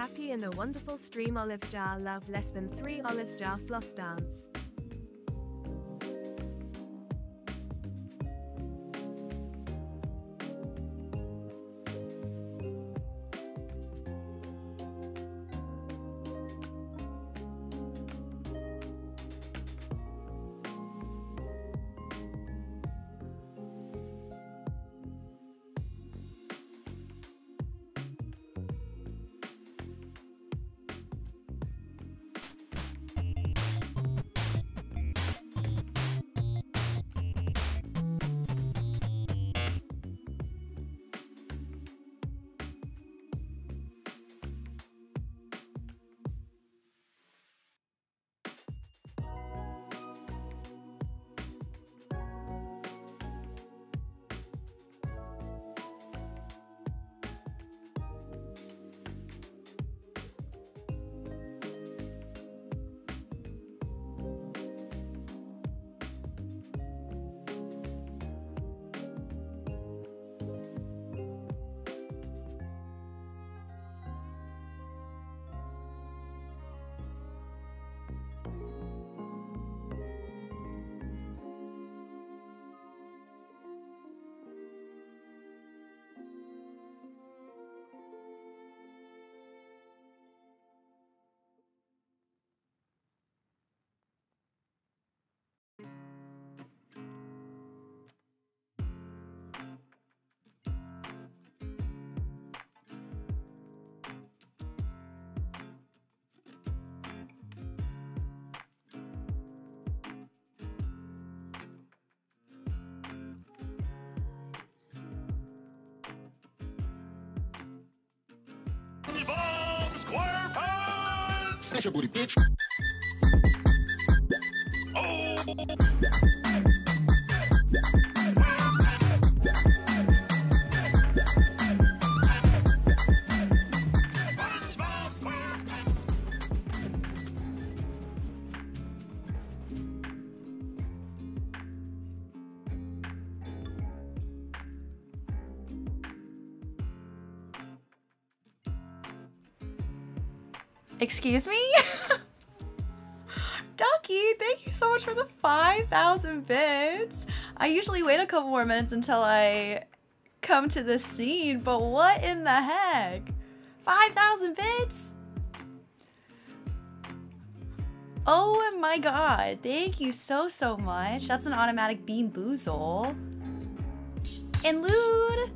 happy in a wonderful stream olive jar love less than 3 olive jar floss dance. Your booty, bitch. Excuse me? Ducky, thank you so much for the 5,000 bits. I usually wait a couple more minutes until I come to the scene, but what in the heck? 5,000 bits? Oh my god, thank you so, so much. That's an automatic Bean Boozle. And Lude!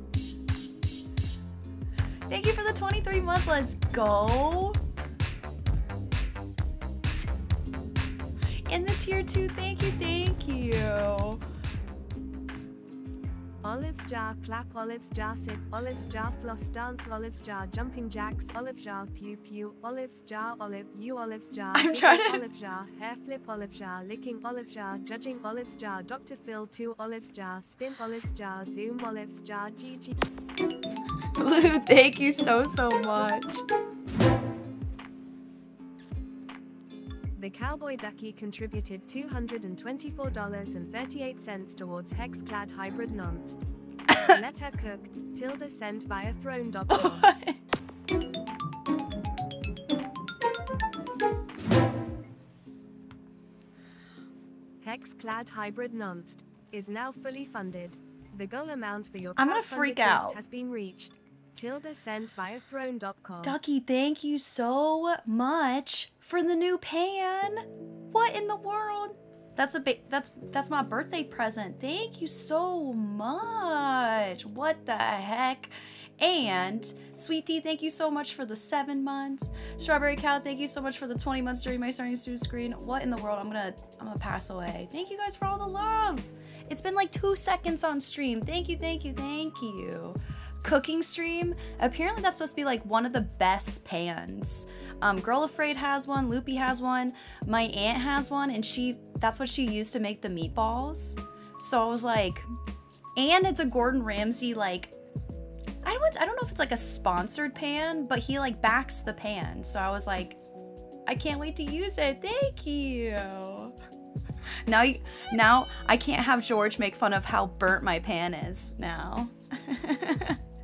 Thank you for the 23 months, let's go! Tier 2, thank you, thank you! Olive jar clap, olives jar sit, olives jar floss dance, olives jar jumping jacks, olive jar pew pew, olives jar olive, you olives jar, I'm trying to- olive jar, hair flip olive jar, licking olive jar, judging olives jar, Dr. Phil 2 olives jar, spin olives jar, zoom olives jar, GG. Lude, thank you so, so much. The Cowboy Ducky contributed $224.38 towards HexClad hybrid nonce. Let her cook, Tilda sent via throne.com. HexClad hybrid nonce is now fully funded. The goal amount for your I'm gonna freak out. has been reached. Tilda sent via throne.com. Ducky, thank you so much for the new pan. What in the world? That's a big that's that's my birthday present. Thank you so much. What the heck? And Sweetie, thank you so much for the seven months. Strawberry Cow, thank you so much for the 20 months during my starting student screen. What in the world? I'm gonna I'm gonna pass away. Thank you guys for all the love. It's been like two seconds on stream. Thank you, thank you, thank you cooking stream. Apparently that's supposed to be like one of the best pans. Um, Girl Afraid has one, Loopy has one, my aunt has one, and she that's what she used to make the meatballs. So I was like, and it's a Gordon Ramsay like I don't I don't know if it's like a sponsored pan, but he like backs the pan. So I was like, I can't wait to use it. Thank you. Now, now I can't have George make fun of how burnt my pan is now.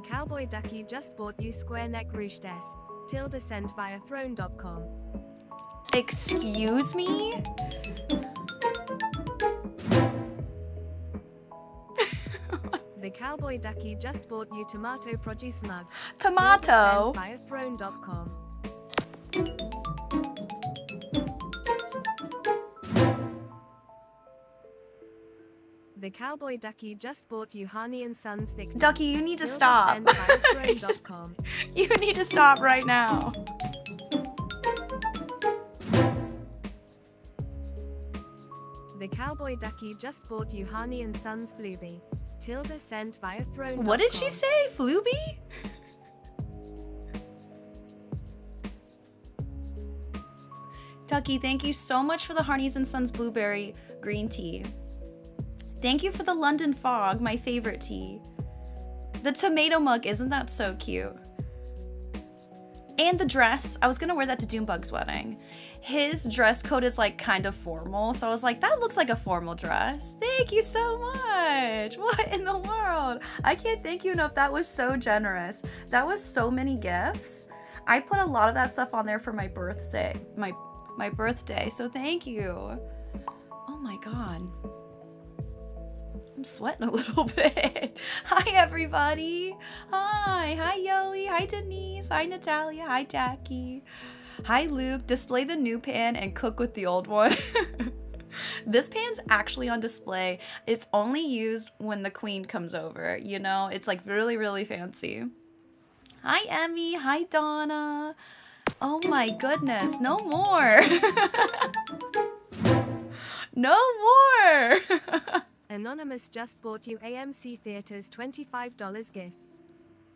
cowboy ducky just bought you square neck rouge des. Tilda sent via throne.com. Excuse me? The cowboy ducky just bought you tomato produce mug. Tomato. Tilda sent via throne.com. The cowboy ducky just bought you Harney and Sons Victor. Ducky, you need to stop. you need to stop right now. The cowboy ducky just bought you Harney and Sons Bluebee. Tilda sent via throne. What did she say? Fluby? Ducky, thank you so much for the Harneys and Sons blueberry green tea. Thank you for the London fog, my favorite tea. The tomato mug, isn't that so cute? And the dress, I was gonna wear that to Doombug's wedding. His dress code is like kind of formal, so I was like, that looks like a formal dress. Thank you so much. What in the world? I can't thank you enough. That was so generous. That was so many gifts. I put a lot of that stuff on there for my birthday, my my birthday. So thank you. Oh my god. I'm sweating a little bit. Hi, everybody. Hi. Hi, Yoey. Hi, Denise. Hi, Natalia. Hi, Jackie. Hi, Luke. Display the new pan and cook with the old one. this pan's actually on display. It's only used when the queen comes over, you know? It's like really, really fancy. Hi, Emmy. Hi, Donna. Oh my goodness. No more. no more. Anonymous just bought you AMC Theaters $25 gift.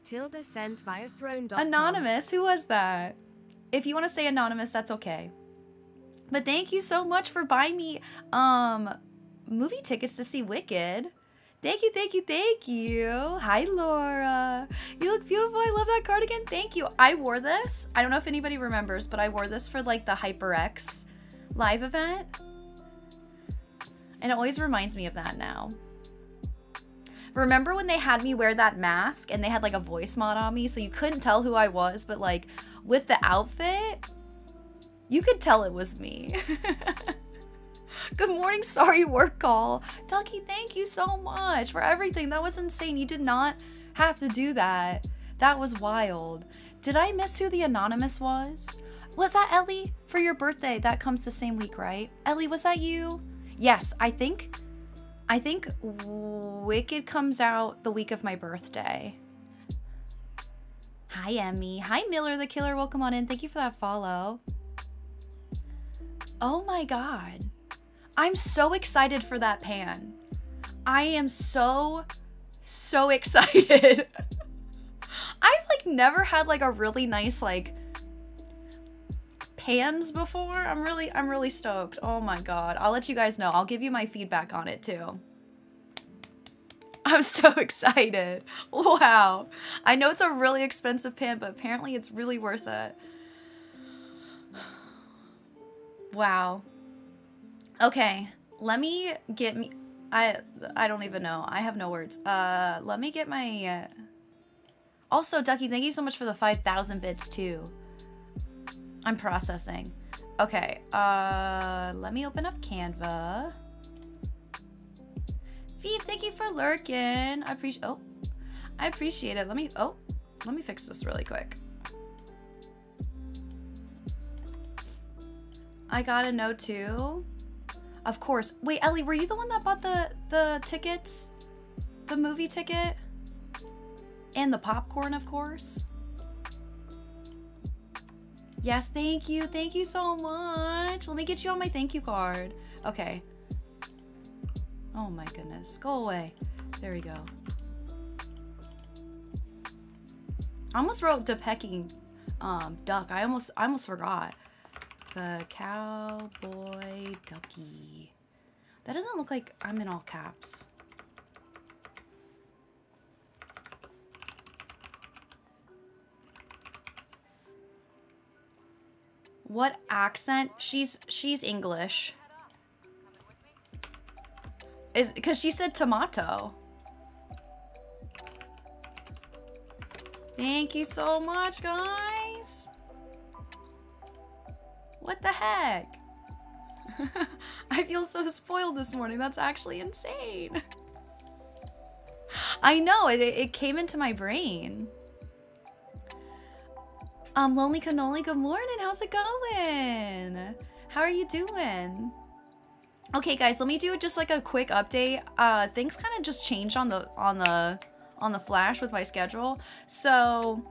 Tilda sent via throne.com. Anonymous, who was that? If you want to stay anonymous, that's okay. But thank you so much for buying me um movie tickets to see Wicked. Thank you, thank you, thank you. Hi, Laura. You look beautiful. I love that cardigan. Thank you. I wore this. I don't know if anybody remembers, but I wore this for like the HyperX live event. And it always reminds me of that now. Remember when they had me wear that mask and they had like a voice mod on me so you couldn't tell who I was, but like with the outfit, you could tell it was me. Good morning, sorry work call. Ducky, thank you so much for everything. That was insane. You did not have to do that. That was wild. Did I miss who the anonymous was? Was that Ellie for your birthday? That comes the same week, right? Ellie, was that you? Yes, I think I think Wicked comes out the week of my birthday. Hi, Emmy. Hi, Miller the Killer. Welcome on in. Thank you for that follow. Oh my god. I'm so excited for that pan. I am so, so excited. I've like never had like a really nice like pans before. I'm really, I'm really stoked. Oh my god. I'll let you guys know. I'll give you my feedback on it too. I'm so excited. Wow. I know it's a really expensive pan, but apparently it's really worth it. Wow. Okay, let me get me I I don't even know. I have no words. Uh let me get my uh... Also, Ducky, thank you so much for the 5000 bits too. I'm processing. Okay, uh let me open up Canva. Vive, thank you for lurking. I appreciate Oh. I appreciate it. Let me Oh, let me fix this really quick. I gotta know too. Of course. Wait, Ellie, were you the one that bought the the tickets? The movie ticket? And the popcorn, of course. Yes, thank you. Thank you so much. Let me get you on my thank you card. Okay. Oh my goodness. Go away. There we go. I almost wrote the pecking um, duck. I almost I almost forgot. The cowboy ducky. That doesn't look like I'm in all caps. What accent? She's she's English. Is because she said tomato. Thank you so much, guys. What the heck? I feel so spoiled this morning. That's actually insane. I know, it, it came into my brain. Um, Lonely Cannoli, good morning. How's it going? How are you doing? Okay, guys, let me do just like a quick update. Uh, things kind of just changed on the on the on the flash with my schedule. So,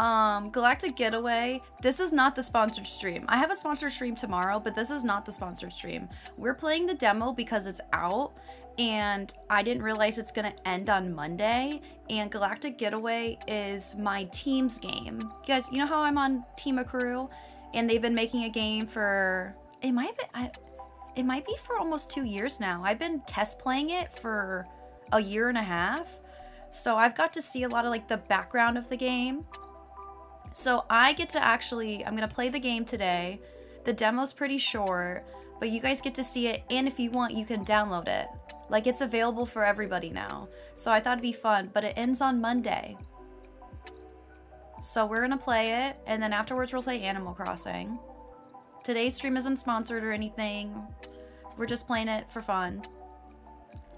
um, Galactic Getaway. This is not the sponsored stream. I have a sponsored stream tomorrow, but this is not the sponsored stream. We're playing the demo because it's out, and I didn't realize it's gonna end on Monday. And Galactic Getaway is my team's game. You guys, you know how I'm on Team Akrew, and they've been making a game for it might be I, it might be for almost two years now. I've been test playing it for a year and a half, so I've got to see a lot of like the background of the game. So I get to actually, I'm gonna play the game today. The demo's pretty short, but you guys get to see it, and if you want, you can download it. Like it's available for everybody now. So I thought it'd be fun, but it ends on Monday. So we're gonna play it, and then afterwards we'll play Animal Crossing. Today's stream isn't sponsored or anything. We're just playing it for fun.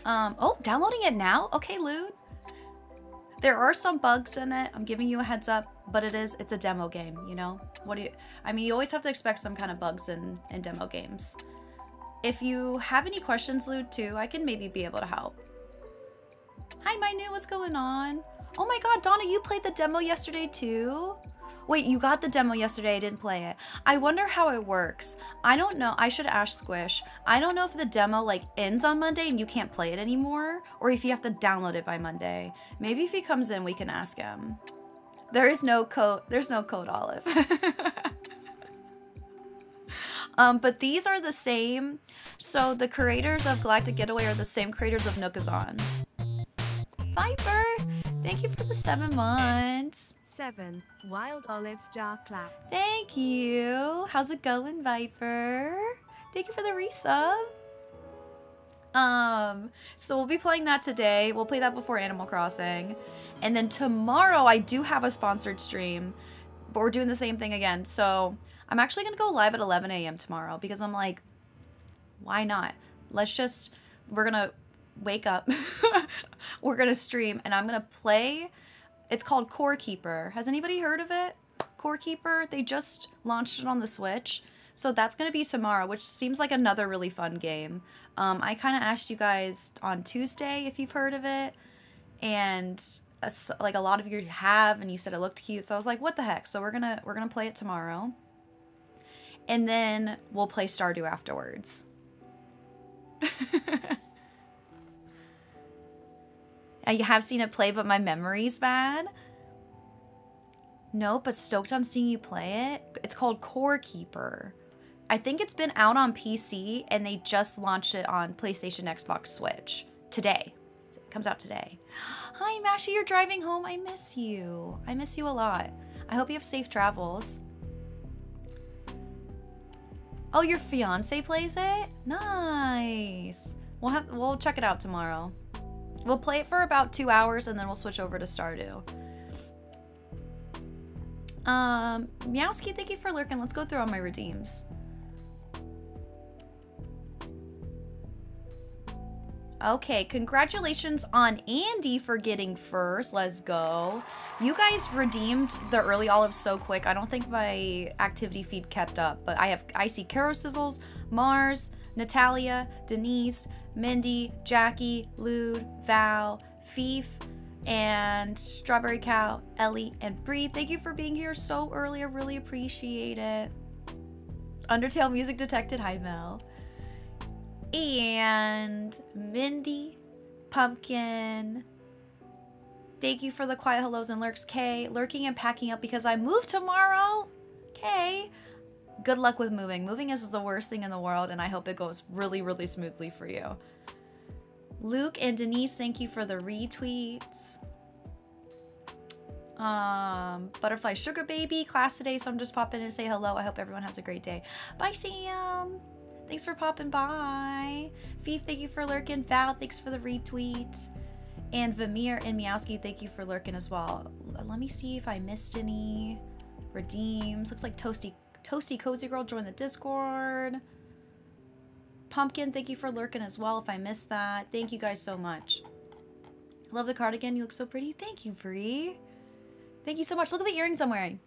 Um, oh, downloading it now? Okay, Lude. There are some bugs in it. I'm giving you a heads up, but it is, it's a demo game, you know? What do you, I mean, you always have to expect some kind of bugs in, in demo games. If you have any questions, Lude, too, I can maybe be able to help. Hi, my new, what's going on? Oh my god, Donna, you played the demo yesterday, too? Wait, you got the demo yesterday, I didn't play it. I wonder how it works. I don't know, I should ask Squish. I don't know if the demo like ends on Monday and you can't play it anymore, or if you have to download it by Monday. Maybe if he comes in, we can ask him. There is no code, there's no code Olive. um, but these are the same. So the creators of Galactic Getaway are the same creators of Nookazon. Viper, thank you for the seven months. 7. Wild Olives Jar Clap. Thank you. How's it going, Viper? Thank you for the resub. Um, so we'll be playing that today. We'll play that before Animal Crossing. And then tomorrow I do have a sponsored stream, but we're doing the same thing again. So I'm actually gonna go live at 11 a.m. tomorrow because I'm like, why not? Let's just, we're gonna wake up, we're gonna stream, and I'm gonna play it's called Core Keeper. Has anybody heard of it? Core Keeper? They just launched it on the Switch. So that's going to be tomorrow, which seems like another really fun game. Um, I kind of asked you guys on Tuesday if you've heard of it. And uh, like a lot of you have and you said it looked cute. So I was like, what the heck? So we're to we're to play it tomorrow. And then we'll play Stardew afterwards. I have seen it play, but my memory's bad. No, but stoked on seeing you play it. It's called Core Keeper. I think it's been out on PC and they just launched it on PlayStation, Xbox, Switch today. It comes out today. Hi, Mashy, you're driving home. I miss you. I miss you a lot. I hope you have safe travels. Oh, your fiance plays it? Nice. We'll have we'll check it out tomorrow. We'll play it for about two hours and then we'll switch over to Stardew. Um, Meowski, thank you for lurking. Let's go through all my redeems. Okay, congratulations on Andy for getting first. Let's go. You guys redeemed the early olives so quick. I don't think my activity feed kept up, but I have I see Caro Sizzles, Mars, Natalia, Denise, Mindy, Jackie, Lude, Val, Fief, and Strawberry Cow, Ellie, and Bree. Thank you for being here so early. I really appreciate it. Undertale music detected. Hi, Mel. And Mindy, Pumpkin. Thank you for the quiet hellos and lurks, Kay. Lurking and packing up because I move tomorrow. Kay good luck with moving. Moving is the worst thing in the world, and I hope it goes really, really smoothly for you. Luke and Denise, thank you for the retweets. Um, Butterfly Sugar Baby, class today, so I'm just popping in to say hello. I hope everyone has a great day. Bye, Sam. Thanks for popping by. Fief, thank you for lurking. Val, thanks for the retweet. And Vamir and Meowski, thank you for lurking as well. Let me see if I missed any redeems. Looks like Toasty Toasty Cozy Girl joined the Discord. Pumpkin, thank you for lurking as well if I missed that. Thank you guys so much. Love the cardigan. You look so pretty. Thank you, Bree. Thank you so much. Look at the earrings I'm wearing.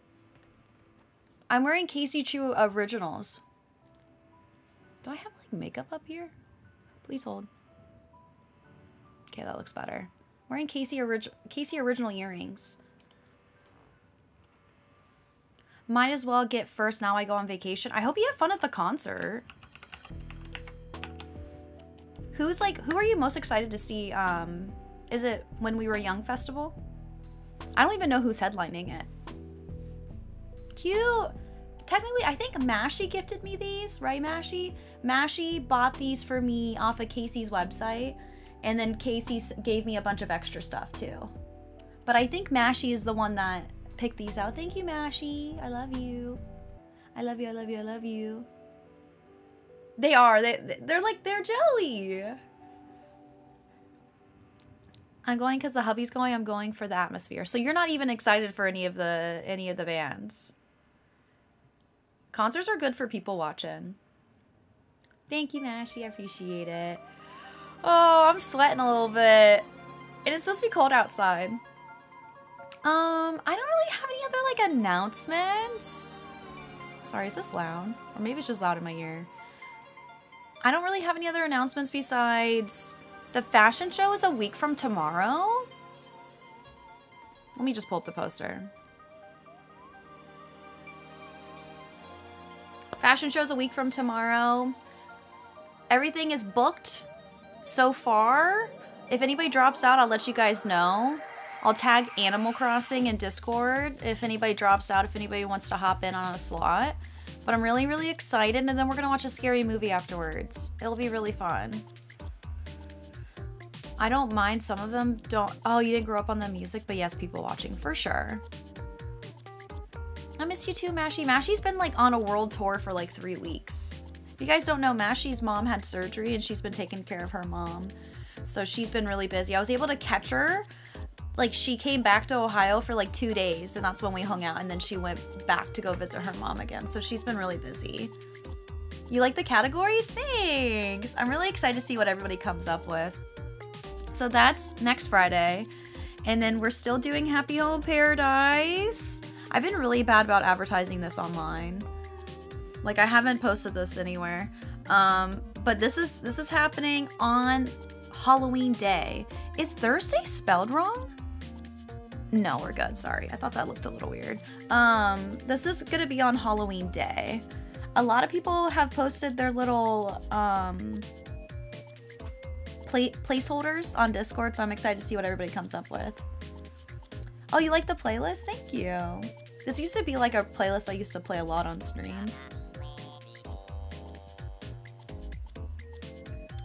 I'm wearing Casey Chu Originals. Do I have like makeup up here? Please hold. Okay, that looks better. Wearing Casey, orig Casey Original earrings. Might as well get first now I go on vacation. I hope you have fun at the concert. Who's like, who are you most excited to see? Um, is it When We Were Young Festival? I don't even know who's headlining it. Cute. Technically, I think Mashy gifted me these, right, Mashy? Mashy bought these for me off of Casey's website, and then Casey gave me a bunch of extra stuff too. But I think Mashy is the one that picked these out. Thank you, Mashy. I love you. I love you. I love you. I love you. They are. They they're like they're jelly. I'm going because the hubby's going. I'm going for the atmosphere. So you're not even excited for any of the any of the bands. Concerts are good for people watching. Thank you, Mashy. I appreciate it. Oh, I'm sweating a little bit. And it's supposed to be cold outside. Um, I don't really have any other like announcements. Sorry, is this loud? Or maybe it's just loud in my ear. I don't really have any other announcements besides the fashion show is a week from tomorrow. Let me just pull up the poster. Fashion show's a week from tomorrow. Everything is booked so far. If anybody drops out, I'll let you guys know. I'll tag Animal Crossing in Discord if anybody drops out, if anybody wants to hop in on a slot. But I'm really, really excited, and then we're gonna watch a scary movie afterwards. It'll be really fun. I don't mind some of them don't oh you didn't grow up on the music, but yes, people watching for sure. I miss you too, Mashy. Mashy's been like on a world tour for like three weeks. If you guys don't know, Mashy's mom had surgery and she's been taking care of her mom. So she's been really busy. I was able to catch her. Like she came back to Ohio for like two days and that's when we hung out and then she went back to go visit her mom again. So she's been really busy. You like the categories? Thanks. I'm really excited to see what everybody comes up with. So that's next Friday. And then we're still doing Happy Home Paradise. I've been really bad about advertising this online. Like I haven't posted this anywhere. Um, but this is this is happening on Halloween day. Is Thursday spelled wrong? No, we're good. Sorry. I thought that looked a little weird. Um, this is going to be on Halloween day. A lot of people have posted their little um pla- placeholders on Discord, so I'm excited to see what everybody comes up with. Oh, you like the playlist? Thank you. This used to be like a playlist I used to play a lot on stream.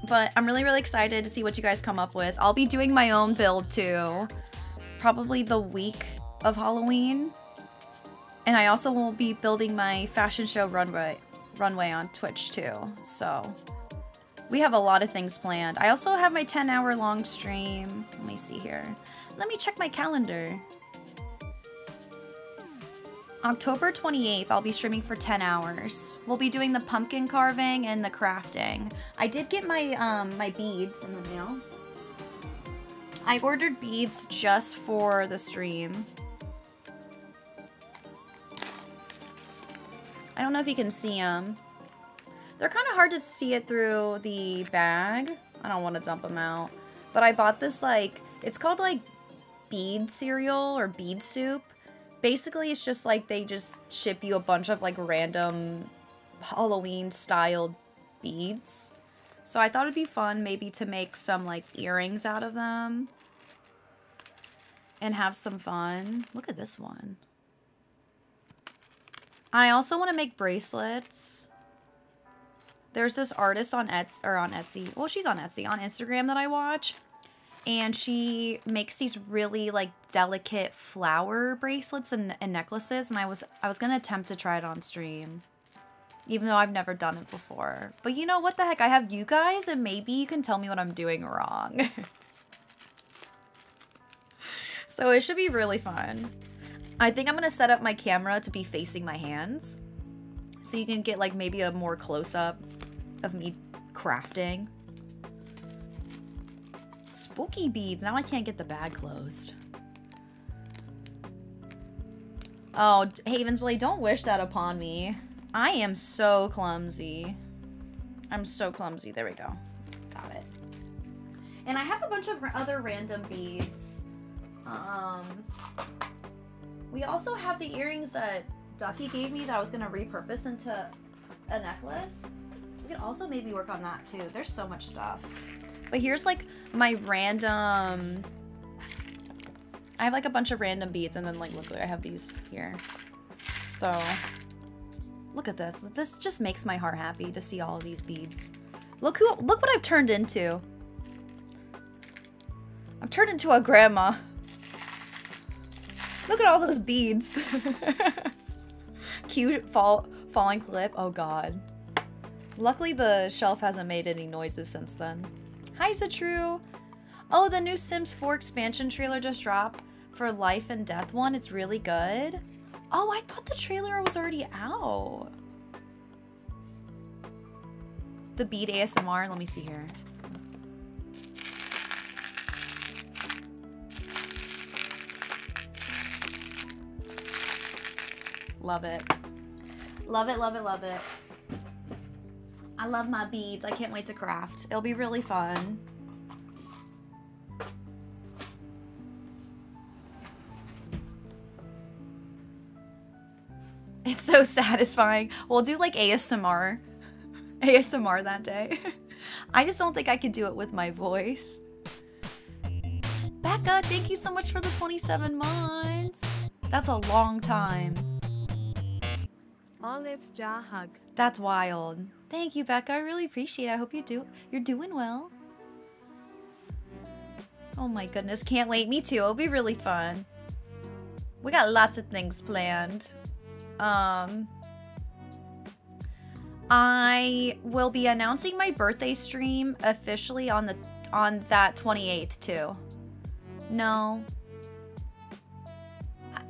But I'm really, really excited to see what you guys come up with. I'll be doing my own build too. Probably the week of Halloween. And I also will be building my fashion show runway runway on Twitch too. So we have a lot of things planned. I also have my 10 hour long stream. Let me see here. Let me check my calendar. October 28th, I'll be streaming for 10 hours. We'll be doing the pumpkin carving and the crafting. I did get my um, my beads in the mail. I ordered beads just for the stream. I don't know if you can see them. They're kind of hard to see it through the bag. I don't want to dump them out. But I bought this, like, it's called, like, bead cereal or bead soup. Basically, it's just like they just ship you a bunch of, like, random Halloween-styled beads. So I thought it'd be fun maybe to make some, like, earrings out of them. And have some fun. Look at this one. I also want to make bracelets. There's this artist on Etsy, or on Etsy. Well, she's on Etsy, on Instagram that I watch. And she makes these really like delicate flower bracelets and, and necklaces. And I was I was gonna attempt to try it on stream. Even though I've never done it before. But you know what the heck? I have you guys and maybe you can tell me what I'm doing wrong. so it should be really fun. I think I'm gonna set up my camera to be facing my hands. So you can get like maybe a more close up of me crafting. Spooky beads. Now I can't get the bag closed. Oh, Havensblade, don't wish that upon me. I am so clumsy. I'm so clumsy. There we go. Got it. And I have a bunch of other random beads. Um, we also have the earrings that Ducky gave me that I was going to repurpose into a necklace. We could also maybe work on that too. There's so much stuff. But here's like my random I have like a bunch of random beads and then like look I have these here. So look at this. This just makes my heart happy to see all of these beads. Look who look what I've turned into. I've turned into a grandma. Look at all those beads. Cute fall falling clip. Oh god. Luckily the shelf hasn't made any noises since then. Hi Zatru. Oh, the new Sims 4 expansion trailer just dropped for Life and Death one. It's really good. Oh, I thought the trailer was already out. The beat ASMR. Let me see here. Love it. Love it, love it, love it. I love my beads. I can't wait to craft. It'll be really fun. It's so satisfying. We'll do like ASMR. ASMR that day. I just don't think I could do it with my voice. Becca, thank you so much for the 27 months. That's a long time. Olive's jaw hug. That's wild. Thank you, Becca. I really appreciate it. I hope you do you're doing well. Oh my goodness, can't wait. Me too. It'll be really fun. We got lots of things planned. Um I will be announcing my birthday stream officially on the on that 28th too. No.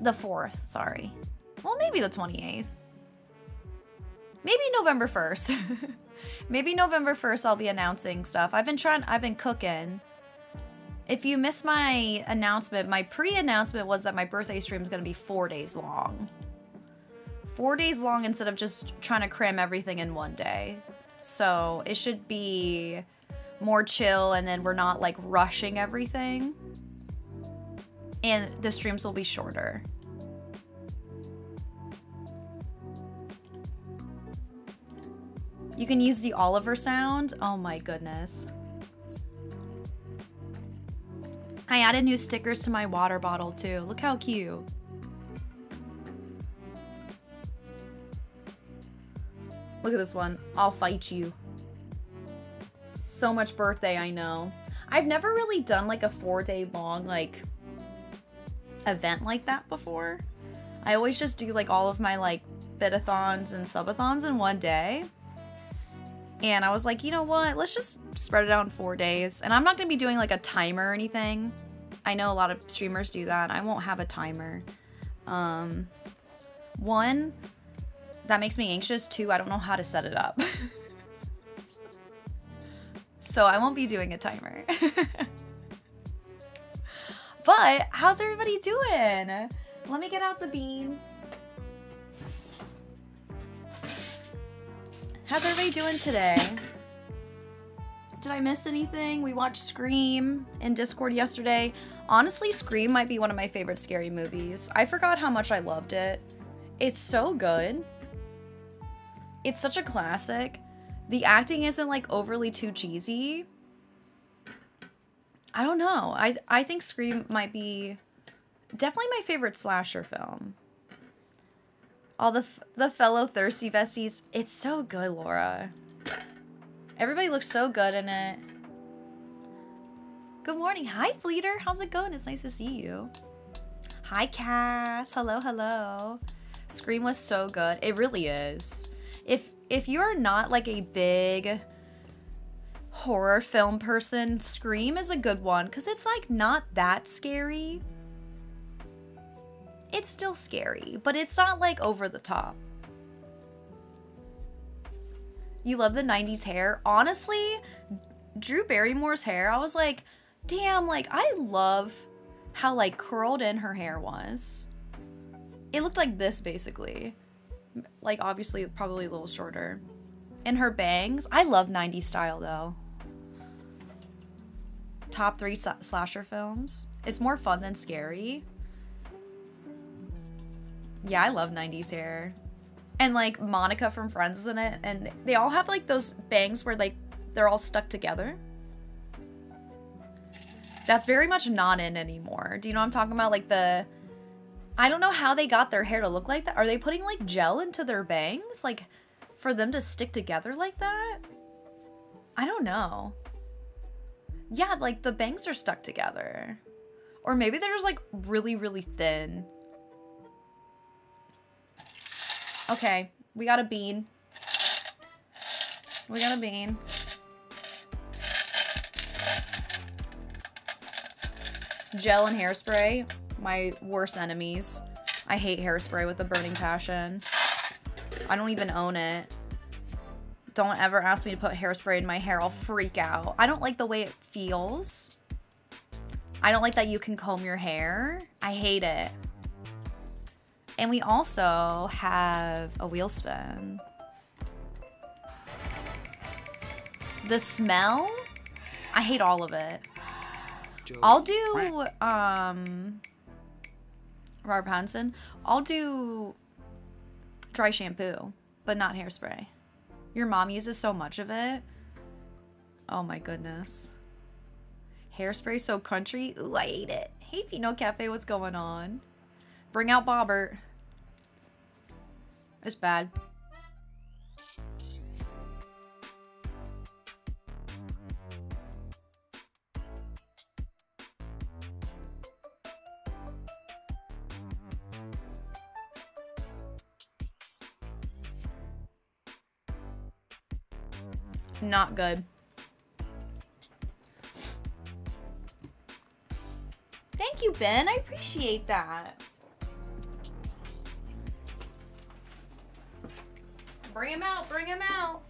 The 4th, sorry. Well, maybe the 28th. Maybe November 1st. maybe November 1st I'll be announcing stuff. I've been trying I've been cooking. If you missed my announcement, my pre-announcement was that my birthday stream is going to be 4 days long four days long instead of just trying to cram everything in one day. So it should be more chill and then we're not like rushing everything. And the streams will be shorter. You can use the Oliver sound. Oh my goodness. I added new stickers to my water bottle too. Look how cute. Look at this one. I'll fight you. So much birthday, I know. I've never really done like a four day long like event like that before. I always just do like all of my like bitathons and subathons in one day. And I was like, you know what? Let's just spread it out in four days. And I'm not going to be doing like a timer or anything. I know a lot of streamers do that. I won't have a timer. Um, one, that makes me anxious. Two, I don't know how to set it up. so I won't be doing a timer. but how's everybody doing? Let me get out the beans. How's everybody doing today? Did I miss anything? We watched Scream in Discord yesterday. Honestly, Scream might be one of my favorite scary movies. I forgot how much I loved it. It's so good it's such a classic. The acting isn't like overly too cheesy. I don't know. I I think Scream might be definitely my favorite slasher film. All the the fellow thirsty vesties. It's so good, Laura. Everybody looks so good in it. Good morning. Hi, Fleeter. How's it going? It's nice to see you. Hi, Cass. Hello, hello. Scream was so good. It really is if if you're not like a big horror film person, Scream is a good one because it's like not that scary. It's still scary, but it's not like over the top. You love the 90s hair? Honestly, Drew Barrymore's hair, I was like, damn, like I love how like curled in her hair was. It looked like this basically. Like obviously probably a little shorter. And her bangs, I love 90s style though. Top three slasher films. It's more fun than scary. Yeah, I love 90s hair. And like Monica from Friends is in it. And they all have like those bangs where like they're all stuck together. That's very much not in anymore. Do you know what I'm talking about? Like the... I don't know how they got their hair to look like that. Are they putting like gel into their bangs? Like for them to stick together like that? I don't know. Yeah, like the bangs are stuck together. Or maybe they're just like really, really thin. Okay, we got a bean. We got a bean. Gel and hairspray, my worst enemies. I hate hairspray with a burning passion. I don't even own it. Don't ever ask me to put hairspray in my hair. I'll freak out. I don't like the way it feels. I don't like that you can comb your hair. I hate it. And we also have a wheel spin. The smell? I hate all of it. I'll do, um, Robert Pattinson. I'll do dry shampoo, but not hairspray. Your mom uses so much of it. Oh my goodness. Hairspray so country. Ooh, I hate it. Hey, Fino Cafe, what's going on? Bring out Bobbert. It's bad. Not good. Thank you, Ben. I appreciate that. Bring him out. Bring him out.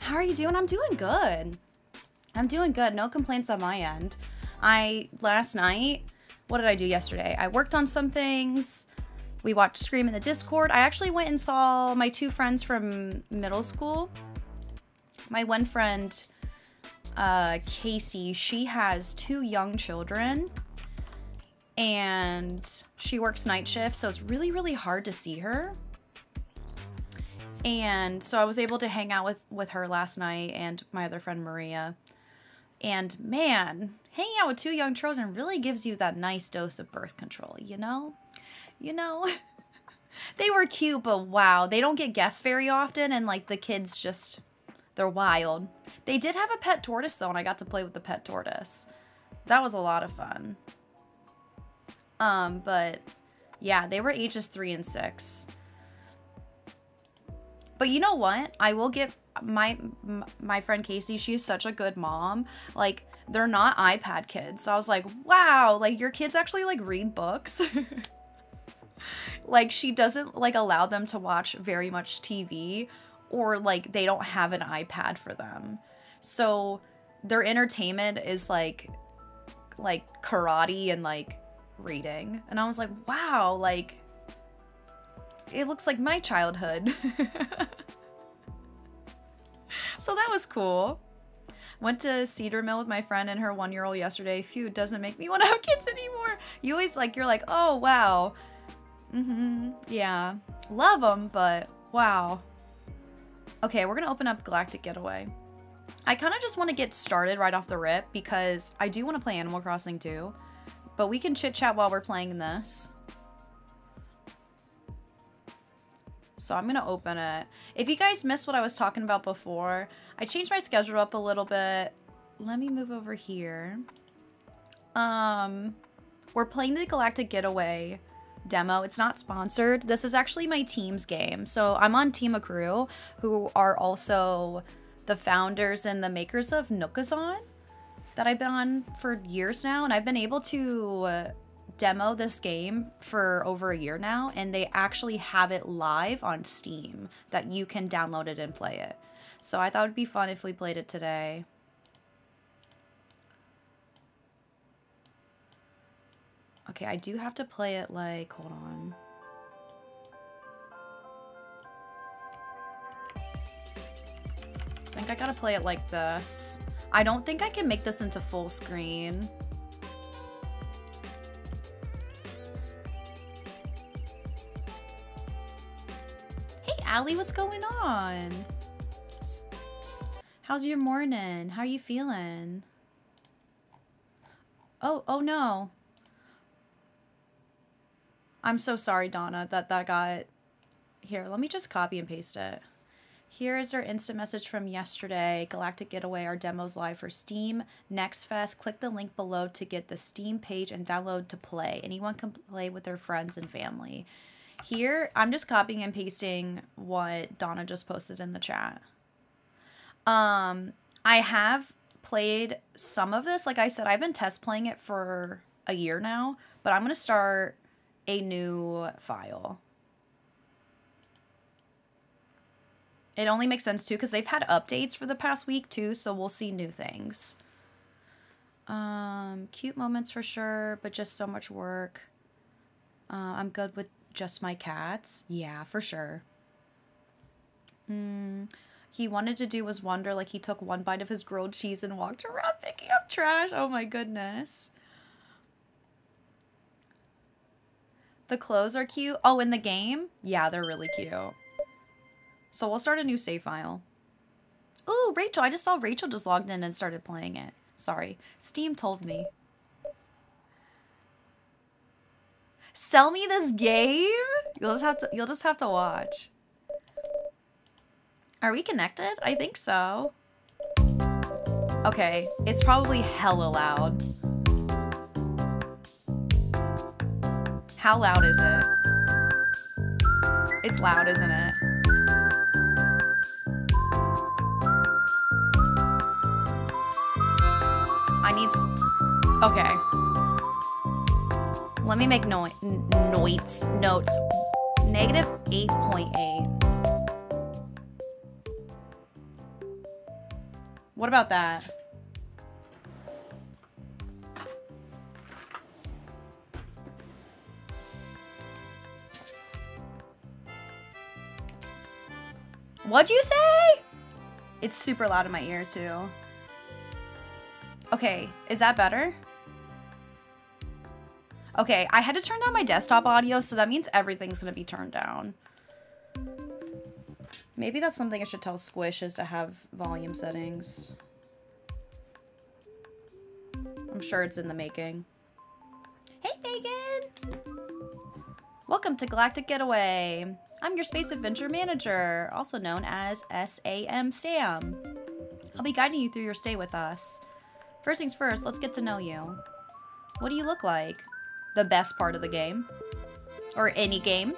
How are you doing? I'm doing good. I'm doing good. No complaints on my end. I, last night, what did I do yesterday? I worked on some things. We watched Scream in the Discord. I actually went and saw my two friends from middle school. My one friend, uh, Casey, she has two young children. And she works night shift, so it's really, really hard to see her. And so I was able to hang out with, with her last night and my other friend Maria. And man, hanging out with two young children really gives you that nice dose of birth control, you know? You know? they were cute, but wow, they don't get guests very often, and like the kids just, they're wild. They did have a pet tortoise though, and I got to play with the pet tortoise. That was a lot of fun. Um, but yeah, they were ages three and six. But you know what? I will give my my friend Casey, she's such a good mom. Like they're not iPad kids. So I was like, "Wow, like your kids actually like read books." like she doesn't like allow them to watch very much TV or like they don't have an iPad for them. So their entertainment is like like karate and like reading. And I was like, "Wow, like it looks like my childhood. so that was cool. Went to Cedar Mill with my friend and her one year old yesterday. Phew, doesn't make me want to have kids anymore. You always like, you're like, oh, wow. Mm-hmm. Yeah. Love them, but wow. Okay, we're going to open up Galactic Getaway. I kind of just want to get started right off the rip because I do want to play Animal Crossing too. But we can chit chat while we're playing this. So I'm going to open it. If you guys missed what I was talking about before, I changed my schedule up a little bit. Let me move over here. Um, We're playing the Galactic Getaway demo. It's not sponsored. This is actually my team's game. So I'm on Team Akrew, who are also the founders and the makers of Nookazon that I've been on for years now. And I've been able to uh, demo this game for over a year now. And they actually have it live on Steam that you can download it and play it. So I thought it'd be fun if we played it today. Okay, I do have to play it like, hold on. I think I gotta play it like this. I don't think I can make this into full screen. Hey, Allie, what's going on? How's your morning? How are you feeling? Oh, oh no. I'm so sorry, Donna, that that got... Here, let me just copy and paste it. Here is our instant message from yesterday. Galactic Getaway, our demo's live for Steam. Next Fest, click the link below to get the Steam page and download to play. Anyone can play with their friends and family. Here, I'm just copying and pasting what Donna just posted in the chat. Um, I have played some of this. Like I said, I've been test playing it for a year now, but I'm going to start a new file. It only makes sense too because they've had updates for the past week too, so we'll see new things. Um, cute moments for sure, but just so much work. Uh, I'm good with just my cats. Yeah, for sure. Hmm. He wanted to do was wonder like he took one bite of his grilled cheese and walked around picking up trash. Oh my goodness. The clothes are cute. Oh, in the game? Yeah, they're really cute. So we'll start a new save file. Ooh, Rachel. I just saw Rachel just logged in and started playing it. Sorry. Steam told me. Sell me this game? You'll just have to you'll just have to watch. Are we connected? I think so. Okay, it's probably hella loud. How loud is it? It's loud, isn't it? I need... Okay. Let me make no notes. Notes. Negative 8.8. What about that? What'd you say? It's super loud in my ear too. Okay, is that better? Okay, I had to turn down my desktop audio, so that means everything's gonna be turned down. Maybe that's something I should tell Squish is to have volume settings. I'm sure it's in the making. Hey, Megan! Welcome to Galactic Getaway. I'm your Space Adventure Manager, also known as SAM Sam. I'll be guiding you through your stay with us. First things first, let's get to know you. What do you look like? The best part of the game. Or any game.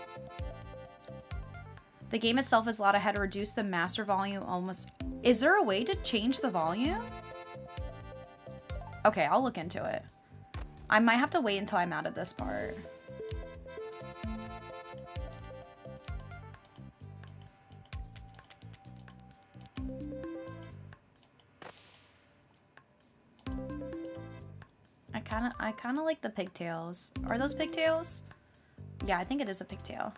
The game itself is allowed how to reduce the master volume almost... Is there a way to change the volume? Okay, I'll look into it. I might have to wait until I'm out of this part. I kind of I kind of like the pigtails. Are those pigtails? Yeah, I think it is a pigtail.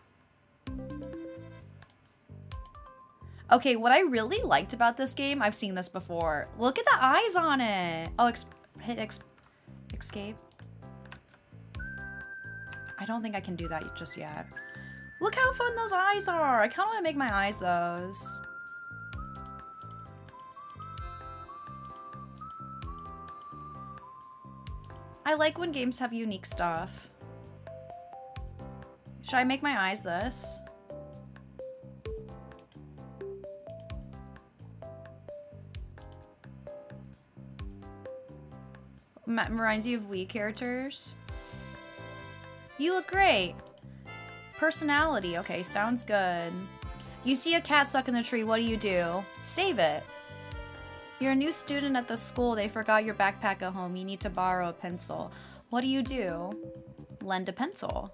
Okay, what I really liked about this game, I've seen this before. Look at the eyes on it. Oh, hit ex escape. I don't think I can do that just yet. Look how fun those eyes are. I kind of want to make my eyes those. I like when games have unique stuff. Should I make my eyes this? reminds you of Wii characters. You look great. Personality. Okay, sounds good. You see a cat stuck in the tree. What do you do? Save it. You're a new student at the school. They forgot your backpack at home. You need to borrow a pencil. What do you do? Lend a pencil.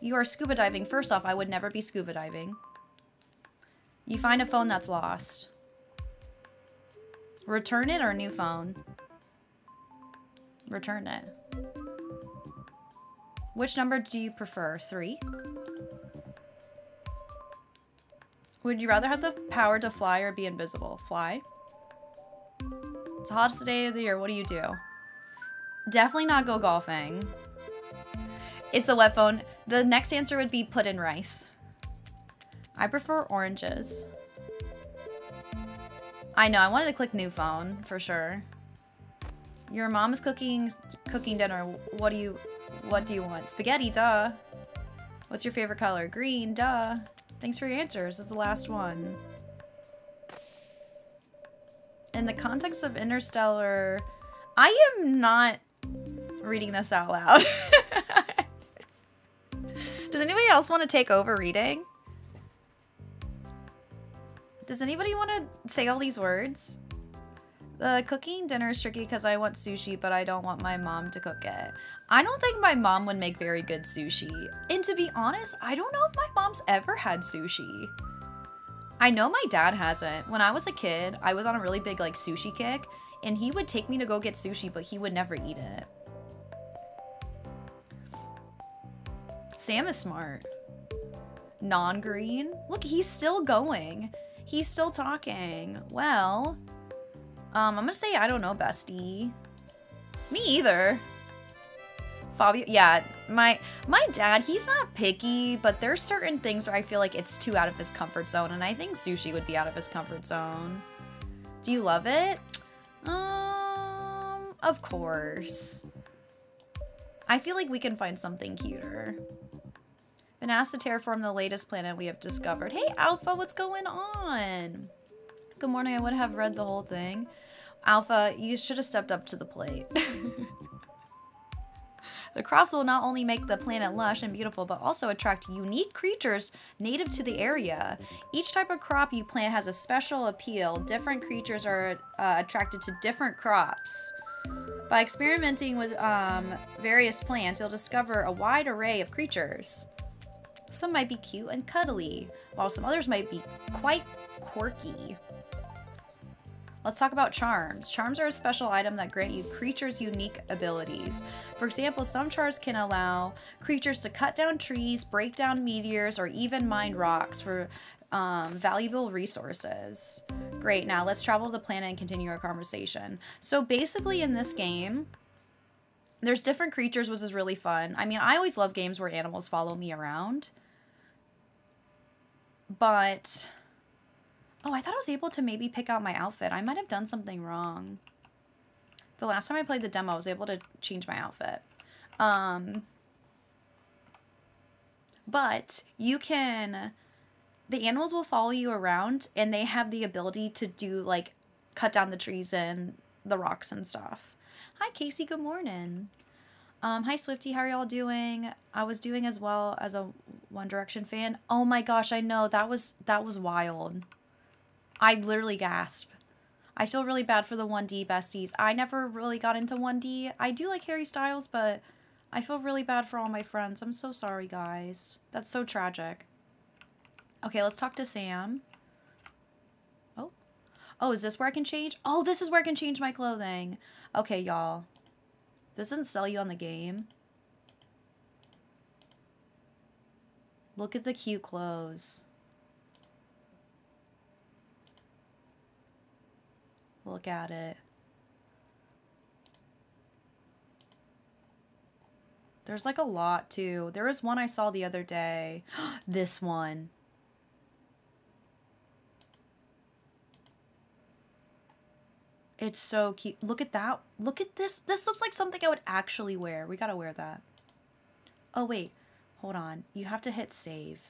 You are scuba diving. First off, I would never be scuba diving. You find a phone that's lost. Return it or new phone? Return it. Which number do you prefer? Three? Would you rather have the power to fly or be invisible? Fly. It's the hottest day of the year. What do you do? Definitely not go golfing. It's a wet phone. The next answer would be put in rice. I prefer oranges. I know, I wanted to click new phone for sure. Your mom is cooking cooking dinner. What do you what do you want? Spaghetti, duh. What's your favorite color? Green, duh. Thanks for your answers. This is the last one. In the context of Interstellar, I am not reading this out loud. Does anybody else want to take over reading? Does anybody want to say all these words? The cooking dinner is tricky because I want sushi, but I don't want my mom to cook it. I don't think my mom would make very good sushi. And to be honest, I don't know if my mom's ever had sushi. I know my dad hasn't. When I was a kid, I was on a really big like sushi kick, and he would take me to go get sushi, but he would never eat it. Sam is smart. Non-green? Look, he's still going. He's still talking. Well, um, I'm gonna say I don't know, bestie. Me either. Fabio, yeah, my my dad, he's not picky, but there's certain things where I feel like it's too out of his comfort zone, and I think sushi would be out of his comfort zone. Do you love it? Um, of course. I feel like we can find something cuter. Been asked to terraform the latest planet we have discovered. Hey, Alpha, what's going on? Good morning, I would have read the whole thing. Alpha, you should have stepped up to the plate. the crops will not only make the planet lush and beautiful, but also attract unique creatures native to the area. Each type of crop you plant has a special appeal. Different creatures are uh, attracted to different crops. By experimenting with um, various plants, you'll discover a wide array of creatures. Some might be cute and cuddly, while some others might be quite quirky. Let's talk about charms. Charms are a special item that grant you creatures unique abilities. For example, some charms can allow creatures to cut down trees, break down meteors, or even mine rocks for um, valuable resources. Great, now let's travel to the planet and continue our conversation. So basically in this game, there's different creatures, which is really fun. I mean, I always love games where animals follow me around. But, oh, I thought I was able to maybe pick out my outfit. I might have done something wrong. The last time I played the demo, I was able to change my outfit. Um, but you can, the animals will follow you around and they have the ability to do like cut down the trees and the rocks and stuff. Hi, Casey. Good morning. Um, hi Swifty, how are y'all doing? I was doing as well as a One Direction fan. Oh my gosh, I know that was that was wild. I literally gasp. I feel really bad for the 1D besties. I never really got into 1D. I do like Harry Styles, but I feel really bad for all my friends. I'm so sorry, guys. That's so tragic. Okay, let's talk to Sam. Oh. Oh, is this where I can change? Oh, this is where I can change my clothing. Okay, y'all. This doesn't sell you on the game. Look at the cute clothes. Look at it. There's like a lot too. There was one I saw the other day. this one. It's so cute. Look at that. Look at this. This looks like something I would actually wear. We gotta wear that. Oh, wait. Hold on. You have to hit save.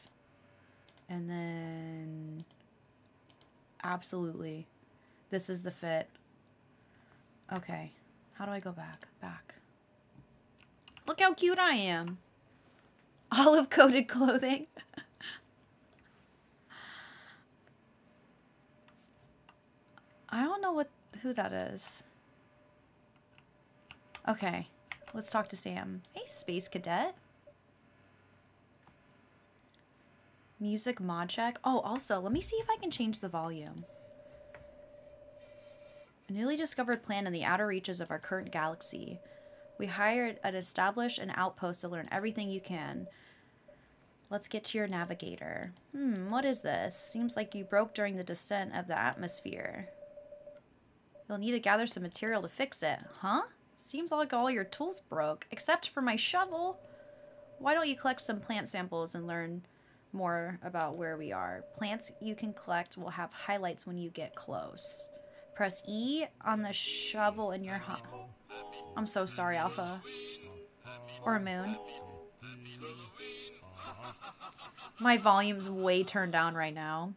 And then... Absolutely. This is the fit. Okay. How do I go back? Back. Look how cute I am. Olive coated clothing. I don't know what who that is. Okay, let's talk to Sam. Hey, Space Cadet. Music mod check. Oh, also, let me see if I can change the volume. Newly discovered plan in the outer reaches of our current galaxy. We hired an established an outpost to learn everything you can. Let's get to your navigator. Hmm, what is this? Seems like you broke during the descent of the atmosphere. You'll need to gather some material to fix it. Huh? Seems like all your tools broke, except for my shovel. Why don't you collect some plant samples and learn more about where we are? Plants you can collect will have highlights when you get close. Press E on the shovel in your... I'm so sorry, Alpha. Or Moon. My volume's way turned down right now.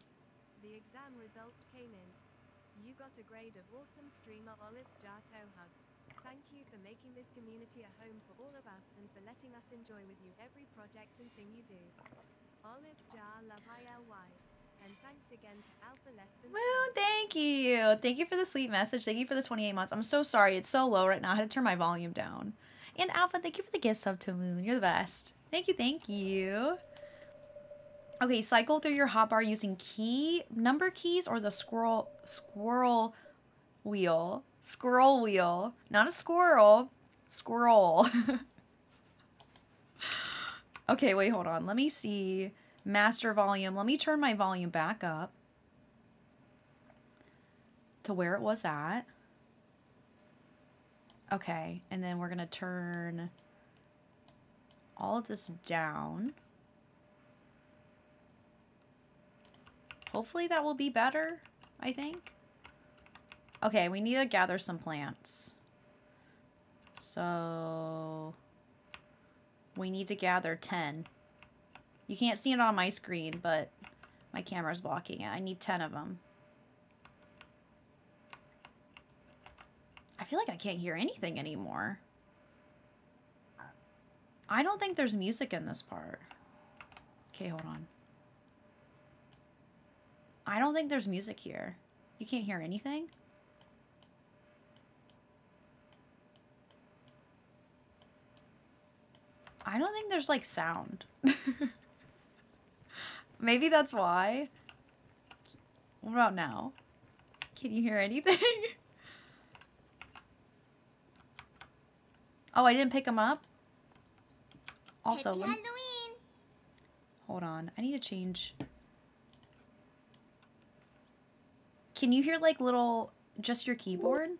The exam results came in. You got a grade of awesome streamer Olive Jar Hug. Thank you for making this community a home for all of us and for letting us enjoy with you every project and thing you do. Olive Jar Love ILY. And thanks again Alpha Less Than Woo, thank you. Thank you for the sweet message. Thank you for the 28 months. I'm so sorry. It's so low right now. I had to turn my volume down. And Alpha, thank you for the gift sub to Moon. You're the best. Thank you, thank you. Okay, cycle through your hotbar using key number keys or the squirrel squirrel wheel. Squirrel wheel. Not a squirrel. Squirrel. okay, wait, hold on. Let me see. Master volume. Let me turn my volume back up to where it was at. Okay, and then we're going to turn all of this down. Hopefully that will be better, I think. Okay, we need to gather some plants. So... We need to gather 10. You can't see it on my screen, but my camera's blocking it. I need 10 of them. I feel like I can't hear anything anymore. I don't think there's music in this part. Okay, hold on. I don't think there's music here. You can't hear anything? I don't think there's like sound. Maybe that's why. What about now? Can you hear anything? oh, I didn't pick them up? Also, Happy Halloween! hold on. I need to change. Can you hear like little, just your keyboard?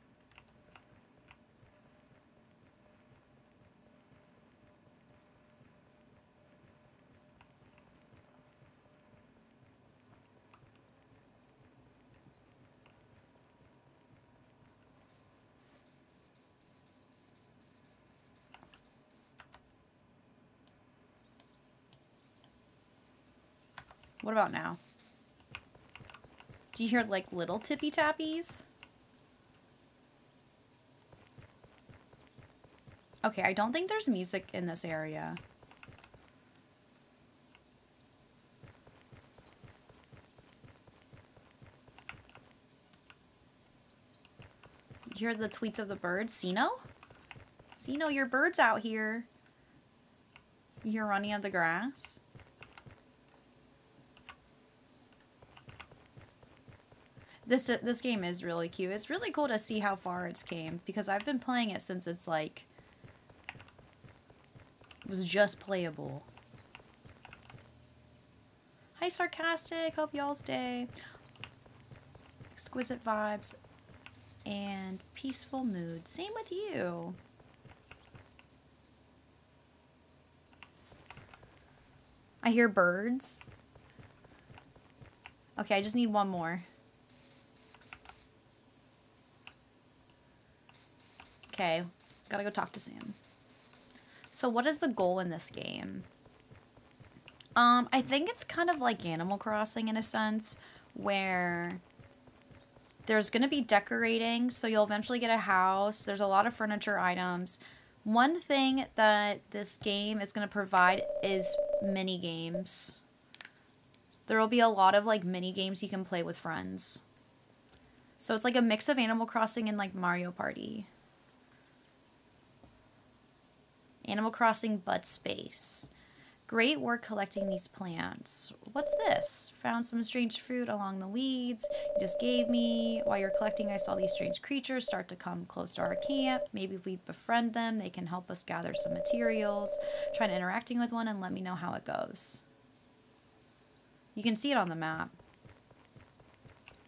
What about now? Do you hear like little tippy tappies? Okay, I don't think there's music in this area. You hear the tweets of the birds? Sino? Sino, your bird's out here. You hear running of the grass? This uh, this game is really cute. It's really cool to see how far it's came because I've been playing it since it's like was just playable. Hi sarcastic, hope y'all's day. Exquisite vibes and peaceful mood. Same with you. I hear birds. Okay, I just need one more. Okay, gotta go talk to Sam. So what is the goal in this game? Um, I think it's kind of like Animal Crossing in a sense, where there's gonna be decorating, so you'll eventually get a house. There's a lot of furniture items. One thing that this game is to provide is mini games. There will be a lot of like mini games you can play with friends. So it's like a mix of Animal Crossing and like Mario Party. Animal Crossing Bud Space. Great work collecting these plants. What's this? Found some strange fruit along the weeds. You just gave me. While you're collecting, I saw these strange creatures start to come close to our camp. Maybe if we befriend them, they can help us gather some materials. Try interacting with one and let me know how it goes. You can see it on the map.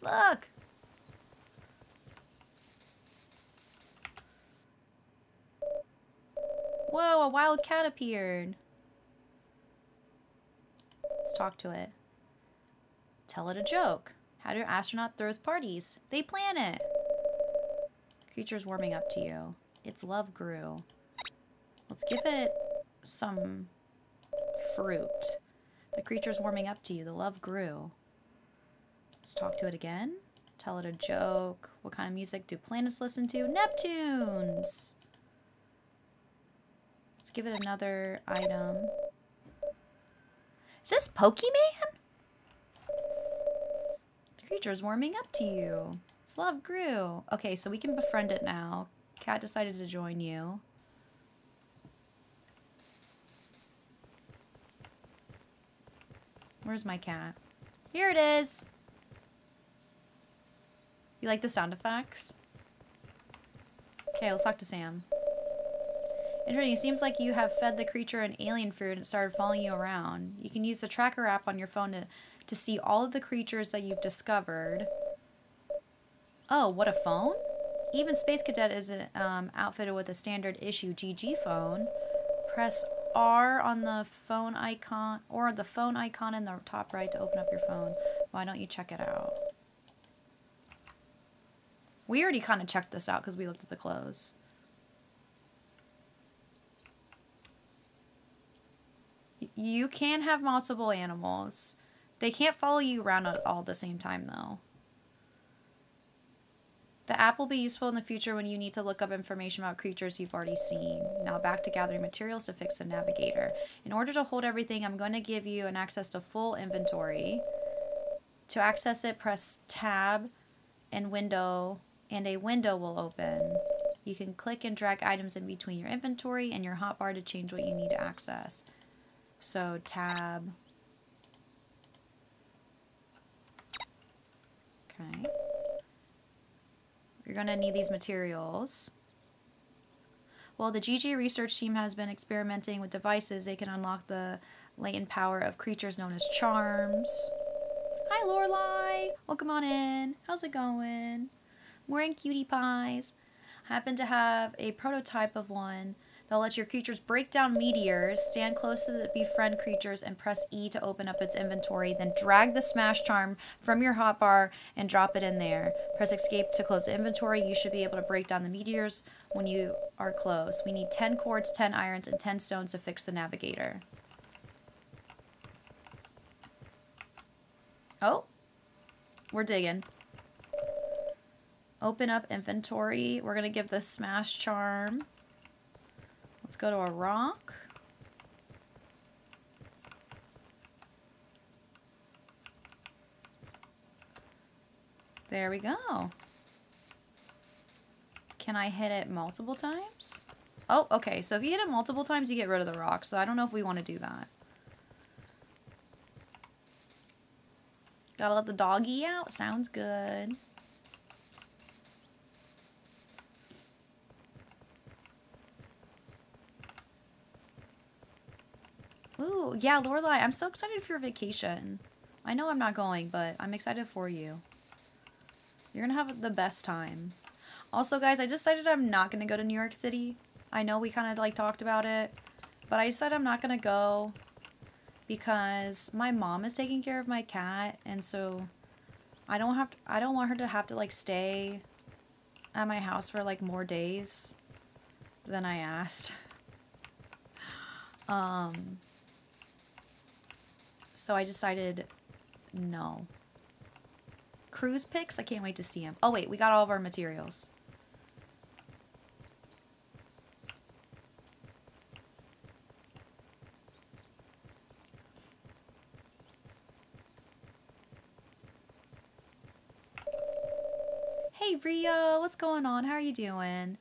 Look! Whoa, a wild cat appeared. Let's talk to it. Tell it a joke. How do astronaut throws parties? They plan it. Creature's warming up to you. Its love grew. Let's give it some fruit. The creature's warming up to you. The love grew. Let's talk to it again. Tell it a joke. What kind of music do planets listen to? Neptunes! Give it another item. Is this Pokemon? The creature's warming up to you. Its love grew. Okay, so we can befriend it now. Cat decided to join you. Where's my cat? Here it is. You like the sound effects? Okay, let's talk to Sam. Interesting. It seems like you have fed the creature an alien food and it started following you around. You can use the tracker app on your phone to, to see all of the creatures that you've discovered. Oh, what a phone? Even Space Cadet is um, outfitted with a standard issue GG phone. Press R on the phone icon or the phone icon in the top right to open up your phone. Why don't you check it out? We already kind of checked this out because we looked at the clothes. You can have multiple animals. They can't follow you around at all at the same time, though. The app will be useful in the future when you need to look up information about creatures you've already seen. Now back to gathering materials to fix the navigator. In order to hold everything, I'm going to give you an access to full inventory. To access it, press tab and window, and a window will open. You can click and drag items in between your inventory and your hotbar to change what you need to access. So tab. Okay. You're going to need these materials. While the GG research team has been experimenting with devices, they can unlock the latent power of creatures known as charms. Hi, Lorelai. Welcome on in. How's it going? We're in cutie pies. Happen to have a prototype of one They'll let your creatures break down meteors, stand close to the befriend creatures, and press E to open up its inventory. Then drag the smash charm from your hotbar and drop it in there. Press escape to close the inventory. You should be able to break down the meteors when you are close. We need 10 cords, 10 irons, and 10 stones to fix the navigator. Oh, we're digging. Open up inventory. We're going to give the smash charm. Let's go to a rock. There we go. Can I hit it multiple times? Oh, okay. So if you hit it multiple times, you get rid of the rock. So I don't know if we want to do that. Gotta let the doggy out. Sounds good. Ooh, yeah, Lorelai, I'm so excited for your vacation. I know I'm not going, but I'm excited for you. You're gonna have the best time. Also, guys, I decided I'm not gonna go to New York City. I know we kind of like talked about it, but I decided I'm not gonna go because my mom is taking care of my cat, and so I don't have to, I don't want her to have to like stay at my house for like more days than I asked. Um, so I decided no. Cruise picks. I can't wait to see them. Oh, wait. We got all of our materials. Hey, Rio. What's going on? How are you doing?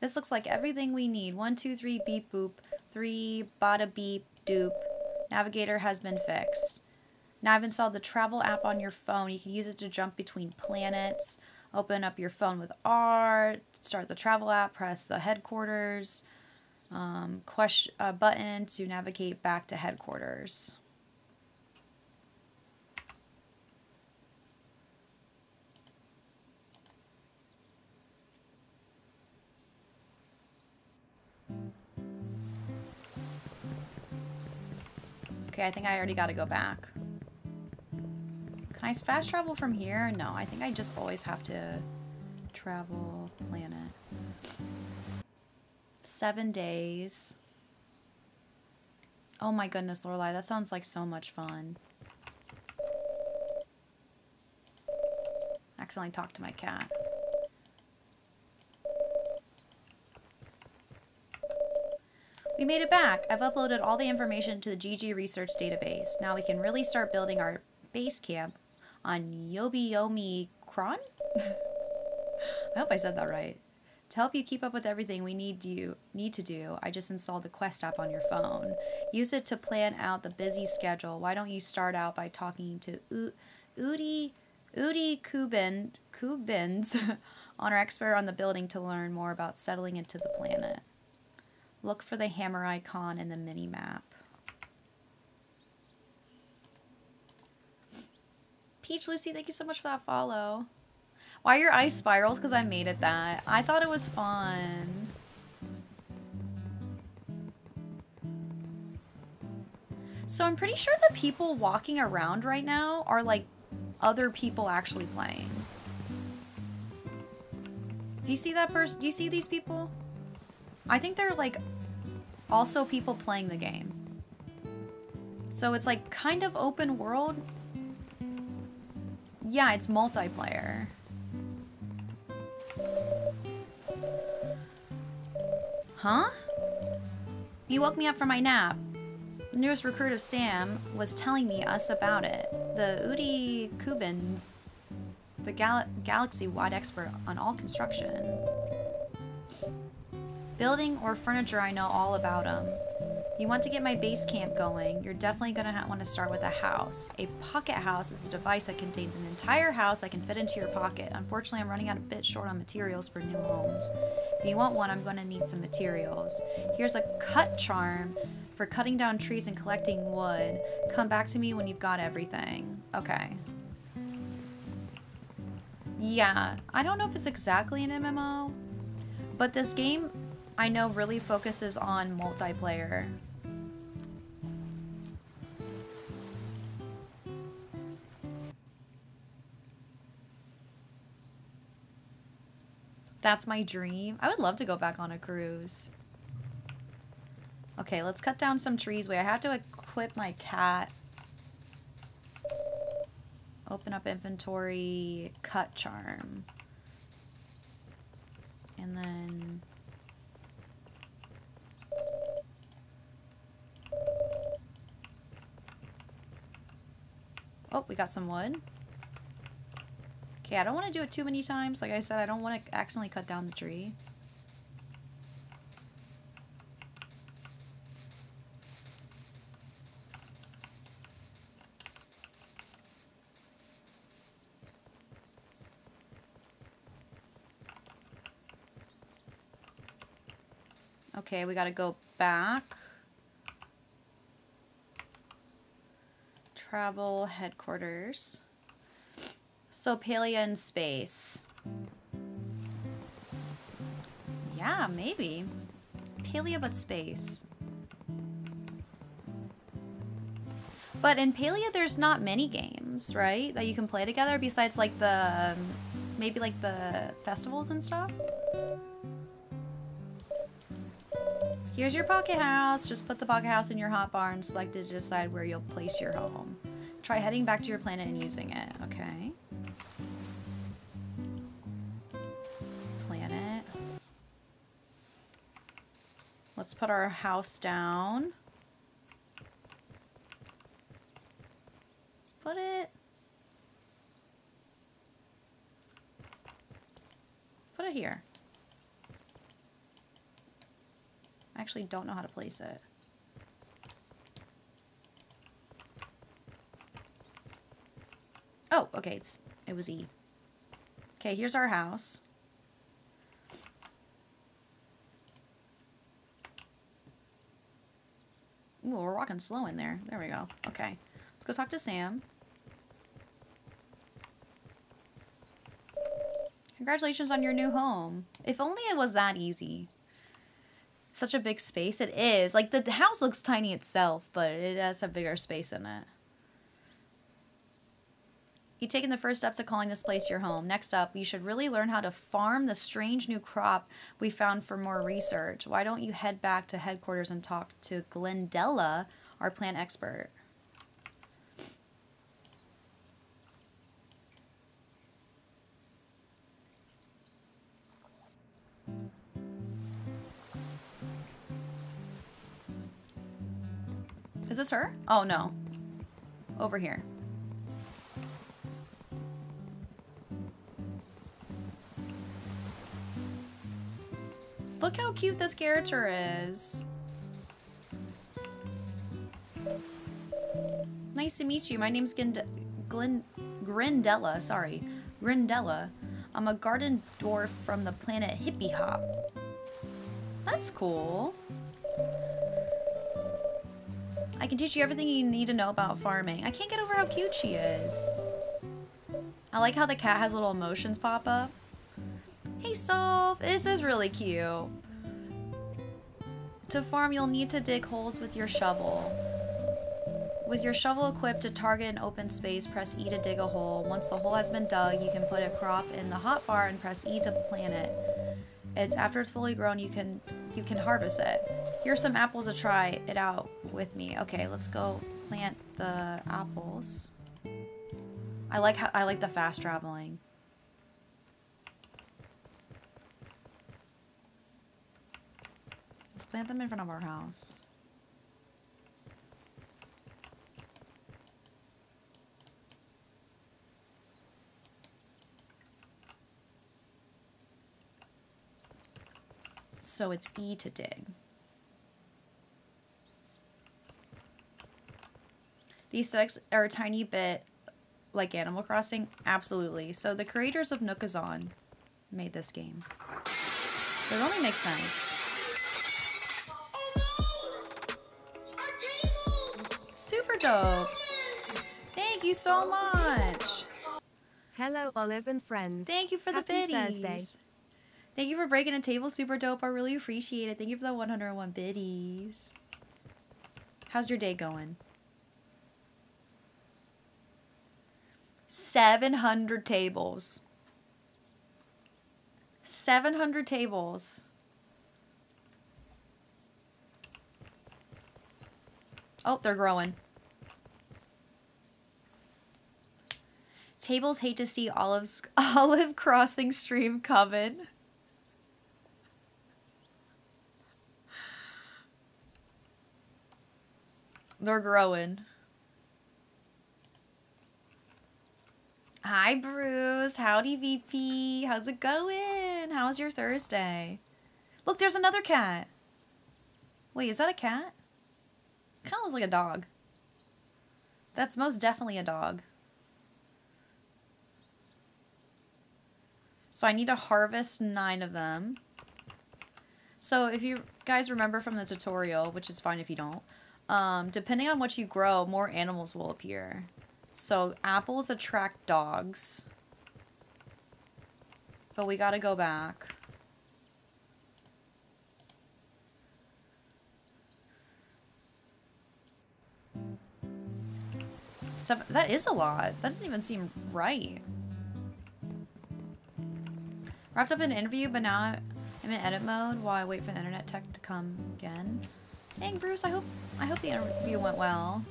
This looks like everything we need. One, two, three, beep, boop. Three, bada, beep, doop. Navigator has been fixed. Now I've installed the travel app on your phone. You can use it to jump between planets. Open up your phone with R. Start the travel app. Press the headquarters um, question, uh, button to navigate back to headquarters. Okay, I think I already got to go back. Can I fast travel from here? No, I think I just always have to travel planet. Seven days. Oh my goodness, Lorelai, that sounds like so much fun. Accidentally talked to my cat. We made it back. I've uploaded all the information to the GG Research database. Now we can really start building our base camp on Yobi Kron? I hope I said that right. To help you keep up with everything we need you need to do, I just installed the Quest app on your phone. Use it to plan out the busy schedule. Why don't you start out by talking to U Udi Udi Kubin Kubins on our expert on the building to learn more about settling into the planet. Look for the hammer icon in the mini map. Peach Lucy, thank you so much for that follow. Why your eyes spirals? Because I made it that. I thought it was fun. So I'm pretty sure the people walking around right now are like other people actually playing. Do you see that person? Do you see these people? I think they're like also people playing the game. So it's like kind of open world. Yeah, it's multiplayer. Huh? You woke me up from my nap. newest recruit of Sam was telling me us about it. The Udi Kubins, the gal galaxy-wide expert on all construction. Building or furniture, I know all about them. You want to get my base camp going, you're definitely going to want to start with a house. A pocket house is a device that contains an entire house that can fit into your pocket. Unfortunately, I'm running out a bit short on materials for new homes. If you want one, I'm going to need some materials. Here's a cut charm for cutting down trees and collecting wood. Come back to me when you've got everything. Okay. Yeah, I don't know if it's exactly an MMO, but this game I know really focuses on multiplayer. That's my dream. I would love to go back on a cruise. Okay, let's cut down some trees. Wait, I have to equip my cat. Open up inventory, cut charm. And then Oh, we got some wood. Okay, I don't want to do it too many times. Like I said, I don't want to accidentally cut down the tree. Okay, we gotta go back. Travel headquarters. So Palia in space. Yeah, maybe. Palia but space. But in Palia, there's not many games, right? That you can play together besides like the, maybe like the festivals and stuff? Here's your pocket house. Just put the pocket house in your hotbar and select it to decide where you'll place your home. Try heading back to your planet and using it. Okay. Planet. Let's put our house down. Let's put it... put it here. I actually don't know how to place it. Oh, okay, it's it was E. Okay, here's our house. Ooh, we're walking slow in there. There we go. Okay. Let's go talk to Sam. Congratulations on your new home. If only it was that easy. Such a big space. It is. Like, the house looks tiny itself, but it has a bigger space in it. You've taken the first steps to calling this place your home. Next up, you should really learn how to farm the strange new crop we found for more research. Why don't you head back to headquarters and talk to Glendella, our plant expert? This her? Oh, no. Over here. Look how cute this character is. Nice to meet you. My name's Glen Grindella, sorry. Grindella. I'm a garden dwarf from the planet Hippie Hop. That's cool. I can teach you everything you need to know about farming. I can't get over how cute she is. I like how the cat has little emotions pop up. Hey, Soph. This is really cute. To farm, you'll need to dig holes with your shovel. With your shovel equipped to target an open space, press E to dig a hole. Once the hole has been dug, you can put a crop in the hotbar and press E to plant it. It's after it's fully grown, you can you can harvest it. Here's some apples to try it out with me. Okay, let's go plant the apples. I like how I like the fast traveling. Let's plant them in front of our house. So it's E to dig. These decks are a tiny bit like Animal Crossing. Absolutely. So the creators of Nookazon made this game. So it only makes sense. Super dope. Thank you so much. Hello, Olive and friends. Thank you for the Happy biddies. Thursday. Thank you for breaking a table. Super dope. I really appreciate it. Thank you for the 101 biddies. How's your day going? 700 tables. 700 tables. Oh, they're growing. Tables hate to see Olive's Olive Crossing stream coming. They're growing. Hi, Bruce. Howdy, VP. How's it going? How's your Thursday? Look, there's another cat. Wait, is that a cat? Kind of looks like a dog. That's most definitely a dog. So I need to harvest nine of them. So if you guys remember from the tutorial, which is fine if you don't, um, depending on what you grow, more animals will appear. So apples attract dogs. But we gotta go back. Seven, that is a lot. That doesn't even seem right. Wrapped up in an interview, but now I'm in edit mode while I wait for the internet tech to come again. Dang, Bruce, I hope I hope the interview went well.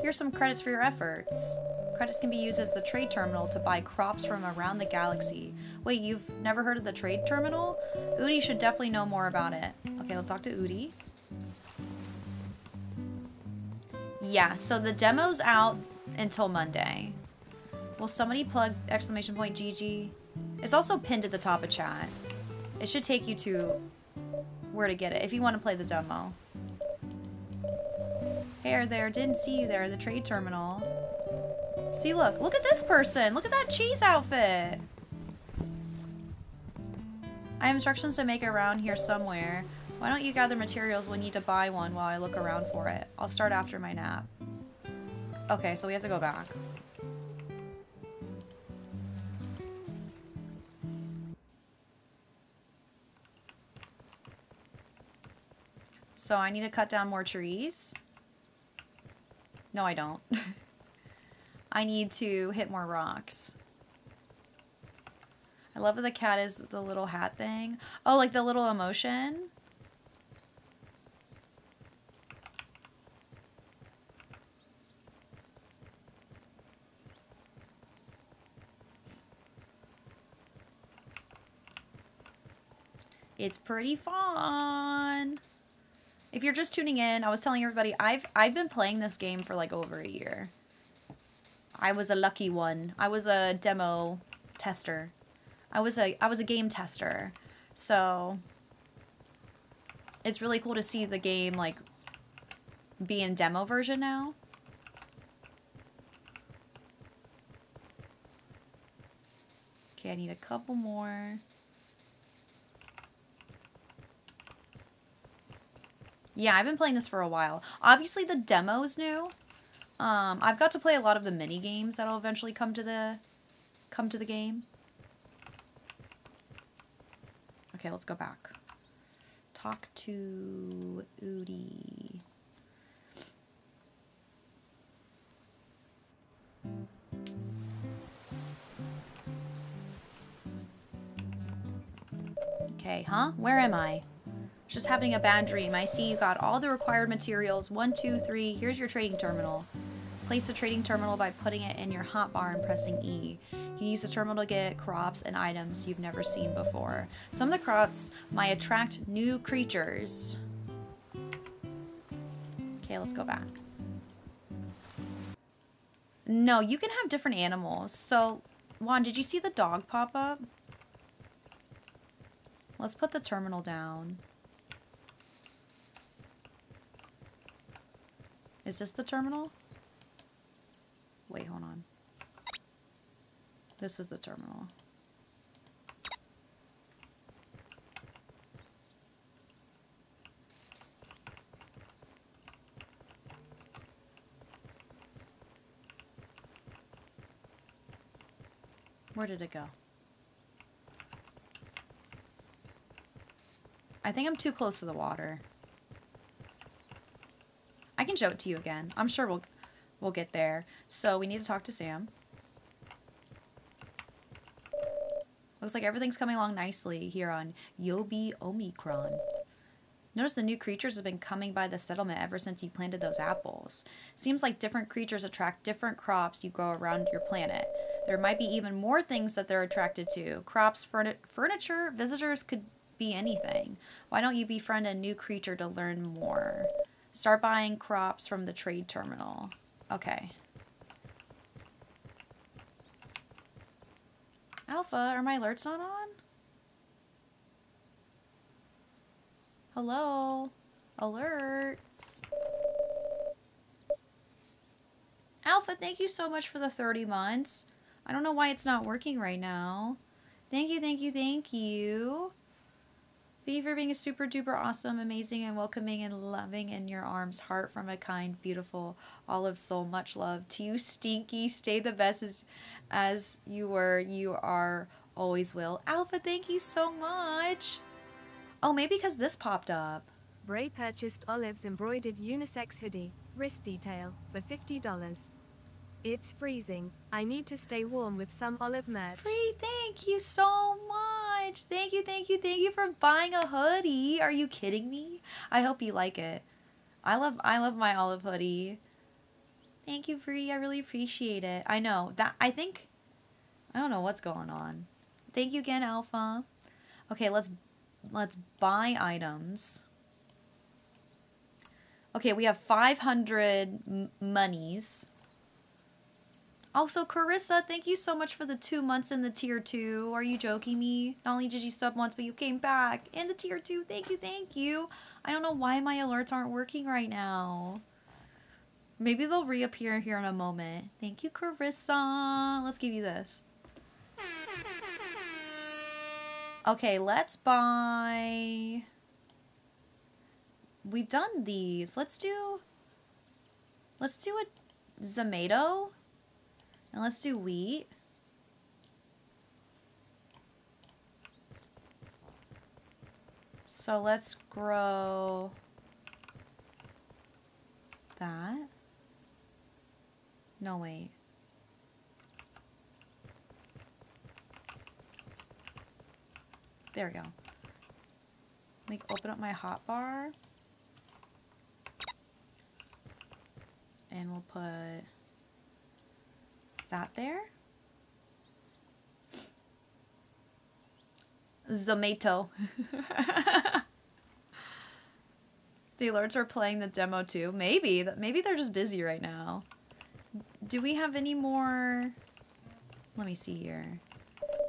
Here's some credits for your efforts. Credits can be used as the trade terminal to buy crops from around the galaxy. Wait, you've never heard of the trade terminal? Udi should definitely know more about it. Okay, let's talk to Udi. Yeah, so the demo's out until Monday. Will somebody plug exclamation point GG? It's also pinned at the top of chat. It should take you to where to get it if you want to play the demo. Hey there, didn't see you there, the trade terminal. See, look, look at this person. Look at that cheese outfit. I have instructions to make around here somewhere. Why don't you gather materials we need to buy one while I look around for it? I'll start after my nap. Okay, so we have to go back. So I need to cut down more trees. No, I don't. I need to hit more rocks. I love that the cat is the little hat thing. Oh, like the little emotion? It's pretty fun. If you're just tuning in, I was telling everybody I've I've been playing this game for like over a year. I was a lucky one. I was a demo tester. I was a I was a game tester. So it's really cool to see the game like be in demo version now. Okay, I need a couple more. Yeah, I've been playing this for a while. Obviously, the demo is new. Um, I've got to play a lot of the mini games that'll eventually come to the come to the game. Okay, let's go back. Talk to Udi. Okay, huh? Where am I? Just having a bad dream. I see you got all the required materials. One, two, three. Here's your trading terminal. Place the trading terminal by putting it in your hotbar and pressing E. You use the terminal to get crops and items you've never seen before. Some of the crops might attract new creatures. Okay, let's go back. No, you can have different animals. So, Juan, did you see the dog pop up? Let's put the terminal down. Is this the terminal? Wait, hold on. This is the terminal. Where did it go? I think I'm too close to the water. I can show it to you again. I'm sure we'll we'll get there. So we need to talk to Sam. Looks like everything's coming along nicely here on Yobi Omicron. Notice the new creatures have been coming by the settlement ever since you planted those apples. Seems like different creatures attract different crops you grow around your planet. There might be even more things that they're attracted to. Crops, furni furniture, visitors could be anything. Why don't you befriend a new creature to learn more? Start buying crops from the trade terminal. Okay. Alpha, are my alerts not on? Hello? Alerts. Alpha, thank you so much for the 30 months. I don't know why it's not working right now. Thank you, thank you, thank you. Thank you for being a super duper awesome, amazing, and welcoming and loving in your arms. Heart from a kind, beautiful olive soul. Much love to you, Stinky. Stay the best as, as you were. You are always will. Alpha, thank you so much. Oh, maybe because this popped up. Bray purchased Olive's embroidered unisex hoodie, wrist detail, for $50. It's freezing. I need to stay warm with some Olive merch. Free, thank you so much much. Thank you, thank you, thank you for buying a hoodie. Are you kidding me? I hope you like it. I love I love my olive hoodie. Thank you, Bree. I really appreciate it. I know that I think I don't know what's going on. Thank you again, Alpha. Okay, let's let's buy items. Okay, we have 500 monies. Also, Carissa, thank you so much for the two months in the tier two. Are you joking me? Not only did you sub once, but you came back in the tier two. Thank you, thank you. I don't know why my alerts aren't working right now. Maybe they'll reappear here in a moment. Thank you, Carissa. Let's give you this. Okay, let's buy... We've done these. Let's do... Let's do a Zomato. And let's do wheat. So let's grow that. No, wait. There we go. Let me open up my hotbar. And we'll put that there. Zomato. the alerts are playing the demo too. Maybe. Maybe they're just busy right now. Do we have any more... Let me see here.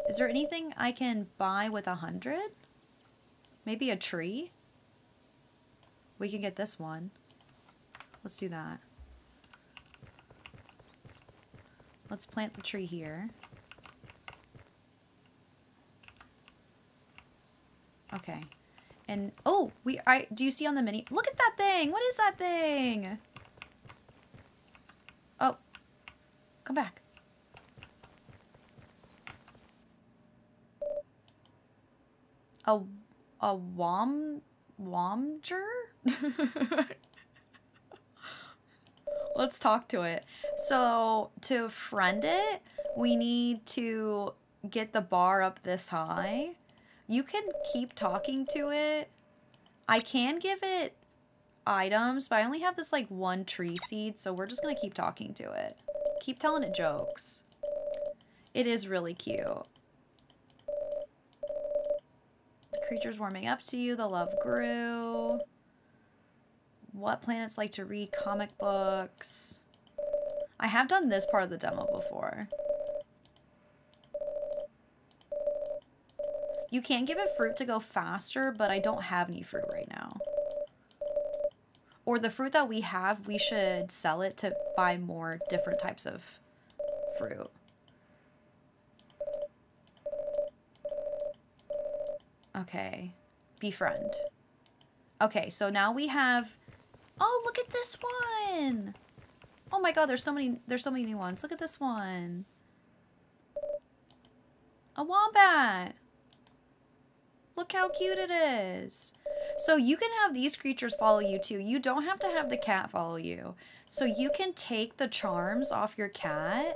Is there anything I can buy with a hundred? Maybe a tree? We can get this one. Let's do that. Let's plant the tree here. Okay. And, oh, we, I, do you see on the mini, look at that thing! What is that thing? Oh. Come back. A, a wom, womger? Let's talk to it. So to friend it, we need to get the bar up this high. You can keep talking to it. I can give it items, but I only have this like one tree seed, so we're just gonna keep talking to it. Keep telling it jokes. It is really cute. The creature's warming up to you, the love grew what planets like to read comic books. I have done this part of the demo before. You can give it fruit to go faster, but I don't have any fruit right now. Or the fruit that we have, we should sell it to buy more different types of fruit. Okay. Befriend. Okay, so now we have Oh, look at this one. Oh my god, there's so many there's so many new ones. Look at this one. A wombat. Look how cute it is. So you can have these creatures follow you too. You don't have to have the cat follow you. So you can take the charms off your cat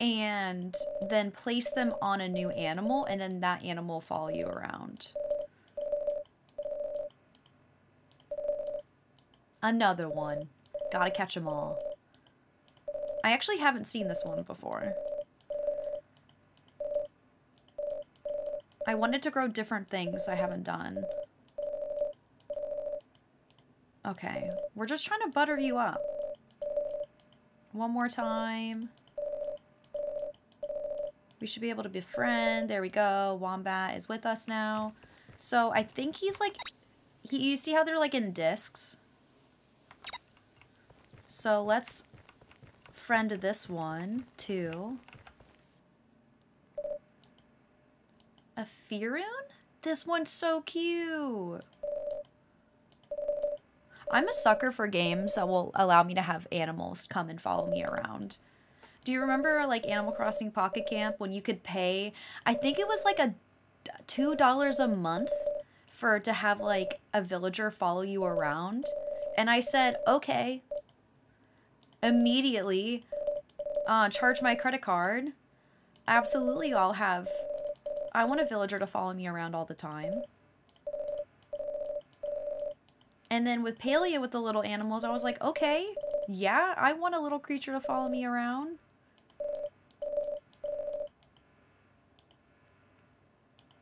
and then place them on a new animal and then that animal will follow you around. Another one. Gotta catch them all. I actually haven't seen this one before. I wanted to grow different things I haven't done. Okay. We're just trying to butter you up. One more time. We should be able to befriend. There we go. Wombat is with us now. So I think he's like... He, you see how they're like in discs? So let's friend this one too. A Firoon? This one's so cute. I'm a sucker for games that will allow me to have animals come and follow me around. Do you remember like Animal Crossing Pocket Camp when you could pay, I think it was like a $2 a month for to have like a villager follow you around? And I said, okay, immediately uh, charge my credit card. Absolutely, I'll have... I want a villager to follow me around all the time. And then with Palia with the little animals, I was like, okay, yeah, I want a little creature to follow me around.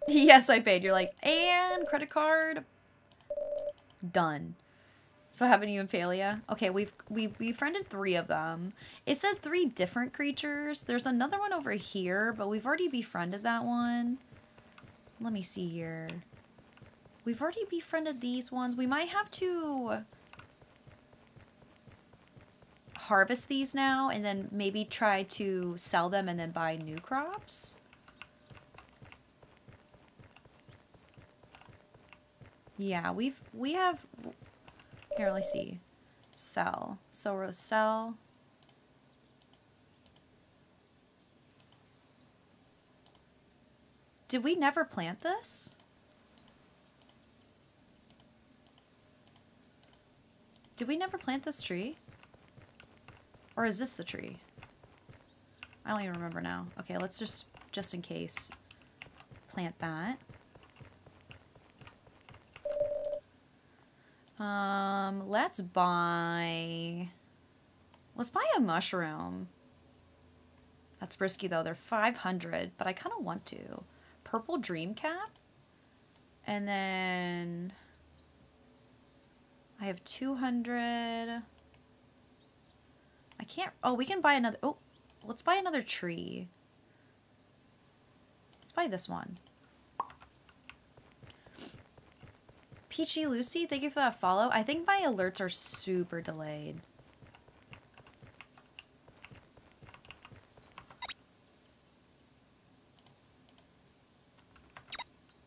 yes, I paid. You're like, and credit card. Done. So to you and Palia? Okay, we've we we befriended three of them. It says three different creatures. There's another one over here, but we've already befriended that one. Let me see here. We've already befriended these ones. We might have to harvest these now and then maybe try to sell them and then buy new crops. Yeah, we've we have here, let's see. Sell. So sell. Did we never plant this? Did we never plant this tree? Or is this the tree? I don't even remember now. Okay, let's just, just in case, plant that. Um, let's buy... Let's buy a mushroom. That's risky though. They're 500, but I kind of want to. Purple dream cap. And then... I have 200... I can't... Oh, we can buy another... Oh, let's buy another tree. Let's buy this one. Peachy Lucy, thank you for that follow. I think my alerts are super delayed.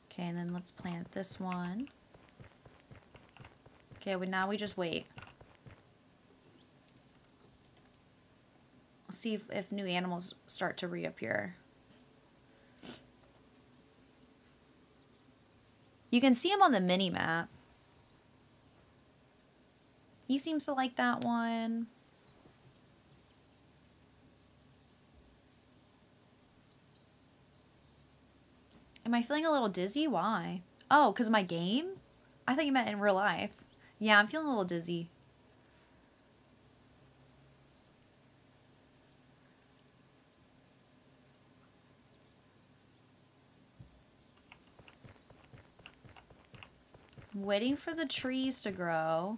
Okay, and then let's plant this one. Okay, well now we just wait. We'll see if, if new animals start to reappear. You can see him on the mini map. He seems to like that one. Am I feeling a little dizzy? Why? Oh, because my game? I thought you meant in real life. Yeah, I'm feeling a little dizzy. Waiting for the trees to grow.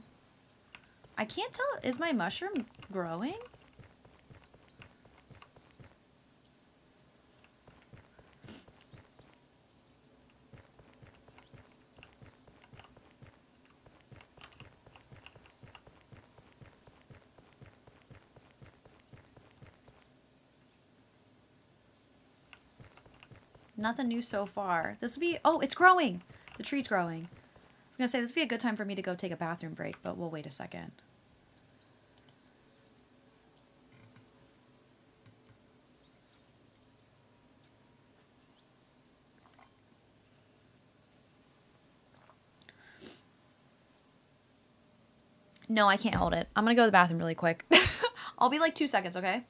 I can't tell. Is my mushroom growing? Nothing new so far. This will be... Oh, it's growing! The tree's growing was going to say this would be a good time for me to go take a bathroom break, but we'll wait a second. No, I can't hold it. I'm going to go to the bathroom really quick. I'll be like two seconds, okay?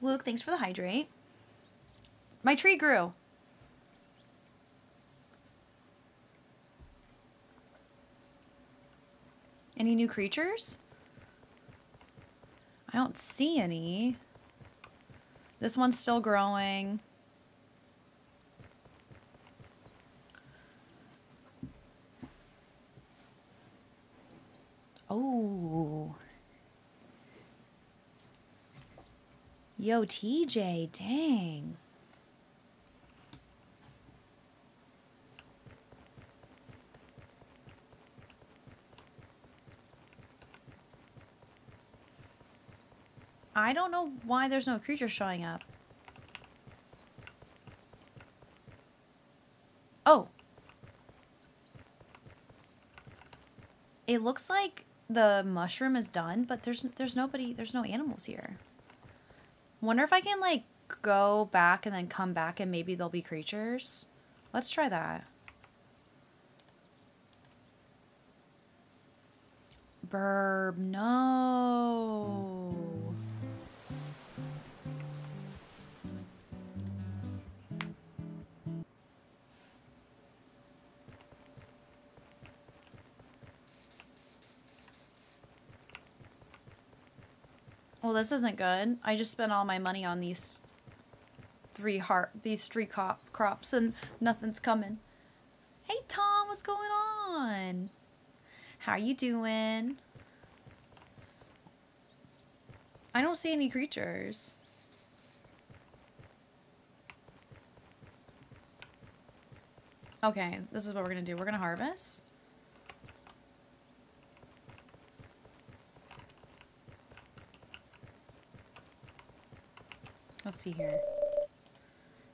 Luke, thanks for the hydrate. My tree grew. Any new creatures? I don't see any. This one's still growing. Oh. Yo, TJ, dang. I don't know why there's no creature showing up. Oh. It looks like the mushroom is done, but there's there's nobody, there's no animals here. Wonder if I can like go back and then come back and maybe there'll be creatures. Let's try that. Burb, no. Hmm. Well, this isn't good. I just spent all my money on these three heart, these three cop crops, and nothing's coming. Hey, Tom, what's going on? How are you doing? I don't see any creatures. Okay, this is what we're gonna do. We're gonna harvest. Let's see here.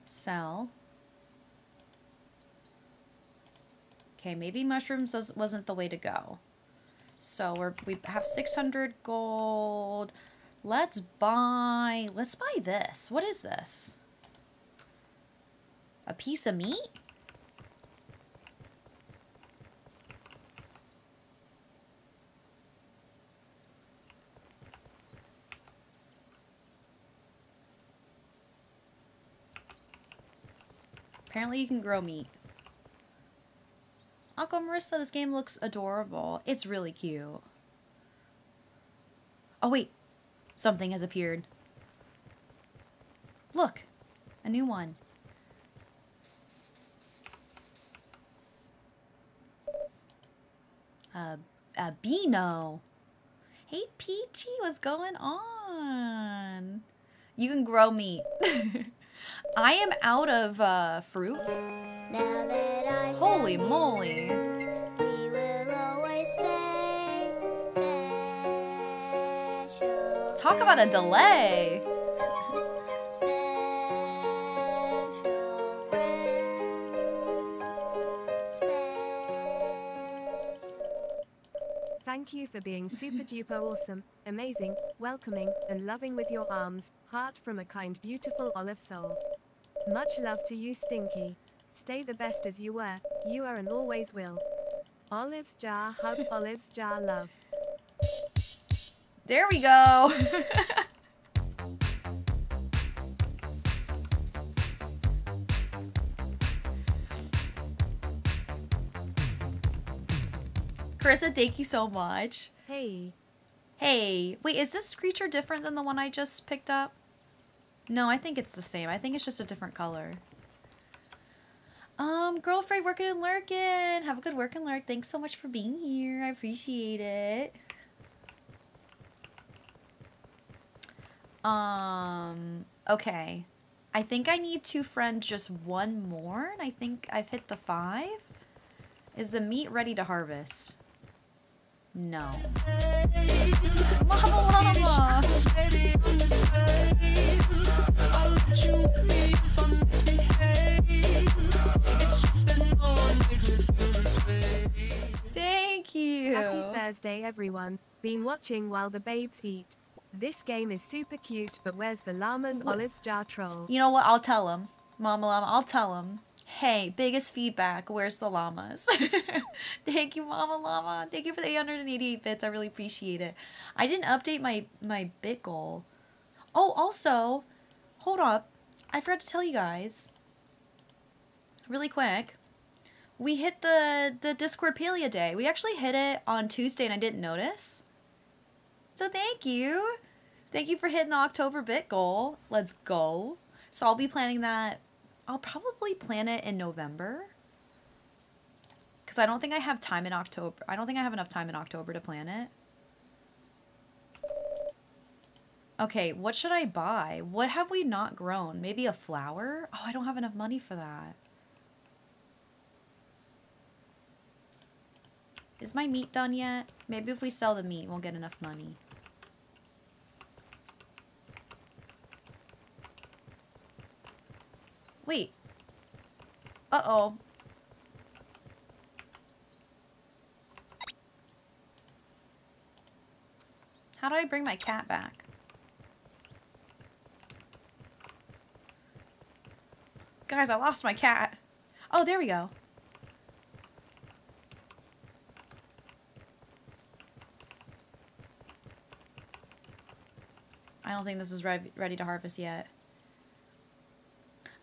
Sell. Okay, maybe mushrooms was, wasn't the way to go. So we're, we have 600 gold. Let's buy, let's buy this. What is this? A piece of meat? Apparently you can grow meat. Uncle Marissa, this game looks adorable. It's really cute. Oh wait, something has appeared. Look, a new one. Uh, a Beano. Hey Peachy, what's going on? You can grow meat. I am out of uh, fruit. Holy moly. Talk about a delay. Thank you for being super duper awesome, amazing, welcoming, and loving with your arms, heart from a kind beautiful olive soul. Much love to you Stinky. Stay the best as you were, you are and always will. Olives jar hug, olives jar love. There we go. Carissa, thank you so much. Hey, Hey, wait, is this creature different than the one I just picked up? No, I think it's the same. I think it's just a different color. Um, girlfriend working and lurking. Have a good work and lurk. Thanks so much for being here. I appreciate it. Um, okay. I think I need to friend just one more, and I think I've hit the five. Is the meat ready to harvest? No. Mama llama! Thank you. happy Thursday everyone. Been watching while the babes eat. This game is super cute, but where's the llama and olives jar troll? You know what? I'll tell him. Mama llama, I'll tell him. Hey, biggest feedback. Where's the llamas? Thank you, Mama Llama. Thank you for the 888 bits. I really appreciate it. I didn't update my my bit goal. Oh, also, hold up. I forgot to tell you guys. Really quick. We hit the the Discord Palia Day. We actually hit it on Tuesday and I didn't notice. So thank you. Thank you for hitting the October bit goal. Let's go. So I'll be planning that. I'll probably plan it in November. Because I don't think I have time in October. I don't think I have enough time in October to plan it. Okay, what should I buy? What have we not grown? Maybe a flower? Oh, I don't have enough money for that. Is my meat done yet? Maybe if we sell the meat, we'll get enough money. Wait. Uh-oh. How do I bring my cat back? Guys, I lost my cat. Oh, there we go. I don't think this is re ready to harvest yet.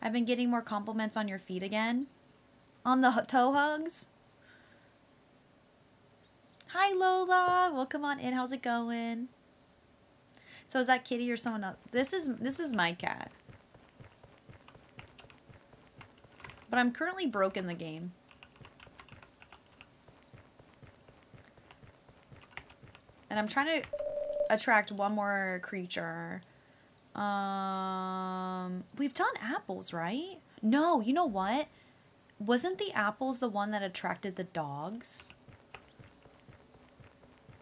I've been getting more compliments on your feet again. On the toe hugs. Hi Lola, welcome on in. How's it going? So is that Kitty or someone else? This is this is my cat. But I'm currently broke in the game. And I'm trying to attract one more creature. Um, we've done apples, right? No, you know what? Wasn't the apples the one that attracted the dogs?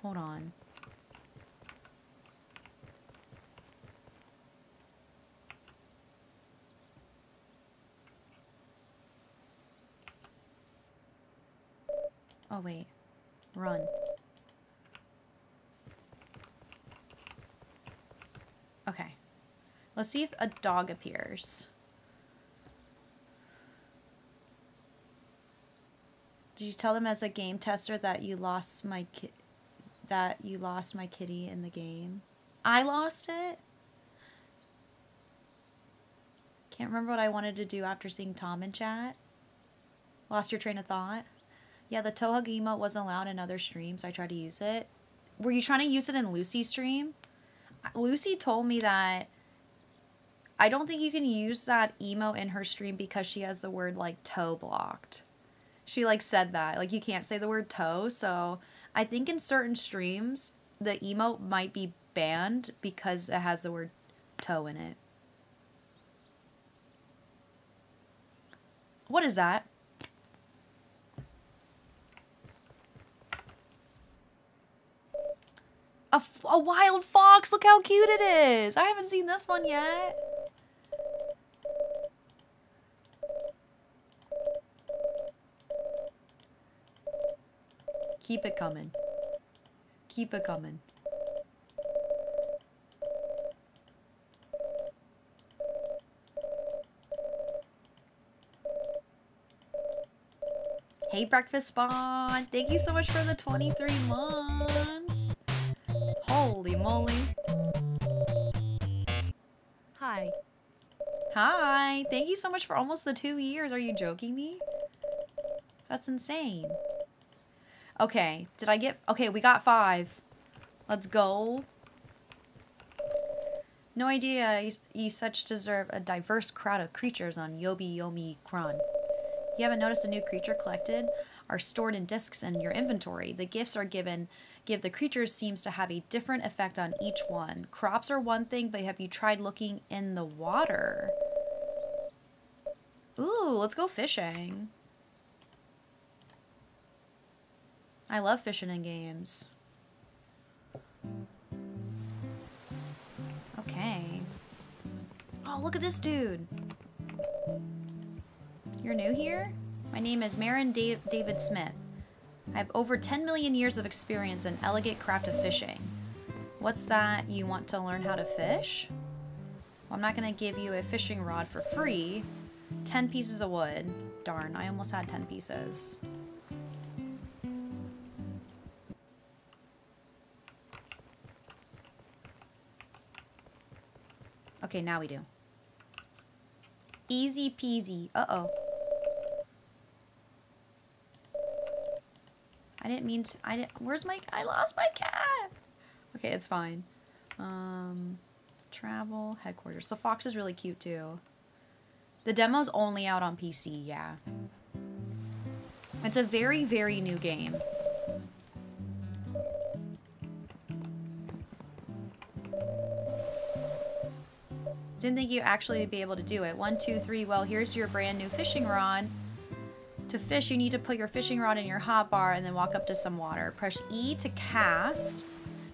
Hold on. Oh, wait. Run. Okay. Let's see if a dog appears. Did you tell them as a game tester that you lost my ki that you lost my kitty in the game? I lost it? Can't remember what I wanted to do after seeing Tom in chat. Lost your train of thought? Yeah, the Tohug emote wasn't allowed in other streams. I tried to use it. Were you trying to use it in Lucy's stream? Lucy told me that I don't think you can use that emote in her stream because she has the word like toe blocked. She like said that. Like you can't say the word toe, so I think in certain streams the emote might be banned because it has the word toe in it. What is that? A, a wild fox. Look how cute it is. I haven't seen this one yet. Keep it coming. Keep it coming. Hey, Breakfast Spawn. Thank you so much for the 23 months. Moly. Hi. Hi. Thank you so much for almost the two years. Are you joking me? That's insane. Okay. Did I get... Okay, we got five. Let's go. No idea you, you such deserve a diverse crowd of creatures on Yobi Yomi Kron. You haven't noticed a new creature collected are stored in discs in your inventory. The gifts are given give the creatures seems to have a different effect on each one. Crops are one thing, but have you tried looking in the water? Ooh, let's go fishing. I love fishing in games. Okay. Oh, look at this dude. You're new here? My name is Marin David Smith. I have over 10 million years of experience in elegant craft of fishing. What's that? You want to learn how to fish? Well, I'm not going to give you a fishing rod for free. 10 pieces of wood. Darn, I almost had 10 pieces. Okay, now we do. Easy peasy. Uh-oh. I didn't mean to. I didn't. Where's my. I lost my cat! Okay, it's fine. Um, travel, headquarters. So Fox is really cute too. The demo's only out on PC, yeah. It's a very, very new game. Didn't think you actually would be able to do it. One, two, three. Well, here's your brand new fishing rod. To fish, you need to put your fishing rod in your hotbar and then walk up to some water. Press E to cast.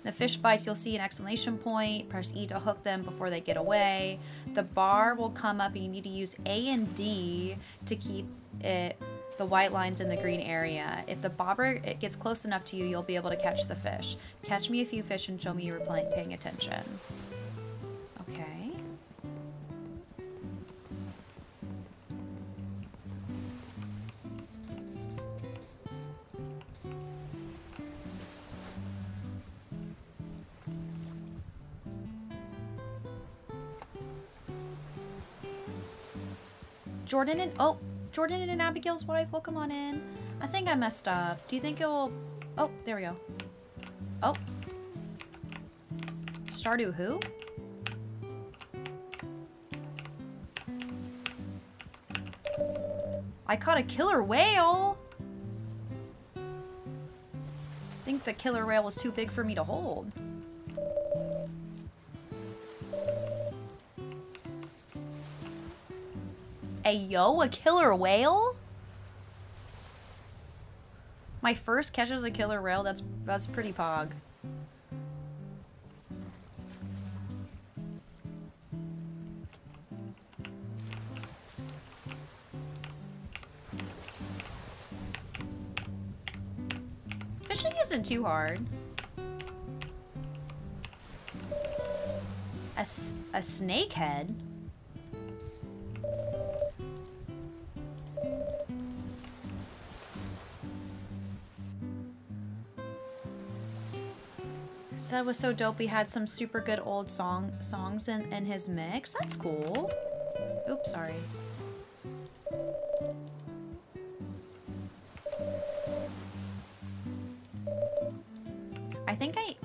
The fish bites, you'll see an exclamation point. Press E to hook them before they get away. The bar will come up and you need to use A and D to keep it the white lines in the green area. If the bobber it gets close enough to you, you'll be able to catch the fish. Catch me a few fish and show me you were paying attention. Jordan and oh, Jordan and Abigail's wife, welcome on in. I think I messed up. Do you think it will? Oh, there we go. Oh, Stardew who? I caught a killer whale. I think the killer whale was too big for me to hold. Ayo, a killer whale? My first catch as a killer whale, that's that's pretty pog. Fishing isn't too hard. A, a snakehead? So that was so dope. He had some super good old song songs in, in his mix. That's cool. Oops, sorry. I think I...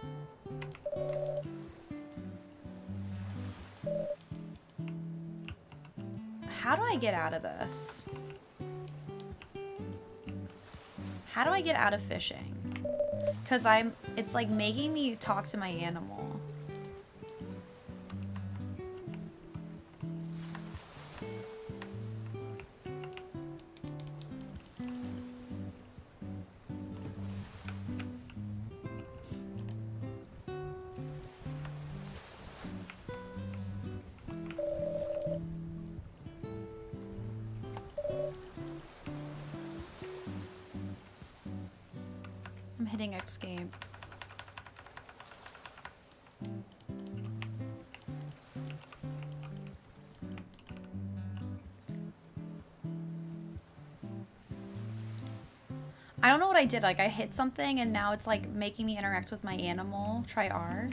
How do I get out of this? How do I get out of fishing? Because I'm, it's like making me talk to my animal. I did. Like, I hit something and now it's like making me interact with my animal. Try R.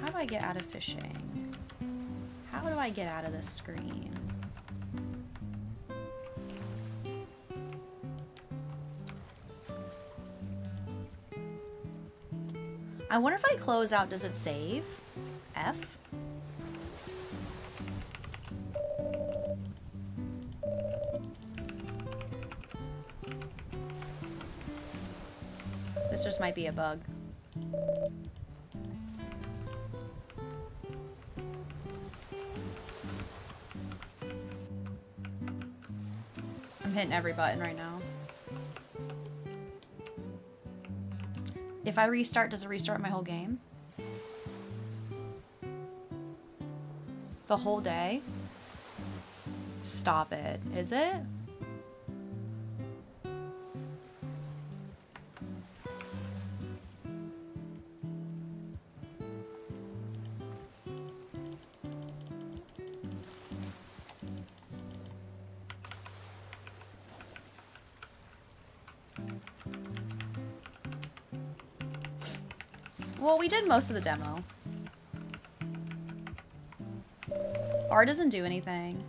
How do I get out of fishing? How do I get out of this screen? I wonder if I close out, does it save? Might be a bug. I'm hitting every button right now. If I restart, does it restart my whole game? The whole day? Stop it. Is it? Did most of the demo. R doesn't do anything.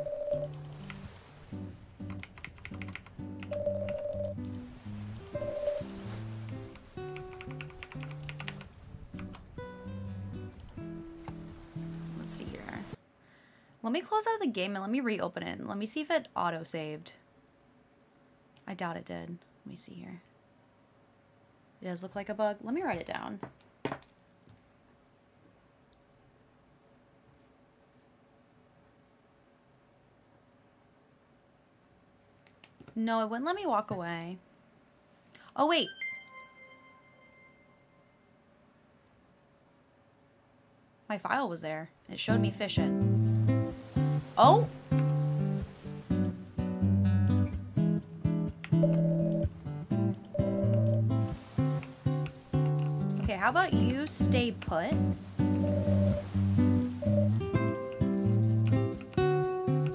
Let's see here. Let me close out of the game and let me reopen it. Let me see if it auto-saved. I doubt it did. Let me see here. It does look like a bug. Let me write it down. No, it wouldn't let me walk away. Oh, wait. My file was there. It showed me fishing. Oh! Okay, how about you stay put?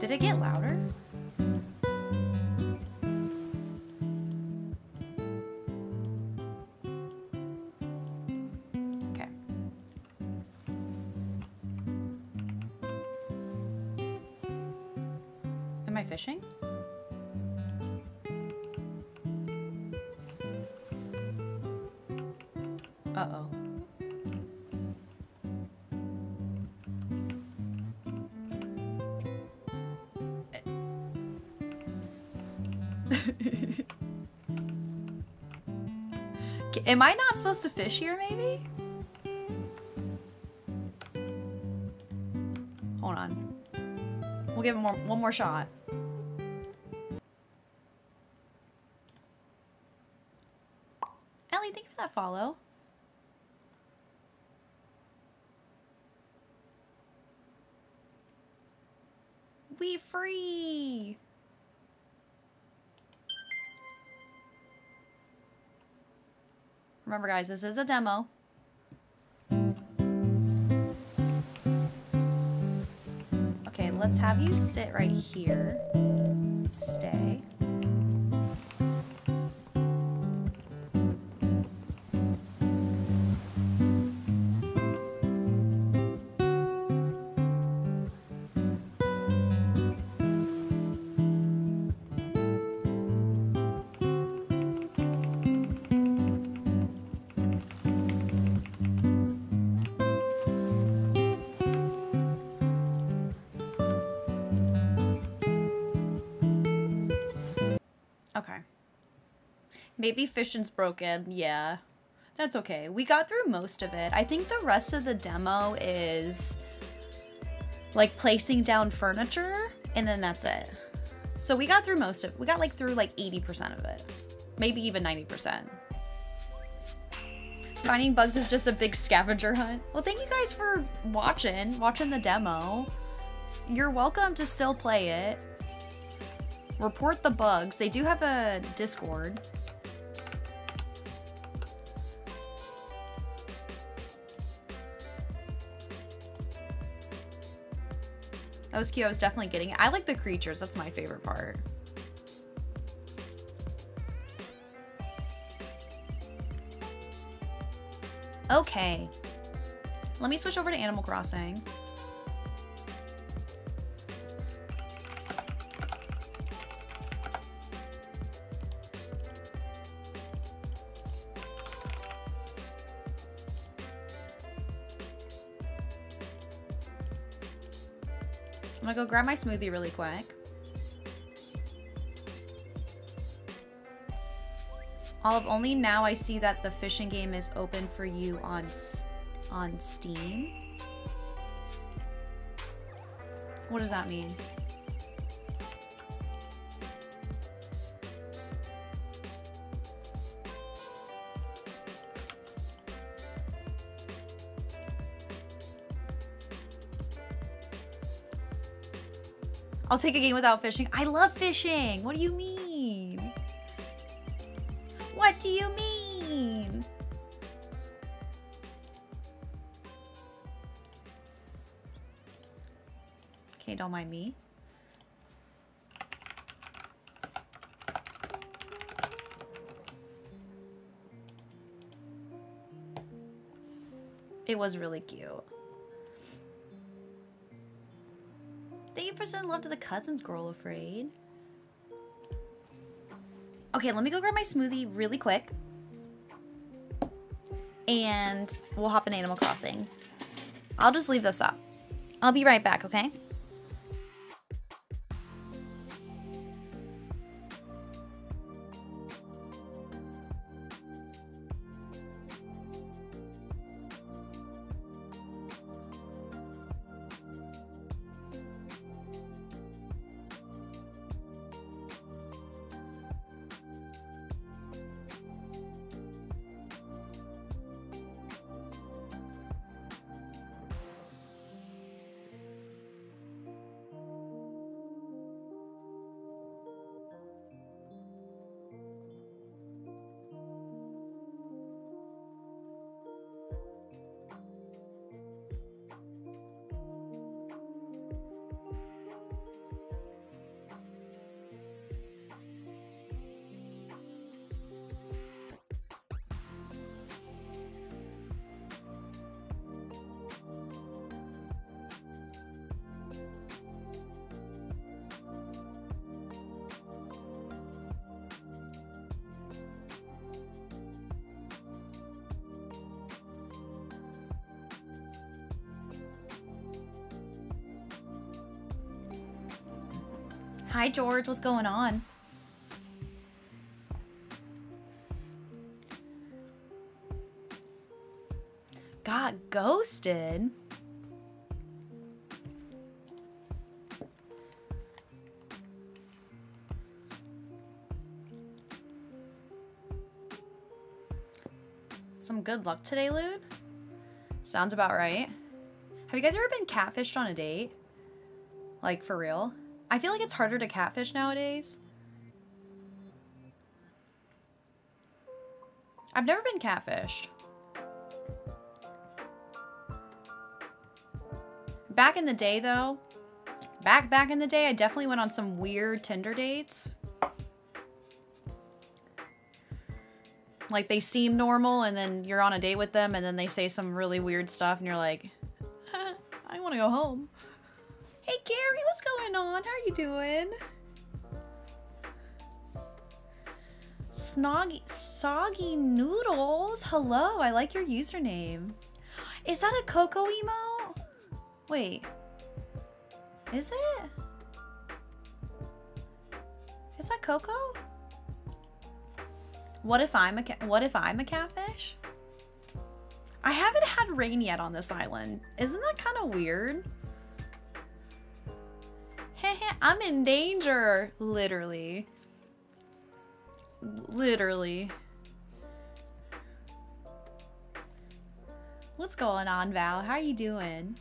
Did it get louder? Am I not supposed to fish here, maybe? Hold on. We'll give him more, one more shot. Ellie, thank you for that follow. We free. Remember, guys, this is a demo. Okay, let's have you sit right here. Stay. Maybe fishing's broken. Yeah. That's okay. We got through most of it. I think the rest of the demo is like placing down furniture and then that's it. So we got through most of it. We got like through like 80% of it. Maybe even 90%. Finding bugs is just a big scavenger hunt. Well, thank you guys for watching, watching the demo. You're welcome to still play it report the bugs. They do have a Discord. That was cute. I was definitely getting it. I like the creatures. That's my favorite part. Okay. Let me switch over to Animal Crossing. I'm gonna go grab my smoothie really quick. Olive, only now I see that the fishing game is open for you on on Steam. What does that mean? I'll take a game without fishing. I love fishing. What do you mean? What do you mean? Okay, don't mind me. It was really cute. Love to the cousins, girl afraid. Okay, let me go grab my smoothie really quick. And we'll hop in Animal Crossing. I'll just leave this up. I'll be right back, okay? George. What's going on? Got ghosted? Some good luck today, Lude? Sounds about right. Have you guys ever been catfished on a date? Like, for real? I feel like it's harder to catfish nowadays. I've never been catfished. Back in the day, though, back back in the day, I definitely went on some weird Tinder dates. Like they seem normal, and then you're on a date with them, and then they say some really weird stuff, and you're like, I want to go home. On? How are you doing? Snoggy, soggy noodles. Hello, I like your username. Is that a Coco emote? Wait, is it? Is that Coco? What if I'm a what if I'm a catfish? I haven't had rain yet on this island. Isn't that kind of weird? I'm in danger. Literally. Literally. What's going on, Val? How are you doing?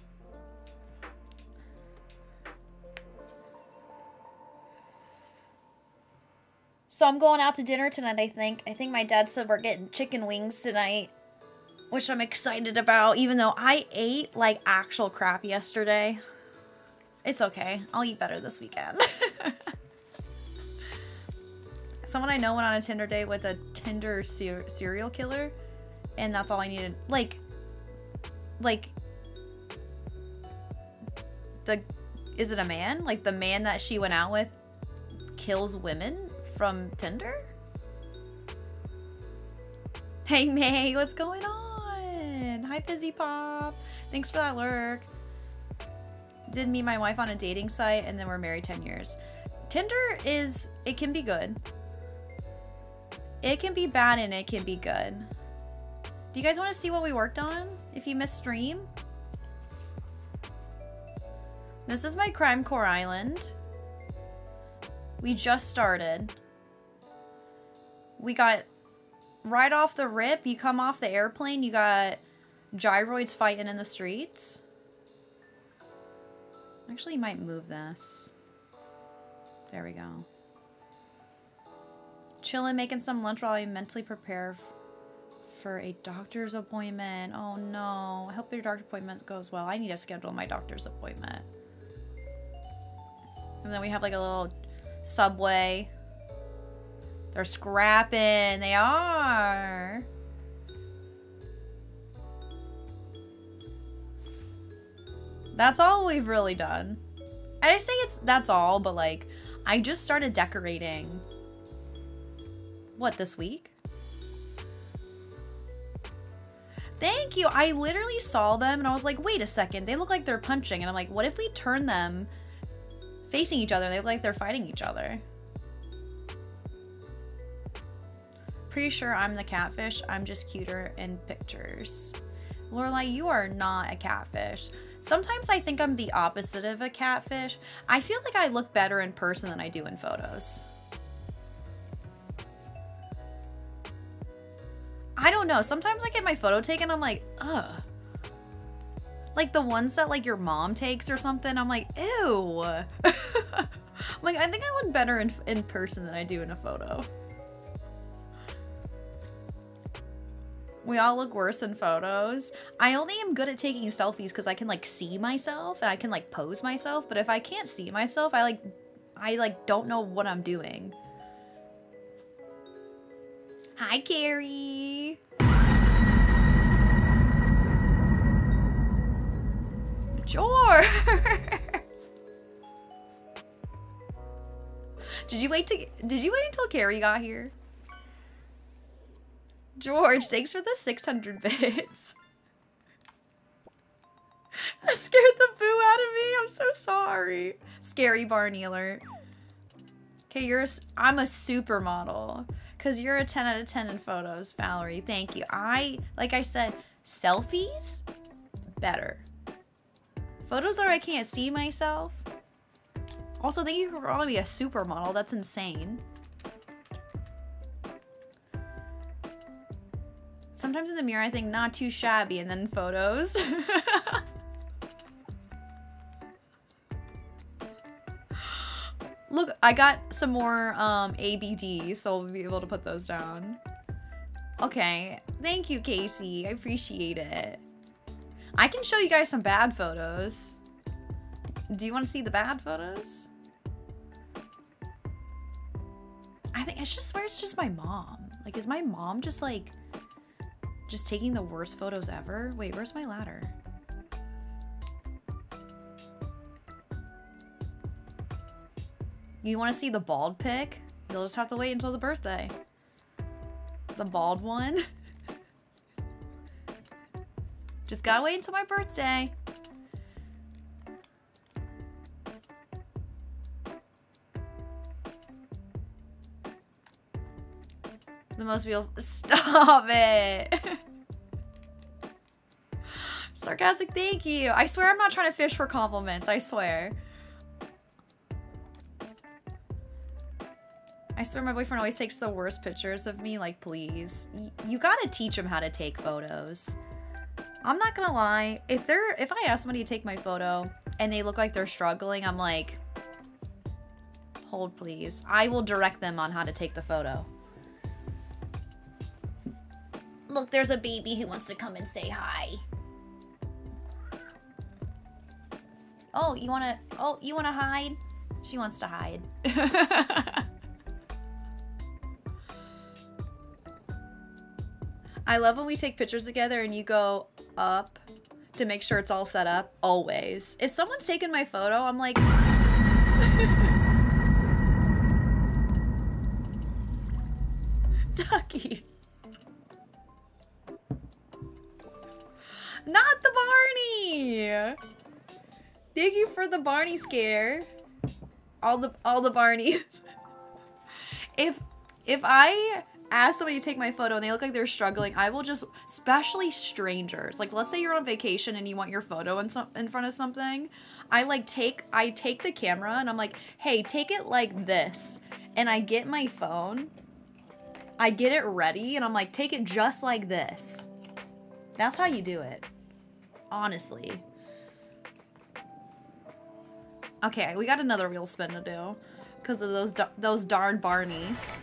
So I'm going out to dinner tonight, I think. I think my dad said we're getting chicken wings tonight, which I'm excited about, even though I ate like actual crap yesterday. It's okay. I'll eat better this weekend. Someone I know went on a Tinder date with a Tinder ser serial killer, and that's all I needed. Like, like, the, is it a man? Like, the man that she went out with kills women from Tinder? Hey, May, what's going on? Hi, Fizzy Pop. Thanks for that lurk did meet my wife on a dating site and then we're married 10 years. Tinder is, it can be good. It can be bad and it can be good. Do you guys want to see what we worked on? If you missed stream? This is my Crime Core Island. We just started. We got right off the rip, you come off the airplane, you got gyroids fighting in the streets. Actually, might move this. There we go. Chilling, making some lunch while I mentally prepare for a doctor's appointment. Oh no. I hope your doctor appointment goes well. I need to schedule my doctor's appointment. And then we have like a little subway. They're scrapping. They are. That's all we've really done. I say it's that's all, but like I just started decorating. What this week? Thank you. I literally saw them and I was like, wait a second. They look like they're punching. And I'm like, what if we turn them facing each other and they look like they're fighting each other? Pretty sure I'm the catfish. I'm just cuter in pictures. Lorelai, you are not a catfish. Sometimes I think I'm the opposite of a catfish. I feel like I look better in person than I do in photos. I don't know. Sometimes I get my photo taken, I'm like, ugh. Like the ones that like your mom takes or something, I'm like, ew. I'm like, I think I look better in, in person than I do in a photo. We all look worse in photos. I only am good at taking selfies because I can like see myself and I can like pose myself. But if I can't see myself, I like, I like don't know what I'm doing. Hi, Carrie. Sure. did you wait to did you wait until Carrie got here? George, thanks for the 600 bits. That scared the boo out of me. I'm so sorry. Scary Barney alert. Okay, you're a, I'm a supermodel. Because you're a 10 out of 10 in photos, Valerie. Thank you. I, like I said, selfies, better. Photos where I can't see myself. Also, thank you for calling me a supermodel. That's insane. Sometimes in the mirror I think not too shabby and then photos. Look, I got some more um, ABD, so we'll be able to put those down. Okay, thank you, Casey. I appreciate it. I can show you guys some bad photos. Do you want to see the bad photos? I think I just swear it's just my mom. Like, is my mom just like just taking the worst photos ever? Wait, where's my ladder? You want to see the bald pic? You'll just have to wait until the birthday. The bald one? just gotta wait until my birthday. The most real- Stop it! Sarcastic thank you. I swear I'm not trying to fish for compliments. I swear. I swear my boyfriend always takes the worst pictures of me. Like, please. Y you gotta teach him how to take photos. I'm not gonna lie. If they're- if I ask somebody to take my photo and they look like they're struggling, I'm like, hold please. I will direct them on how to take the photo. Look, there's a baby who wants to come and say hi. Oh, you wanna, oh, you wanna hide? She wants to hide. I love when we take pictures together and you go up to make sure it's all set up. Always. If someone's taking my photo, I'm like... Ducky. Not the Barney! Thank you for the Barney scare. All the all the Barneys. if if I ask somebody to take my photo and they look like they're struggling, I will just, especially strangers. Like, let's say you're on vacation and you want your photo in some in front of something. I like take I take the camera and I'm like, hey, take it like this, and I get my phone. I get it ready and I'm like, take it just like this. That's how you do it. Honestly. Okay, we got another real spin to do because of those those darn Barneys.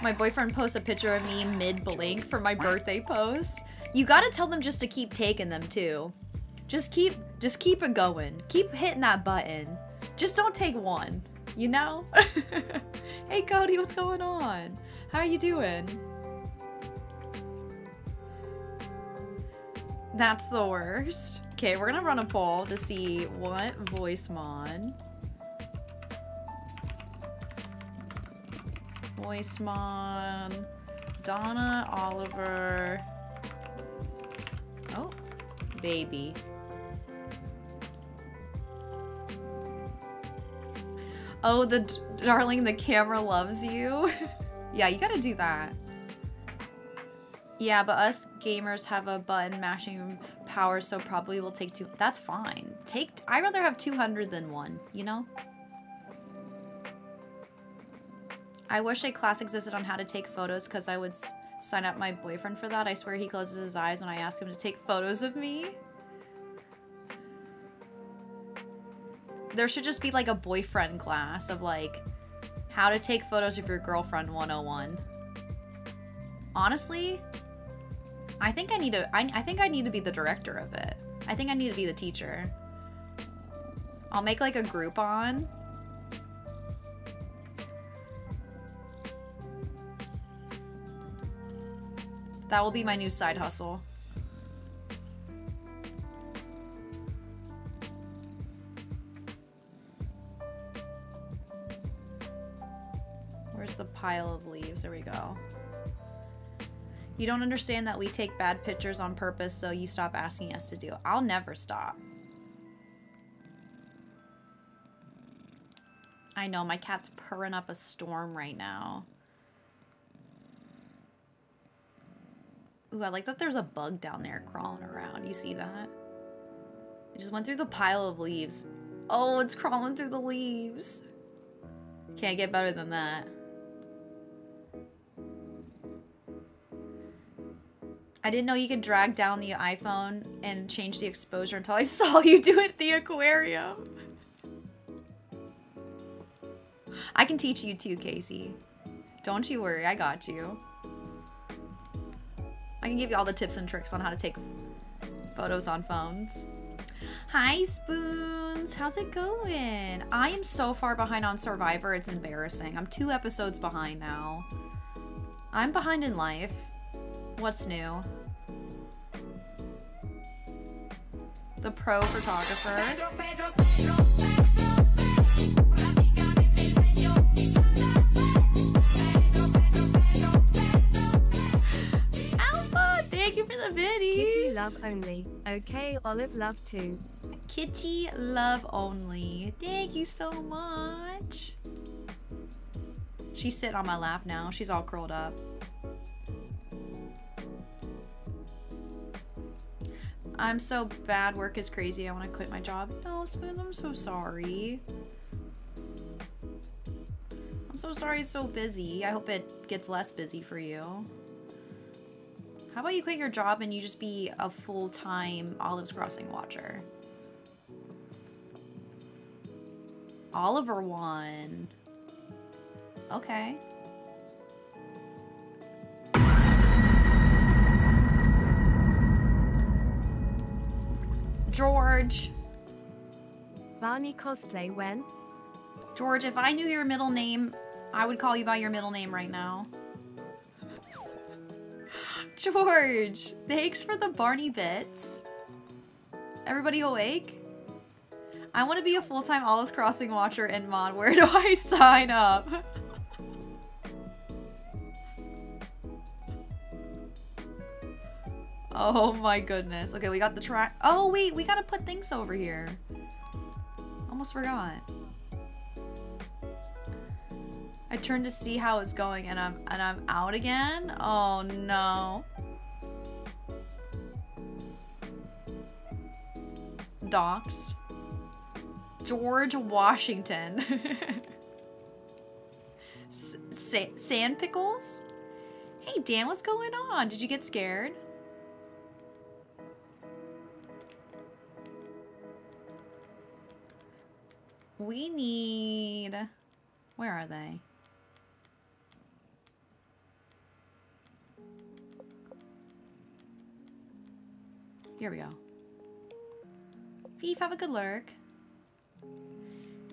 My boyfriend posts a picture of me mid-blink for my birthday post. You gotta tell them just to keep taking them too. Just keep, just keep it going. Keep hitting that button. Just don't take one, you know? hey Cody, what's going on? How are you doing? That's the worst. Okay, we're gonna run a poll to see what voice mod. Voice mod. Donna Oliver. Oh, baby. Oh, the darling, the camera loves you. yeah, you gotta do that. Yeah, but us gamers have a button mashing power, so probably we'll take two. That's fine. Take. I'd rather have 200 than one, you know? I wish a class existed on how to take photos because I would sign up my boyfriend for that. I swear he closes his eyes when I ask him to take photos of me. There should just be like a boyfriend class of like how to take photos of your girlfriend 101. Honestly, I think I need to I, I think I need to be the director of it. I think I need to be the teacher. I'll make like a Groupon. That will be my new side hustle. Where's the pile of leaves? There we go. You don't understand that we take bad pictures on purpose, so you stop asking us to do it. I'll never stop. I know, my cat's purring up a storm right now. Ooh, I like that there's a bug down there crawling around. You see that? It just went through the pile of leaves. Oh, it's crawling through the leaves. Can't get better than that. I didn't know you could drag down the iPhone and change the exposure until I saw you do it at the aquarium. I can teach you too, Casey. Don't you worry, I got you. I can give you all the tips and tricks on how to take photos on phones. Hi, Spoons. How's it going? I am so far behind on Survivor, it's embarrassing. I'm two episodes behind now. I'm behind in life. What's new? The pro photographer. Alpha, thank you for the Kitty love only. Okay, Olive love too. Kitty love only. Thank you so much. She's sitting on my lap now. She's all curled up. I'm so bad. Work is crazy. I want to quit my job. No, Spoon, I'm so sorry. I'm so sorry it's so busy. I hope it gets less busy for you. How about you quit your job and you just be a full-time Olives Crossing watcher? Oliver won. Okay. George. Barney cosplay when? George, if I knew your middle name, I would call you by your middle name right now. George, thanks for the Barney bits. Everybody awake? I want to be a full-time Olives Crossing watcher and mod. Where do I sign up? oh my goodness. Okay, we got the track. Oh wait, we gotta put things over here. Almost forgot. I turned to see how it's going and I'm and I'm out again. Oh no. Doxed. George Washington. Sa- sand pickles? Hey Dan, what's going on? Did you get scared? We need... Where are they? Here we go. Thief, have a good lurk.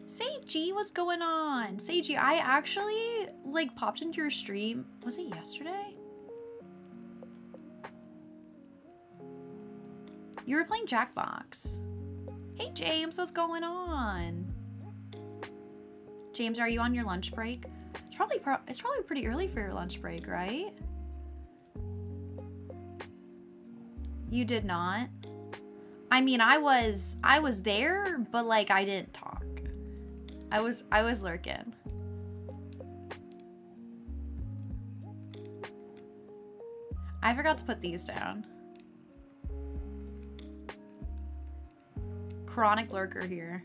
Seiji, what's going on? Seiji, I actually, like, popped into your stream. Was it yesterday? You were playing Jackbox. Hey James, what's going on? James, are you on your lunch break? It's probably pro it's probably pretty early for your lunch break, right? You did not. I mean, I was I was there, but like I didn't talk. I was I was lurking. I forgot to put these down. Chronic lurker here.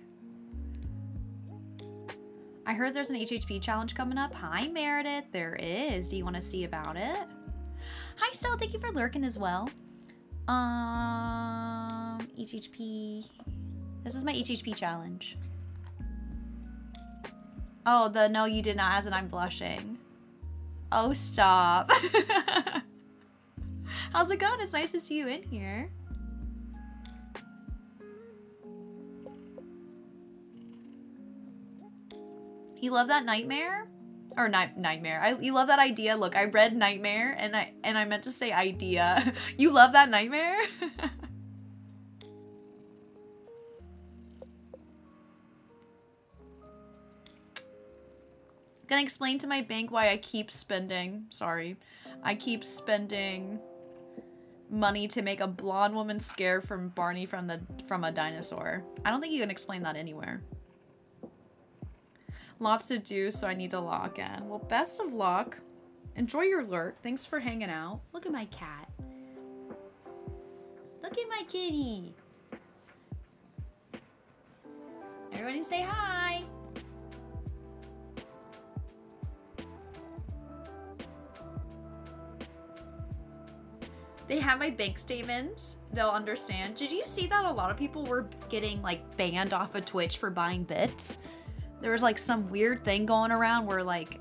I heard there's an HHP challenge coming up. Hi, Meredith. There is. Do you want to see about it? Hi, Sel. Thank you for lurking as well. Um, HHP. This is my HHP challenge. Oh, the no, you did not, as in I'm blushing. Oh, stop. How's it going? It's nice to see you in here. You love that nightmare? Or night nightmare. I, you love that idea. Look, I read nightmare and I and I meant to say idea. you love that nightmare? Gonna explain to my bank why I keep spending. Sorry. I keep spending money to make a blonde woman scared from Barney from the from a dinosaur. I don't think you can explain that anywhere. Lots to do, so I need to log in. Well, best of luck. Enjoy your lurk. Thanks for hanging out. Look at my cat. Look at my kitty. Everybody say hi. they have my bank statements, they'll understand. Did you see that a lot of people were getting like banned off of Twitch for buying bits? There was like some weird thing going around where like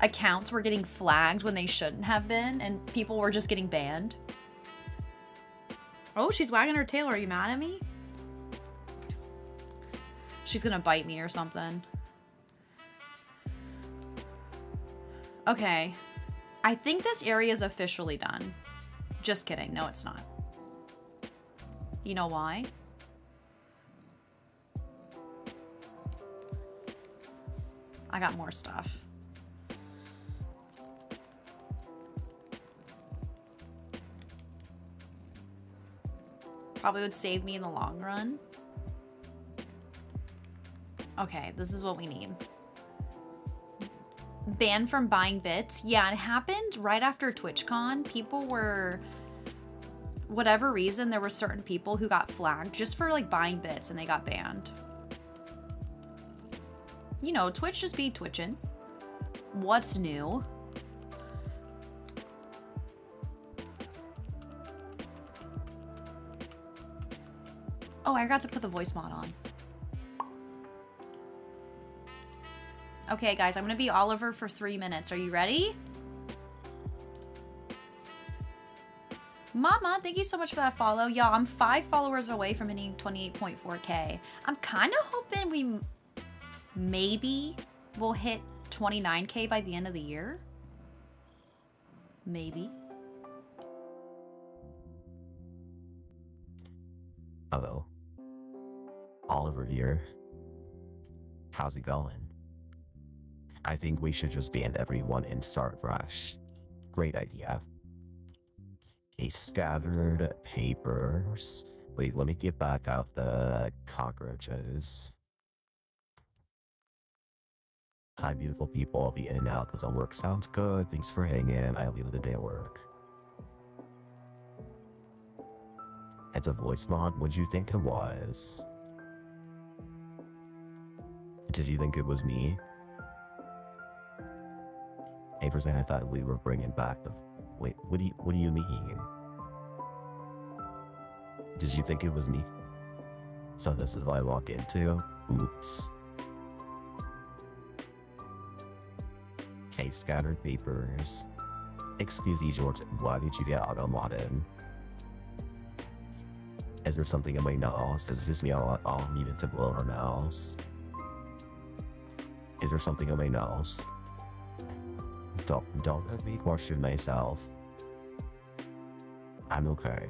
accounts were getting flagged when they shouldn't have been and people were just getting banned. Oh, she's wagging her tail. Are you mad at me? She's gonna bite me or something. Okay. I think this area is officially done. Just kidding. No, it's not. You know why? I got more stuff. Probably would save me in the long run. Okay, this is what we need. Banned from buying bits. Yeah, it happened right after TwitchCon. People were whatever reason, there were certain people who got flagged just for like buying bits and they got banned. You know, Twitch just be twitching. What's new? Oh, I forgot to put the voice mod on. Okay, guys, I'm gonna be Oliver for three minutes. Are you ready? Mama, thank you so much for that follow. Y'all, I'm five followers away from hitting 28.4k. I'm kind of hoping we maybe we'll hit 29k by the end of the year. Maybe. Hello. Oliver here. How's it going? I think we should just ban everyone and start fresh. Great idea. A scattered papers. Wait, let me get back out the cockroaches. Hi, beautiful people. I'll be in and out because our work sounds good. Thanks for hanging. I'll be leave the day at work. It's a voice mod. What'd you think it was? Did you think it was me? Hey, for a second, I thought we were bringing back the. Wait, what do you what do you mean? Did you think it was me? So this is what I walk into. Oops. Scattered papers. Excuse me, George, why did you get out of Is there something in my nose? Does it just I all all needed to blow her nose? Is there something in my nose? Don't, don't let me question myself. I'm okay.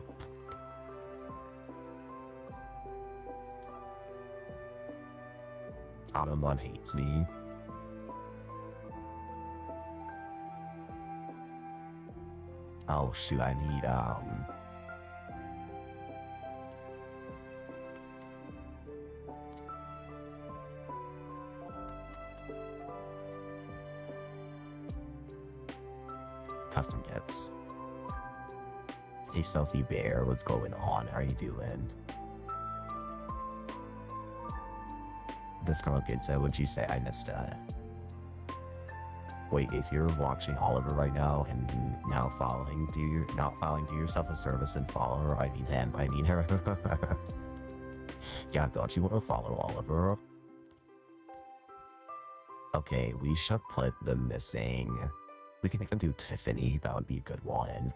Ottoman hates me. Oh shoot, I need um custom kits. Hey Sophie Bear, what's going on? How are you doing? This girl gets it. Would you say I missed it? Wait, if you're watching Oliver right now and now following, do you not following, do yourself a service and follow her? I mean him. I mean her. yeah, don't you want to follow Oliver? Okay, we should put the missing. We can make even do Tiffany. That would be a good one.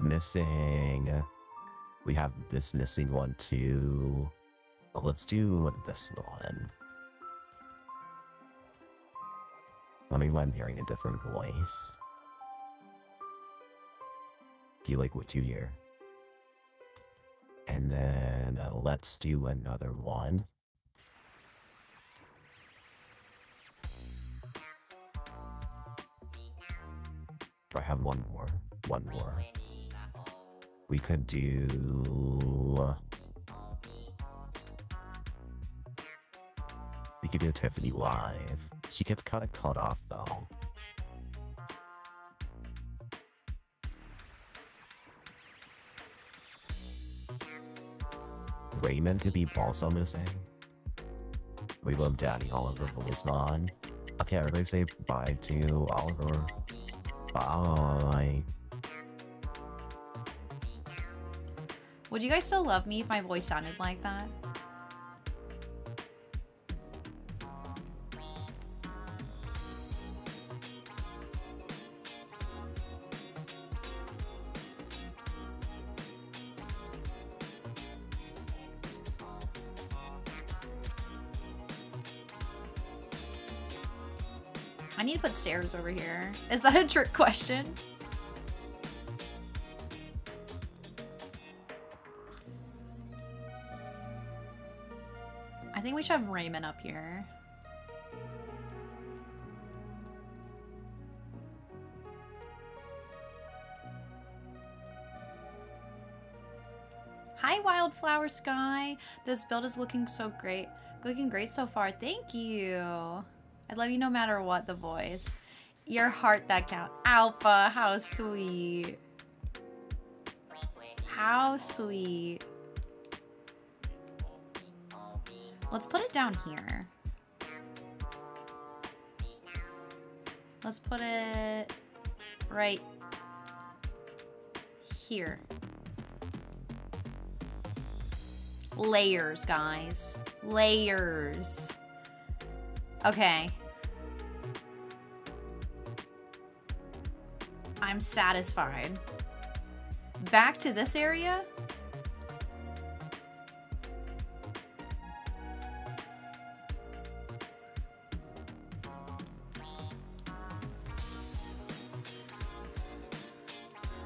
Missing. We have this missing one too. Let's do this one. Let mean, I'm hearing a different voice. Do you like what you hear? And then uh, let's do another one. I have one more. One more. We could do. We could do Tiffany live. She gets kind of cut off though. Raymond could be also missing. We love Daddy Oliver Felisman. Okay, everybody say bye to Oliver. Bye. Would you guys still love me if my voice sounded like that? Stairs over here. Is that a trick question? I think we should have Raymond up here. Hi, Wildflower Sky. This build is looking so great. Looking great so far. Thank you. I love you no matter what, the voice. Your heart that count. Alpha, how sweet. How sweet. Let's put it down here. Let's put it right here. Layers, guys. Layers. Okay. I'm satisfied. Back to this area?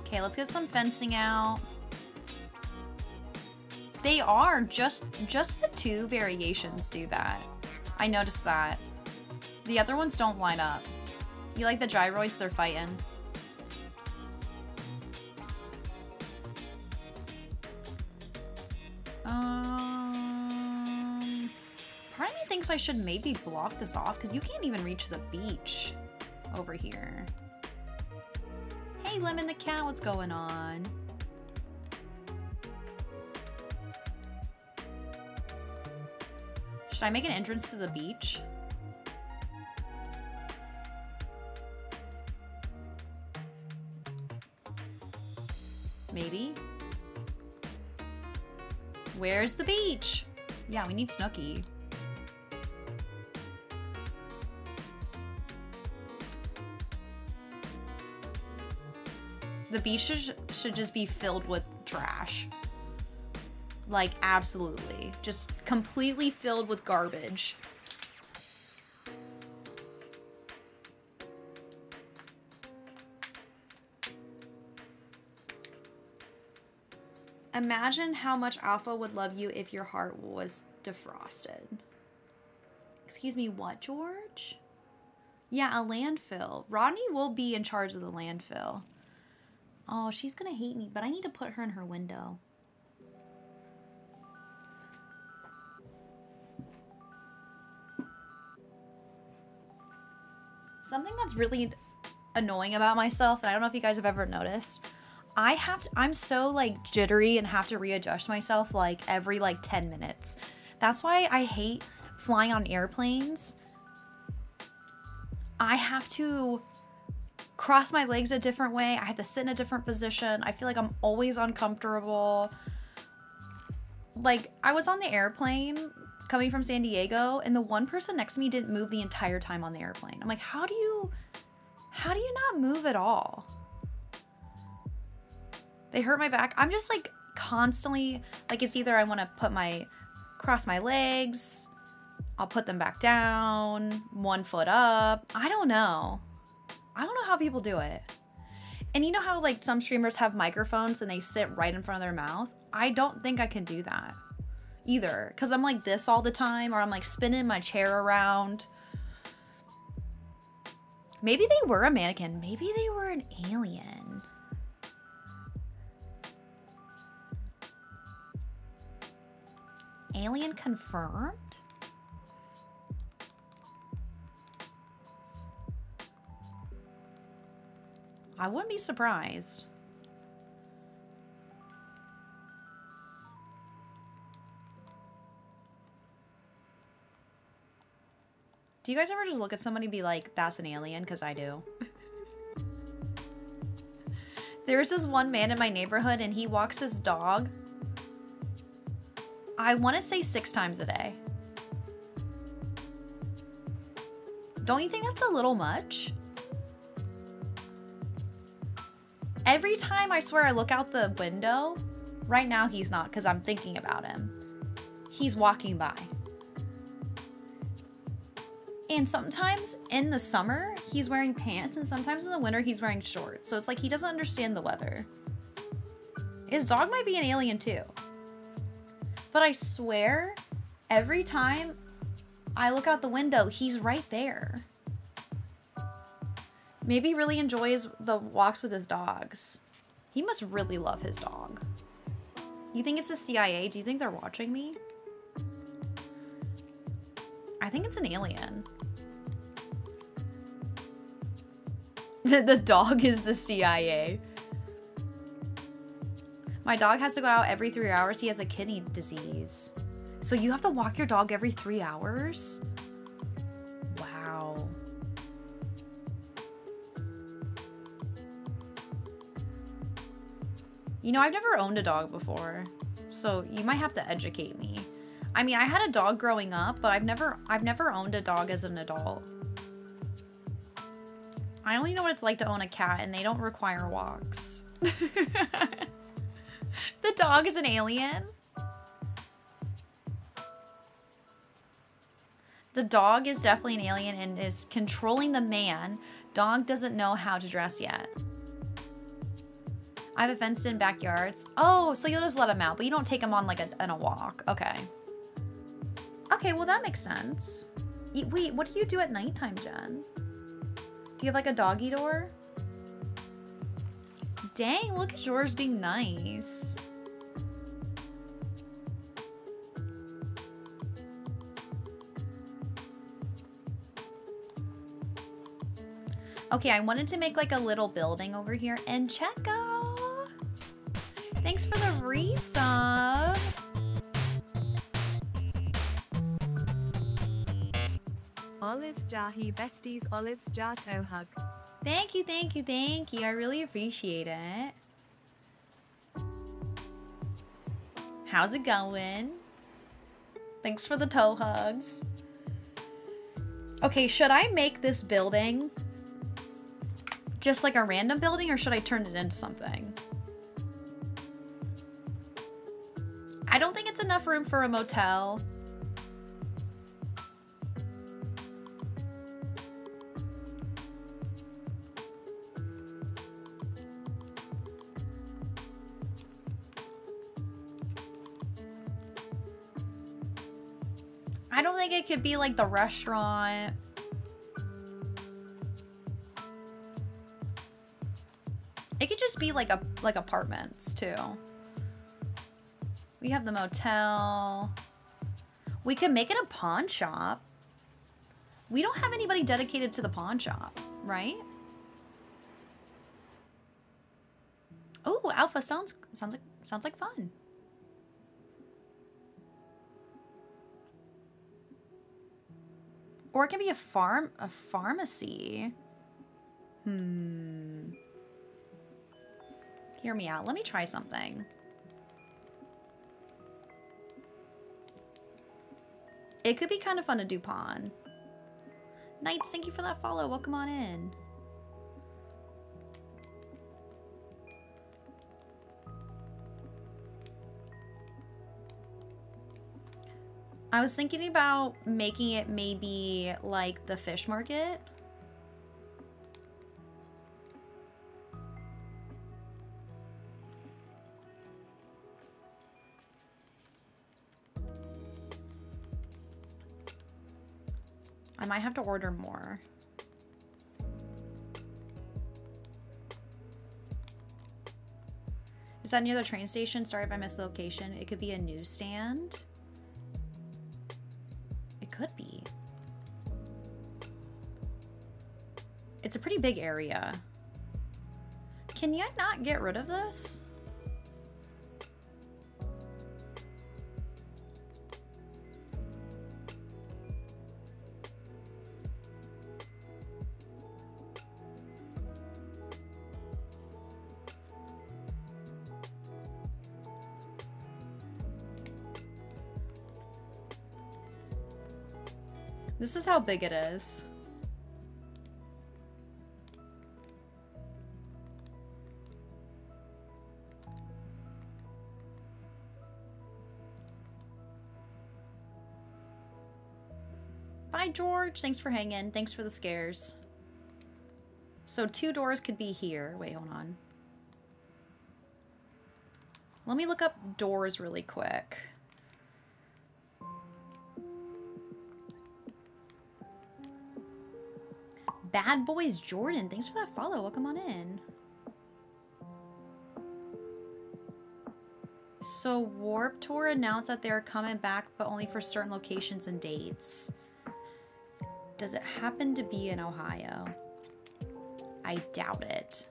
Okay, let's get some fencing out. They are just just the two variations do that. I noticed that. The other ones don't line up. You like the gyroids they're fighting? Um, part of me thinks I should maybe block this off because you can't even reach the beach over here. Hey, Lemon the cat, what's going on? Should I make an entrance to the beach? Where's the beach? Yeah, we need Snooky. The beach should, should just be filled with trash. Like, absolutely. Just completely filled with garbage. Imagine how much Alpha would love you if your heart was defrosted. Excuse me, what, George? Yeah, a landfill. Rodney will be in charge of the landfill. Oh, she's gonna hate me, but I need to put her in her window. Something that's really annoying about myself, and I don't know if you guys have ever noticed, I have to, I'm so like jittery and have to readjust myself like every like 10 minutes. That's why I hate flying on airplanes. I have to cross my legs a different way. I have to sit in a different position. I feel like I'm always uncomfortable. Like I was on the airplane coming from San Diego and the one person next to me didn't move the entire time on the airplane. I'm like, "How do you how do you not move at all?" They hurt my back. I'm just like constantly like it's either I want to put my cross my legs, I'll put them back down, one foot up. I don't know. I don't know how people do it. And you know how like some streamers have microphones and they sit right in front of their mouth? I don't think I can do that either cuz I'm like this all the time or I'm like spinning my chair around. Maybe they were a mannequin. Maybe they were an alien. Alien confirmed? I wouldn't be surprised. Do you guys ever just look at somebody be like, that's an alien? Because I do. There's this one man in my neighborhood and he walks his dog. I want to say six times a day. Don't you think that's a little much? Every time I swear I look out the window, right now he's not because I'm thinking about him. He's walking by. And sometimes in the summer, he's wearing pants, and sometimes in the winter, he's wearing shorts. So it's like he doesn't understand the weather. His dog might be an alien too. But I swear, every time I look out the window, he's right there. Maybe really enjoys the walks with his dogs. He must really love his dog. You think it's the CIA? Do you think they're watching me? I think it's an alien. the dog is the CIA. My dog has to go out every three hours. He has a kidney disease. So you have to walk your dog every three hours? Wow. You know, I've never owned a dog before, so you might have to educate me. I mean, I had a dog growing up, but I've never I've never owned a dog as an adult. I only know what it's like to own a cat and they don't require walks. the dog is an alien. The dog is definitely an alien and is controlling the man. Dog doesn't know how to dress yet. I have a fenced in backyards. Oh, so you'll just let him out, but you don't take him on like a, a walk. Okay. Okay, well that makes sense. Wait, what do you do at nighttime, Jen? Do you have like a doggy door? Dang, look at yours being nice. Okay, I wanted to make like a little building over here and check out. Thanks for the resub. Olives Jahi besties Olives Jato hug. Thank you, thank you, thank you. I really appreciate it. How's it going? Thanks for the toe hugs. Okay, should I make this building just like a random building or should I turn it into something? I don't think it's enough room for a motel. I don't think it could be like the restaurant. It could just be like a like apartments too. We have the motel. We could make it a pawn shop. We don't have anybody dedicated to the pawn shop, right? Oh, Alpha sounds sounds like sounds like fun. Or it can be a farm a pharmacy. Hmm. Hear me out. Let me try something. It could be kind of fun to do pawn. Knights, thank you for that follow. Welcome on in. I was thinking about making it maybe like the fish market. I might have to order more. Is that near the train station? Sorry if I missed the location. It could be a newsstand. Could be. It's a pretty big area. Can you not get rid of this? This is how big it is. Bye, George. Thanks for hanging. Thanks for the scares. So two doors could be here. Wait, hold on. Let me look up doors really quick. Bad Boys Jordan, thanks for that follow. Welcome on in. So Warped Tour announced that they're coming back, but only for certain locations and dates. Does it happen to be in Ohio? I doubt it.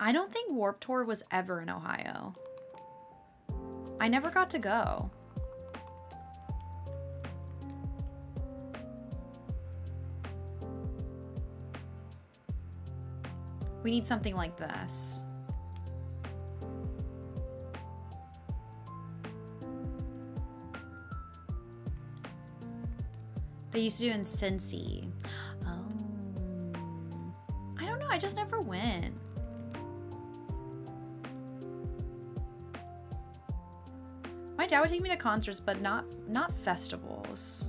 I don't think Warped Tour was ever in Ohio. I never got to go. We need something like this. They used to do in Cincy. Oh. Um, I don't know. I just never went. My dad would take me to concerts, but not not festivals.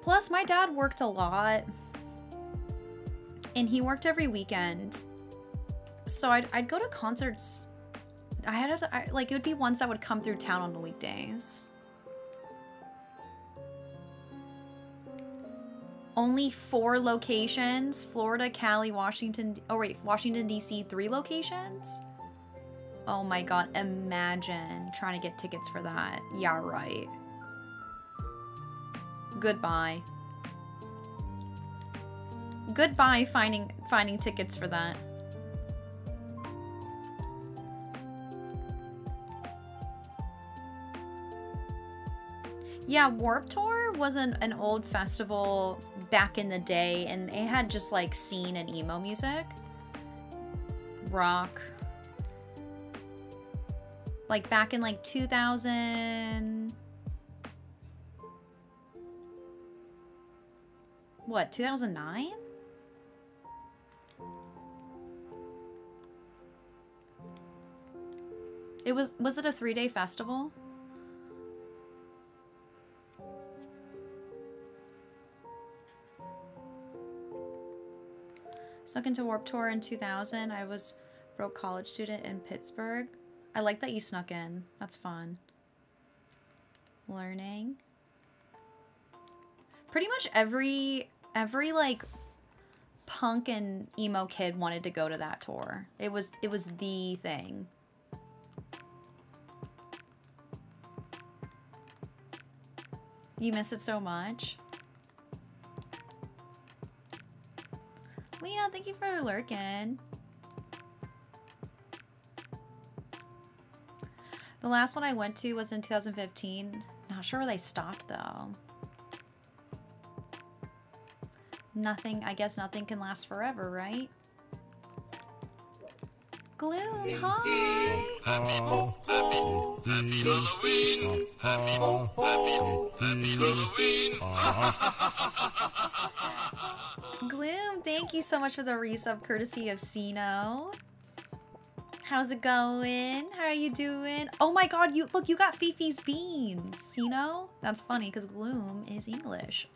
Plus, my dad worked a lot and he worked every weekend. So I'd, I'd go to concerts. I had to, I, like, it would be ones that would come through town on the weekdays. Only four locations Florida, Cali, Washington. Oh, wait, Washington, D.C., three locations? Oh my god, imagine trying to get tickets for that. Yeah, right. Goodbye. Goodbye finding finding tickets for that. Yeah, Warped Tour was an, an old festival back in the day, and it had just like scene and emo music. Rock. Like back in like 2000. What, 2009? It was was it a 3-day festival? Snuck into Warped Tour in 2000. I was broke college student in Pittsburgh. I like that you snuck in. That's fun. Learning. Pretty much every every like punk and emo kid wanted to go to that tour. It was it was the thing. You miss it so much. Lena, thank you for lurking. The last one I went to was in 2015. Not sure where they stopped though. Nothing, I guess nothing can last forever, right? Gloom, hi! Happy Halloween. Happy Halloween. Gloom, thank you so much for the resub courtesy of Sino. How's it going? How are you doing? Oh my god, you look, you got Fifi's beans, Sino? That's funny because Gloom is English.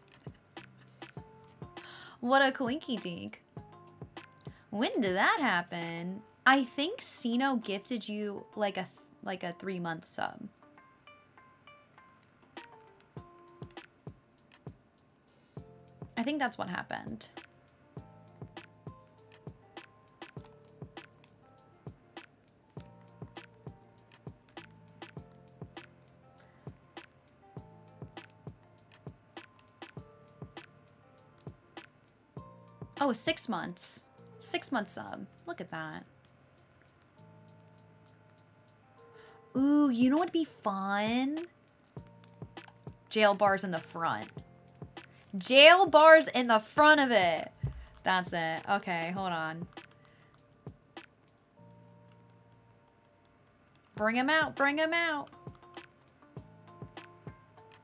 What a coinky dink. When did that happen? I think Sino gifted you like a like a three month sub. I think that's what happened. Oh, six months. Six months sub. Look at that. Ooh, you know what'd be fun? Jail bars in the front. Jail bars in the front of it. That's it. Okay, hold on. Bring him out. Bring him out.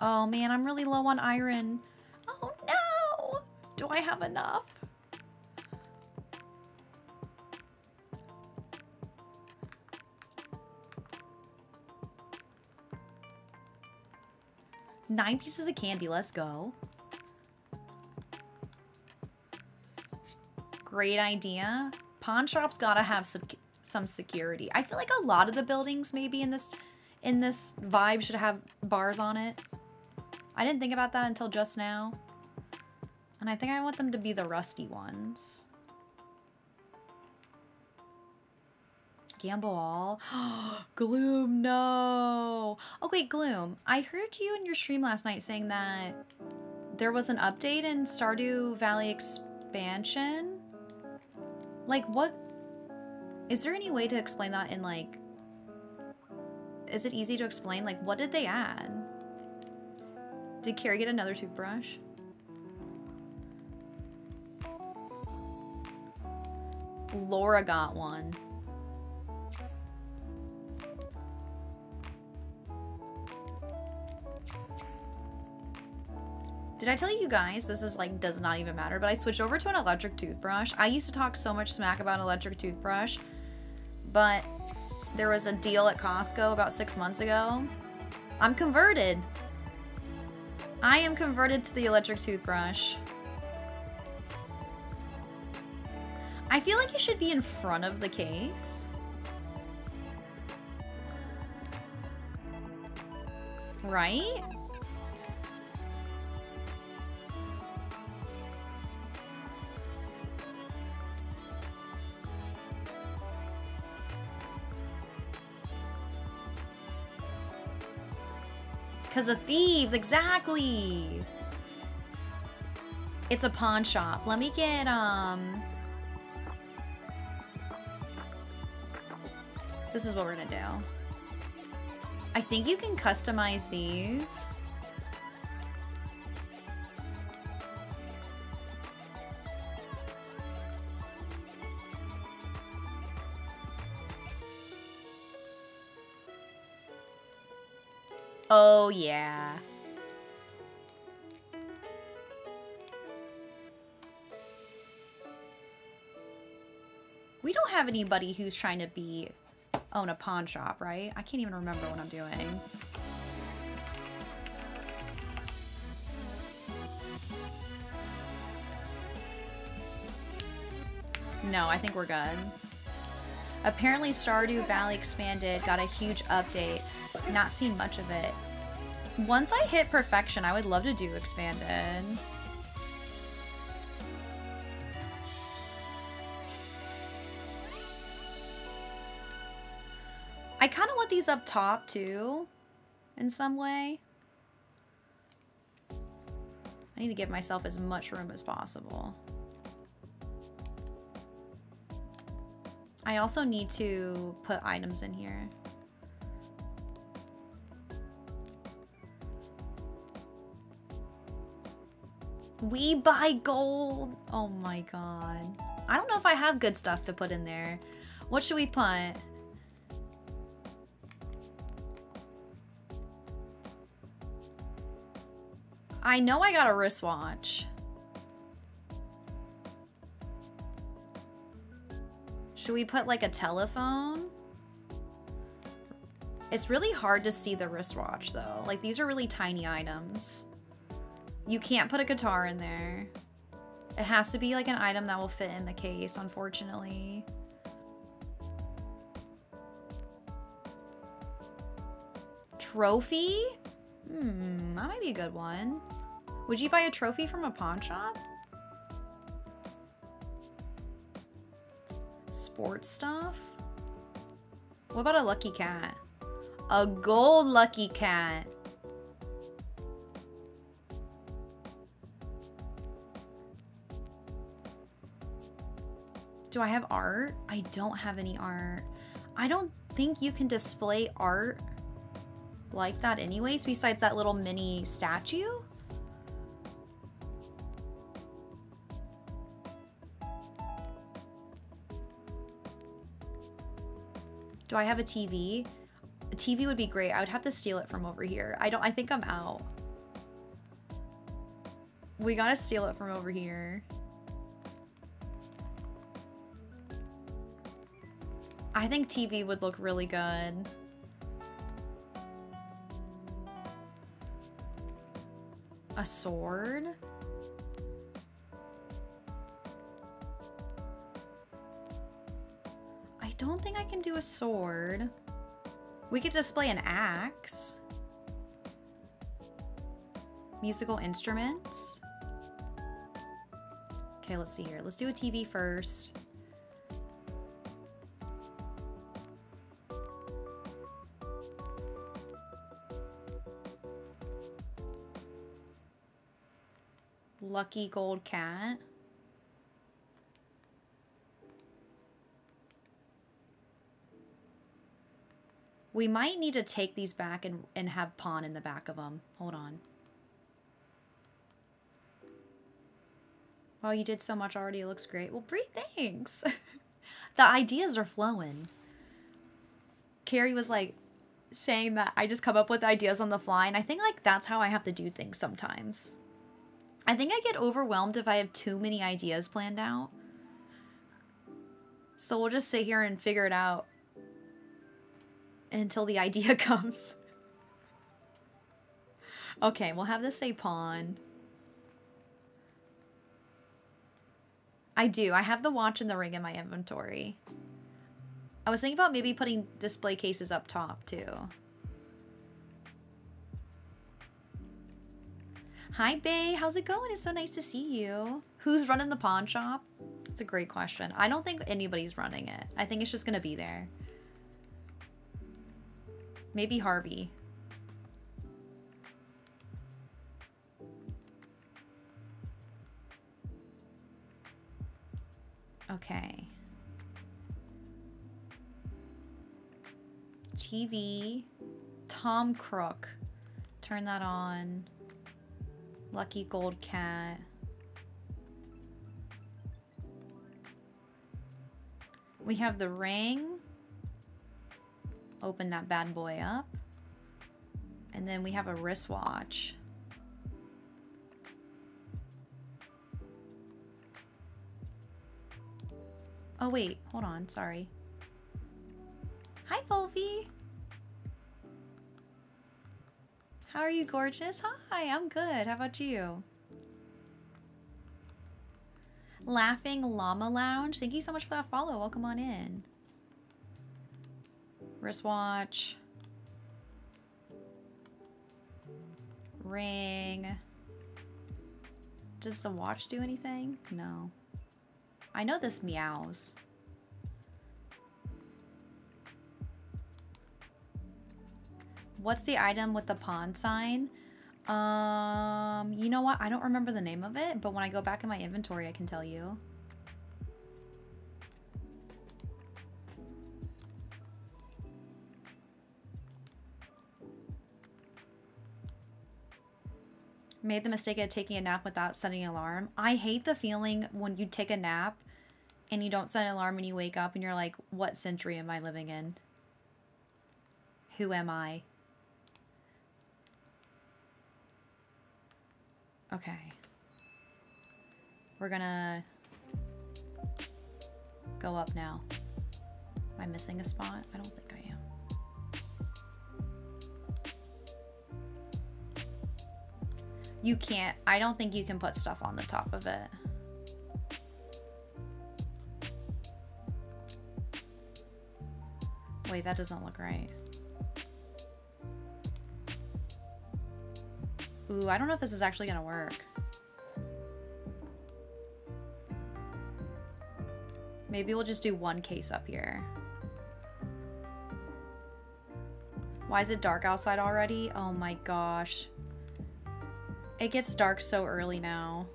Oh, man, I'm really low on iron. Oh, no. Do I have enough? Nine pieces of candy. Let's go. Great idea. Pawn shop's gotta have some some security. I feel like a lot of the buildings maybe in this in this vibe should have bars on it. I didn't think about that until just now. And I think I want them to be the rusty ones. Gamble all. Gloom, no. Oh, wait, Gloom. I heard you in your stream last night saying that there was an update in Stardew Valley expansion. Like, what? Is there any way to explain that in, like... Is it easy to explain? Like, what did they add? Did Carrie get another toothbrush? Laura got one. Did I tell you guys, this is like, does not even matter, but I switched over to an electric toothbrush. I used to talk so much smack about an electric toothbrush, but there was a deal at Costco about six months ago. I'm converted. I am converted to the electric toothbrush. I feel like it should be in front of the case. Right? Because of thieves, exactly. It's a pawn shop. Let me get, um... This is what we're gonna do. I think you can customize these. Oh, yeah. We don't have anybody who's trying to be own a pawn shop, right? I can't even remember what I'm doing. No, I think we're good. Apparently Stardew Valley expanded, got a huge update. Not seen much of it. Once I hit perfection, I would love to do expanded. I kind of want these up top too, in some way. I need to give myself as much room as possible. I also need to put items in here. We buy gold. Oh my god. I don't know if I have good stuff to put in there. What should we put? I know I got a wristwatch. Should we put like a telephone? It's really hard to see the wristwatch though. Like these are really tiny items. You can't put a guitar in there. It has to be like an item that will fit in the case, unfortunately. Trophy? Hmm, that might be a good one. Would you buy a trophy from a pawn shop? Sports stuff? What about a lucky cat? A gold lucky cat. Do I have art? I don't have any art. I don't think you can display art like that anyways, besides that little mini statue. Do I have a TV? A TV would be great. I would have to steal it from over here. I don't, I think I'm out. We gotta steal it from over here. I think TV would look really good. A sword? Don't think I can do a sword. We could display an axe. Musical instruments. Okay, let's see here. Let's do a TV first. Lucky gold cat. We might need to take these back and, and have pawn in the back of them. Hold on. Wow, you did so much already. It looks great. Well, Brie, thanks. the ideas are flowing. Carrie was like saying that I just come up with ideas on the fly, and I think like that's how I have to do things sometimes. I think I get overwhelmed if I have too many ideas planned out. So we'll just sit here and figure it out until the idea comes. okay, we'll have this say pawn. I do. I have the watch and the ring in my inventory. I was thinking about maybe putting display cases up top too. Hi, Bay. How's it going? It's so nice to see you. Who's running the pawn shop? It's a great question. I don't think anybody's running it. I think it's just going to be there. Maybe Harvey. Okay. TV. Tom Crook. Turn that on. Lucky Gold Cat. We have the ring. Open that bad boy up. And then we have a wristwatch. Oh wait, hold on, sorry. Hi, Volvi. How are you, gorgeous? Hi, I'm good. How about you? Laughing Llama Lounge. Thank you so much for that follow. Welcome on in. Wristwatch. ring. Does the watch do anything? No. I know this meows. What's the item with the pawn sign? Um, you know what? I don't remember the name of it, but when I go back in my inventory, I can tell you. Made the mistake of taking a nap without setting an alarm. I hate the feeling when you take a nap and you don't set an alarm and you wake up and you're like, what century am I living in? Who am I? Okay. We're gonna go up now. Am I missing a spot? I don't think You can't. I don't think you can put stuff on the top of it. Wait, that doesn't look right. Ooh, I don't know if this is actually gonna work. Maybe we'll just do one case up here. Why is it dark outside already? Oh my gosh. It gets dark so early now.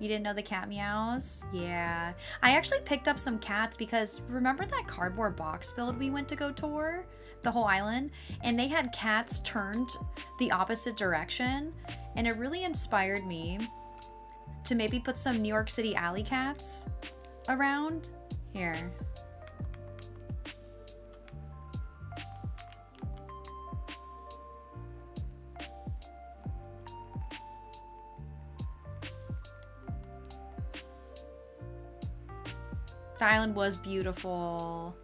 You didn't know the cat meows? Yeah. I actually picked up some cats because remember that cardboard box build we went to go tour? The whole island? And they had cats turned the opposite direction. And it really inspired me to maybe put some New York City alley cats around. Here. The island was beautiful.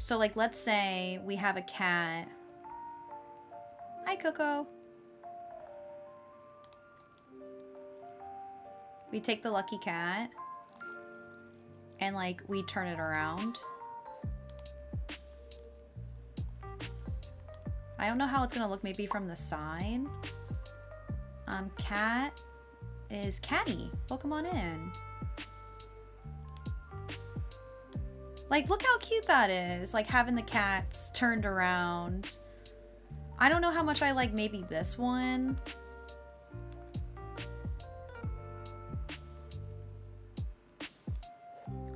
So, like, let's say we have a cat. Hi, Coco. We take the lucky cat and, like, we turn it around. I don't know how it's gonna look maybe from the side. Um, cat is Catty. Welcome on in. Like, look how cute that is. Like, having the cats turned around. I don't know how much I like maybe this one.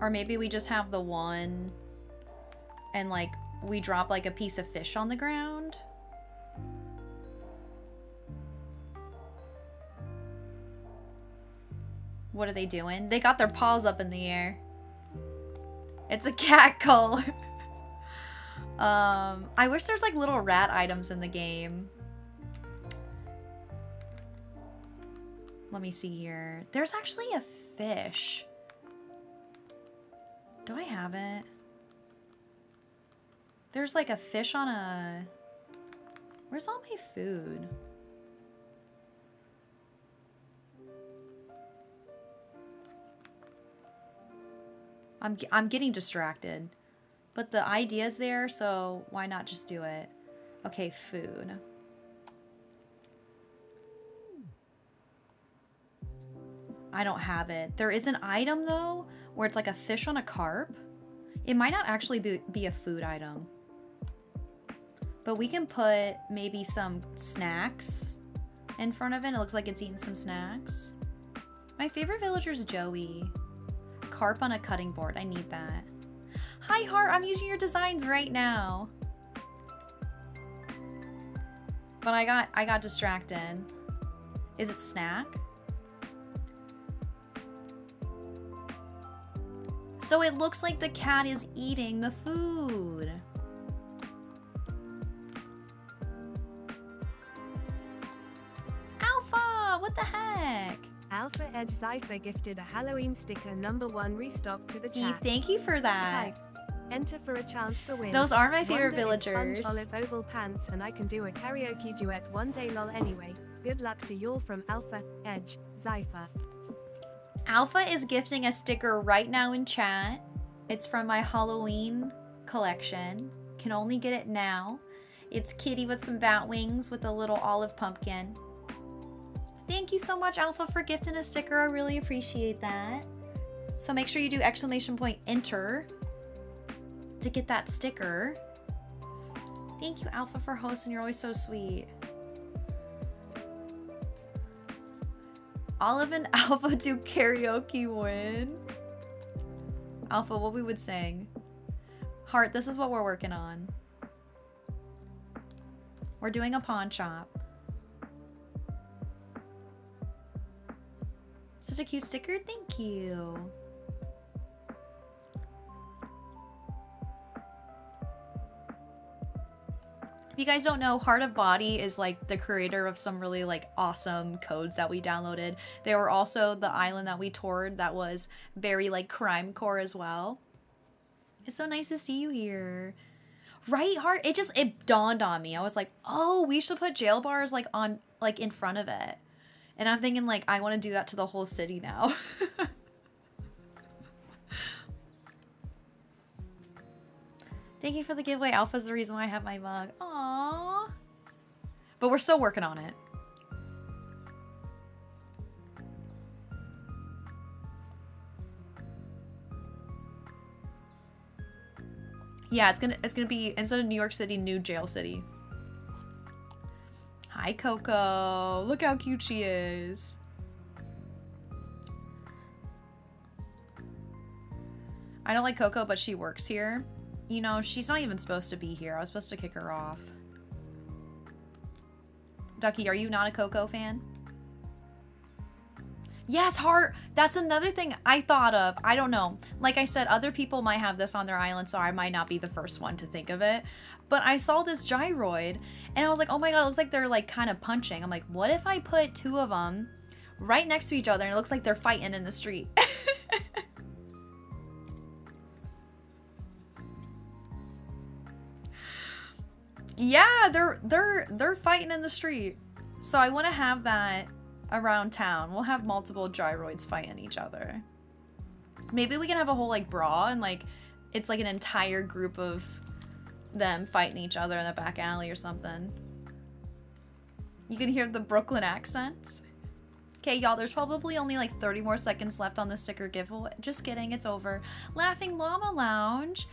Or maybe we just have the one and like we drop like a piece of fish on the ground. What are they doing? They got their paws up in the air. It's a cat collar. um, I wish there's like little rat items in the game. Let me see here. There's actually a fish. Do I have it? There's like a fish on a... Where's all my food? I'm, I'm getting distracted. But the idea's there, so why not just do it? Okay, food. I don't have it. There is an item, though, where it's like a fish on a carp. It might not actually be, be a food item. But we can put maybe some snacks in front of it. It looks like it's eating some snacks. My favorite villager is Joey. Carp on a cutting board. I need that. Hi, Heart. I'm using your designs right now. But I got I got distracted. Is it snack? So it looks like the cat is eating the food. Alpha! What the heck? Alpha Edge Cypher gifted a Halloween sticker number one restock to the chat. thank you for that. Enter for a chance to win. Those are my favorite Wonder Sponge villagers. olive oval pants and I can do a karaoke duet one day lol anyway. Good luck to y'all from Alpha, Edge, Zypher. Alpha is gifting a sticker right now in chat. It's from my Halloween collection. Can only get it now. It's Kitty with some bat wings with a little olive pumpkin. Thank you so much, Alpha, for gifting a sticker. I really appreciate that. So make sure you do exclamation point enter to get that sticker. Thank you, Alpha, for hosting. You're always so sweet. Olive and Alpha do karaoke win. Alpha, what we would sing. Heart, this is what we're working on. We're doing a pawn shop. Such a cute sticker. Thank you. If you guys don't know, Heart of Body is like the creator of some really like awesome codes that we downloaded. They were also the island that we toured that was very like crime core as well. It's so nice to see you here. Right, Heart? It just it dawned on me. I was like, "Oh, we should put jail bars like on like in front of it." And I'm thinking like I want to do that to the whole city now. Thank you for the giveaway. Alpha's the reason why I have my mug. Aww. But we're still working on it. Yeah, it's gonna it's gonna be instead of New York City, New Jail City. Hi, Coco. Look how cute she is. I don't like Coco, but she works here. You know, she's not even supposed to be here. I was supposed to kick her off. Ducky, are you not a Coco fan? Yes, Heart. That's another thing I thought of. I don't know. Like I said, other people might have this on their island, so I might not be the first one to think of it. But I saw this gyroid, and I was like, oh my god, it looks like they're like kind of punching. I'm like, what if I put two of them right next to each other, and it looks like they're fighting in the street? yeah, they're they're they're fighting in the street. So I want to have that around town. We'll have multiple gyroids fighting each other. Maybe we can have a whole like brawl and like it's like an entire group of them fighting each other in the back alley or something. You can hear the Brooklyn accents. Okay, y'all, there's probably only like 30 more seconds left on the sticker giveaway. Just kidding, it's over. Laughing Llama Lounge.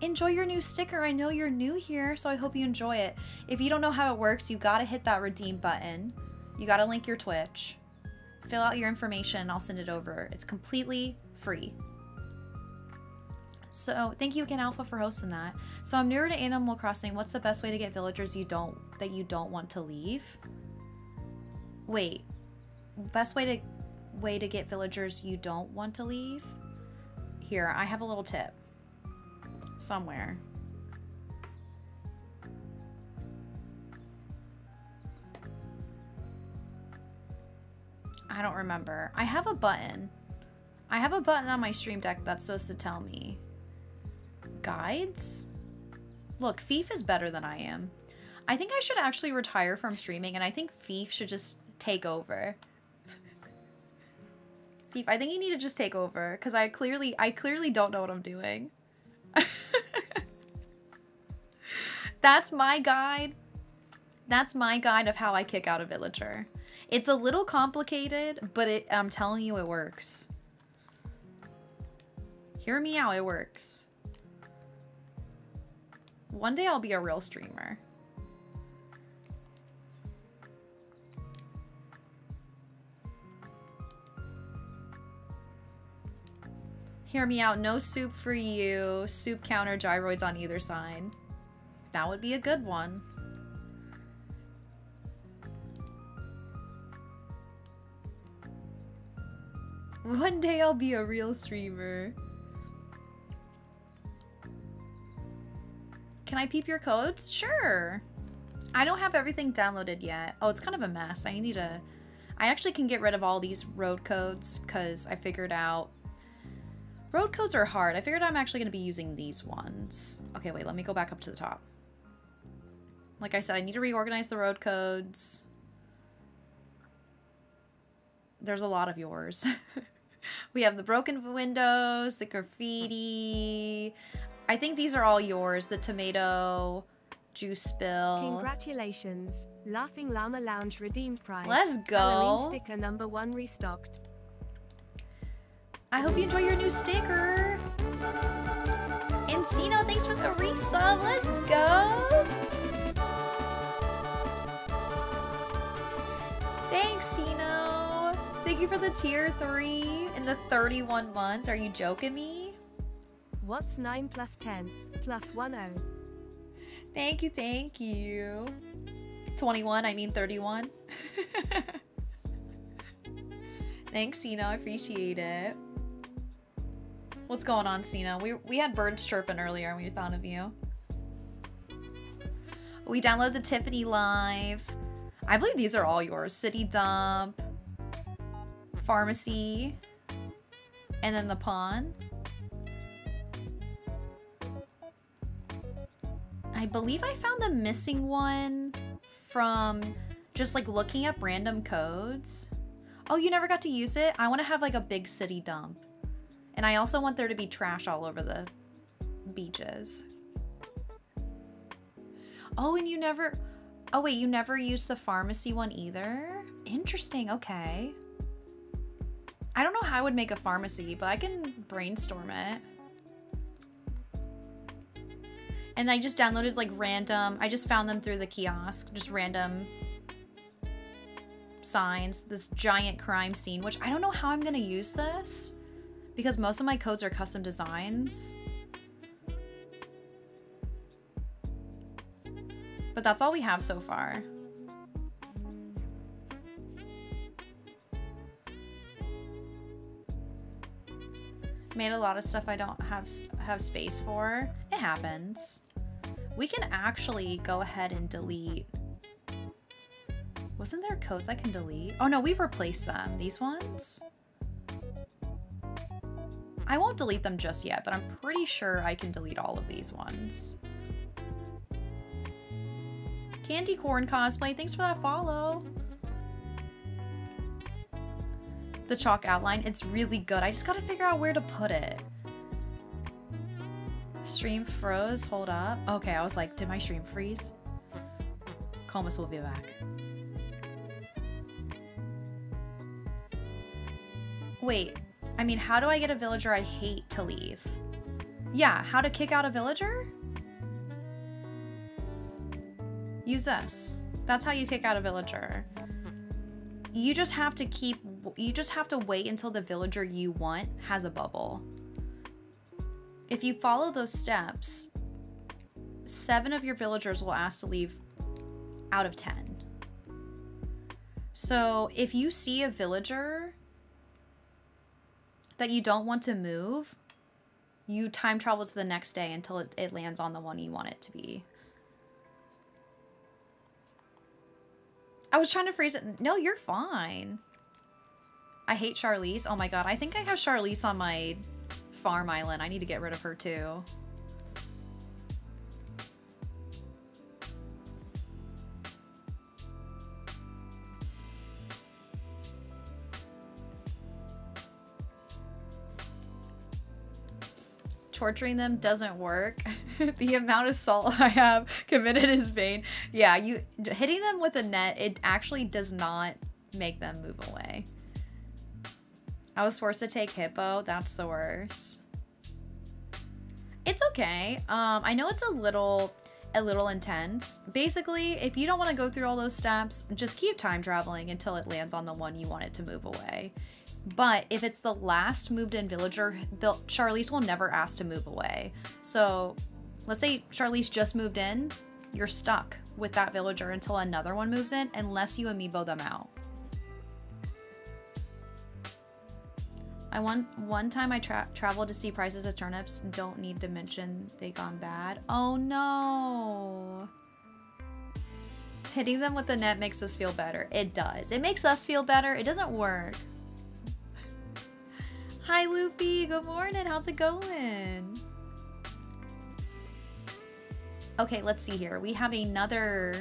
Enjoy your new sticker. I know you're new here, so I hope you enjoy it. If you don't know how it works, you gotta hit that redeem button. You gotta link your Twitch. Fill out your information and I'll send it over. It's completely free. So thank you again, Alpha, for hosting that. So I'm newer to Animal Crossing. What's the best way to get villagers you don't that you don't want to leave? Wait, best way to way to get villagers you don't want to leave? Here, I have a little tip. Somewhere. I don't remember. I have a button. I have a button on my stream deck that's supposed to tell me. Guides? Look, Fief is better than I am. I think I should actually retire from streaming and I think Fief should just take over. Fief, I think you need to just take over because I clearly I clearly don't know what I'm doing. That's my guide. That's my guide of how I kick out a villager. It's a little complicated, but it, I'm telling you it works. Hear me out, it works. One day I'll be a real streamer. Hear me out, no soup for you. Soup counter gyroids on either side. That would be a good one. One day I'll be a real streamer. Can I peep your codes? Sure. I don't have everything downloaded yet. Oh, it's kind of a mess. I need to... I actually can get rid of all these road codes because I figured out... Road codes are hard. I figured I'm actually going to be using these ones. Okay, wait. Let me go back up to the top. Like I said, I need to reorganize the road codes. There's a lot of yours. we have the broken windows, the graffiti. I think these are all yours. The tomato Juice spill. Congratulations. Laughing Llama Lounge redeemed prize. Let's Halloween go. sticker number one restocked. I hope you enjoy your new sticker. Encino, thanks for the resub. Let's go. Thanks, Sino. Thank you for the tier three the 31 months. Are you joking me? What's 9 plus 10? Plus 1 0. Thank you, thank you. 21, I mean 31. Thanks, Sino. I appreciate it. What's going on, Sino? We, we had birds chirping earlier and we thought of you. We download the Tiffany Live. I believe these are all yours. City Dump, Pharmacy, and then the Pawn. I believe I found the missing one from just like looking up random codes. Oh, you never got to use it? I want to have like a big city dump. And I also want there to be trash all over the beaches. Oh, and you never. Oh, wait, you never used the pharmacy one either? Interesting, okay. I don't know how I would make a pharmacy, but I can brainstorm it. And I just downloaded like random, I just found them through the kiosk, just random signs, this giant crime scene, which I don't know how I'm gonna use this because most of my codes are custom designs. But that's all we have so far. Made a lot of stuff I don't have have space for. It happens. We can actually go ahead and delete. Wasn't there codes I can delete? Oh no, we've replaced them. These ones? I won't delete them just yet, but I'm pretty sure I can delete all of these ones. Candy Corn Cosplay, thanks for that follow. The chalk outline, it's really good. I just gotta figure out where to put it. Stream froze, hold up. Okay, I was like, did my stream freeze? Comus will be back. Wait, I mean, how do I get a villager I hate to leave? Yeah, how to kick out a villager? Use this. That's how you kick out a villager. You just have to keep, you just have to wait until the villager you want has a bubble. If you follow those steps, seven of your villagers will ask to leave out of 10. So if you see a villager that you don't want to move, you time travel to the next day until it, it lands on the one you want it to be. I was trying to phrase it. No, you're fine. I hate Charlise. Oh my god, I think I have Charlise on my farm island. I need to get rid of her too. torturing them doesn't work. the amount of salt I have committed is vain. Yeah, you hitting them with a net, it actually does not make them move away. I was forced to take hippo. That's the worst. It's okay. Um, I know it's a little a little intense. Basically, if you don't want to go through all those steps, just keep time traveling until it lands on the one you want it to move away. But if it's the last moved in villager, Charlise will never ask to move away. So let's say Charlise just moved in, you're stuck with that villager until another one moves in unless you amiibo them out. I one one time I tra traveled to see prices of turnips. Don't need to mention they gone bad. Oh no. Hitting them with the net makes us feel better. It does. It makes us feel better. It doesn't work. Hi, Luffy. Good morning. How's it going? Okay, let's see here. We have another...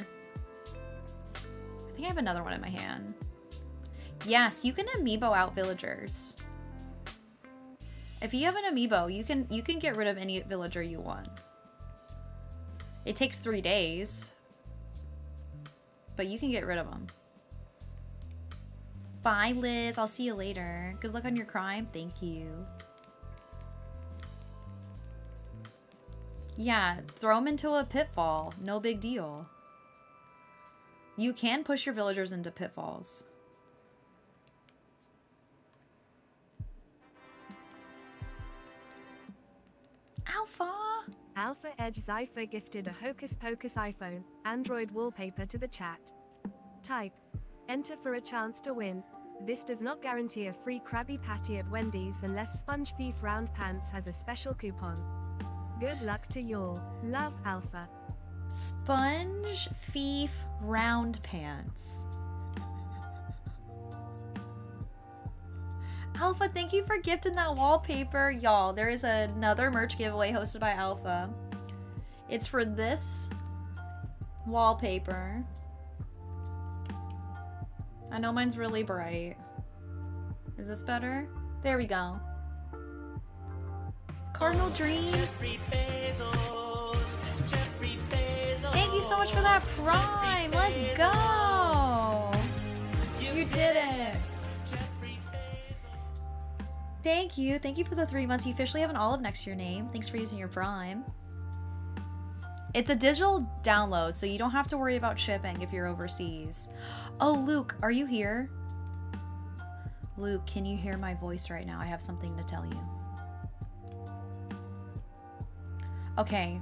I think I have another one in my hand. Yes, you can amiibo out villagers. If you have an amiibo, you can you can get rid of any villager you want. It takes three days. But you can get rid of them. Bye, Liz. I'll see you later. Good luck on your crime. Thank you. Yeah, throw them into a pitfall. No big deal. You can push your villagers into pitfalls. Alpha! Alpha Edge Zypher gifted a Hocus Pocus iPhone, Android wallpaper to the chat. Type. Enter for a chance to win. This does not guarantee a free Krabby Patty at Wendy's unless Sponge Thief Round Pants has a special coupon. Good luck to y'all. Love Alpha. Sponge Thief Round Pants. Alpha, thank you for gifting that wallpaper. Y'all, there is another merch giveaway hosted by Alpha. It's for this wallpaper. I know mine's really bright. Is this better? There we go. Cardinal Dreams. Thank you so much for that prime. Let's go. You did it. Thank you. Thank you for the three months. You officially have an olive next to your name. Thanks for using your prime. It's a digital download, so you don't have to worry about shipping if you're overseas. Oh, Luke, are you here? Luke, can you hear my voice right now? I have something to tell you. Okay,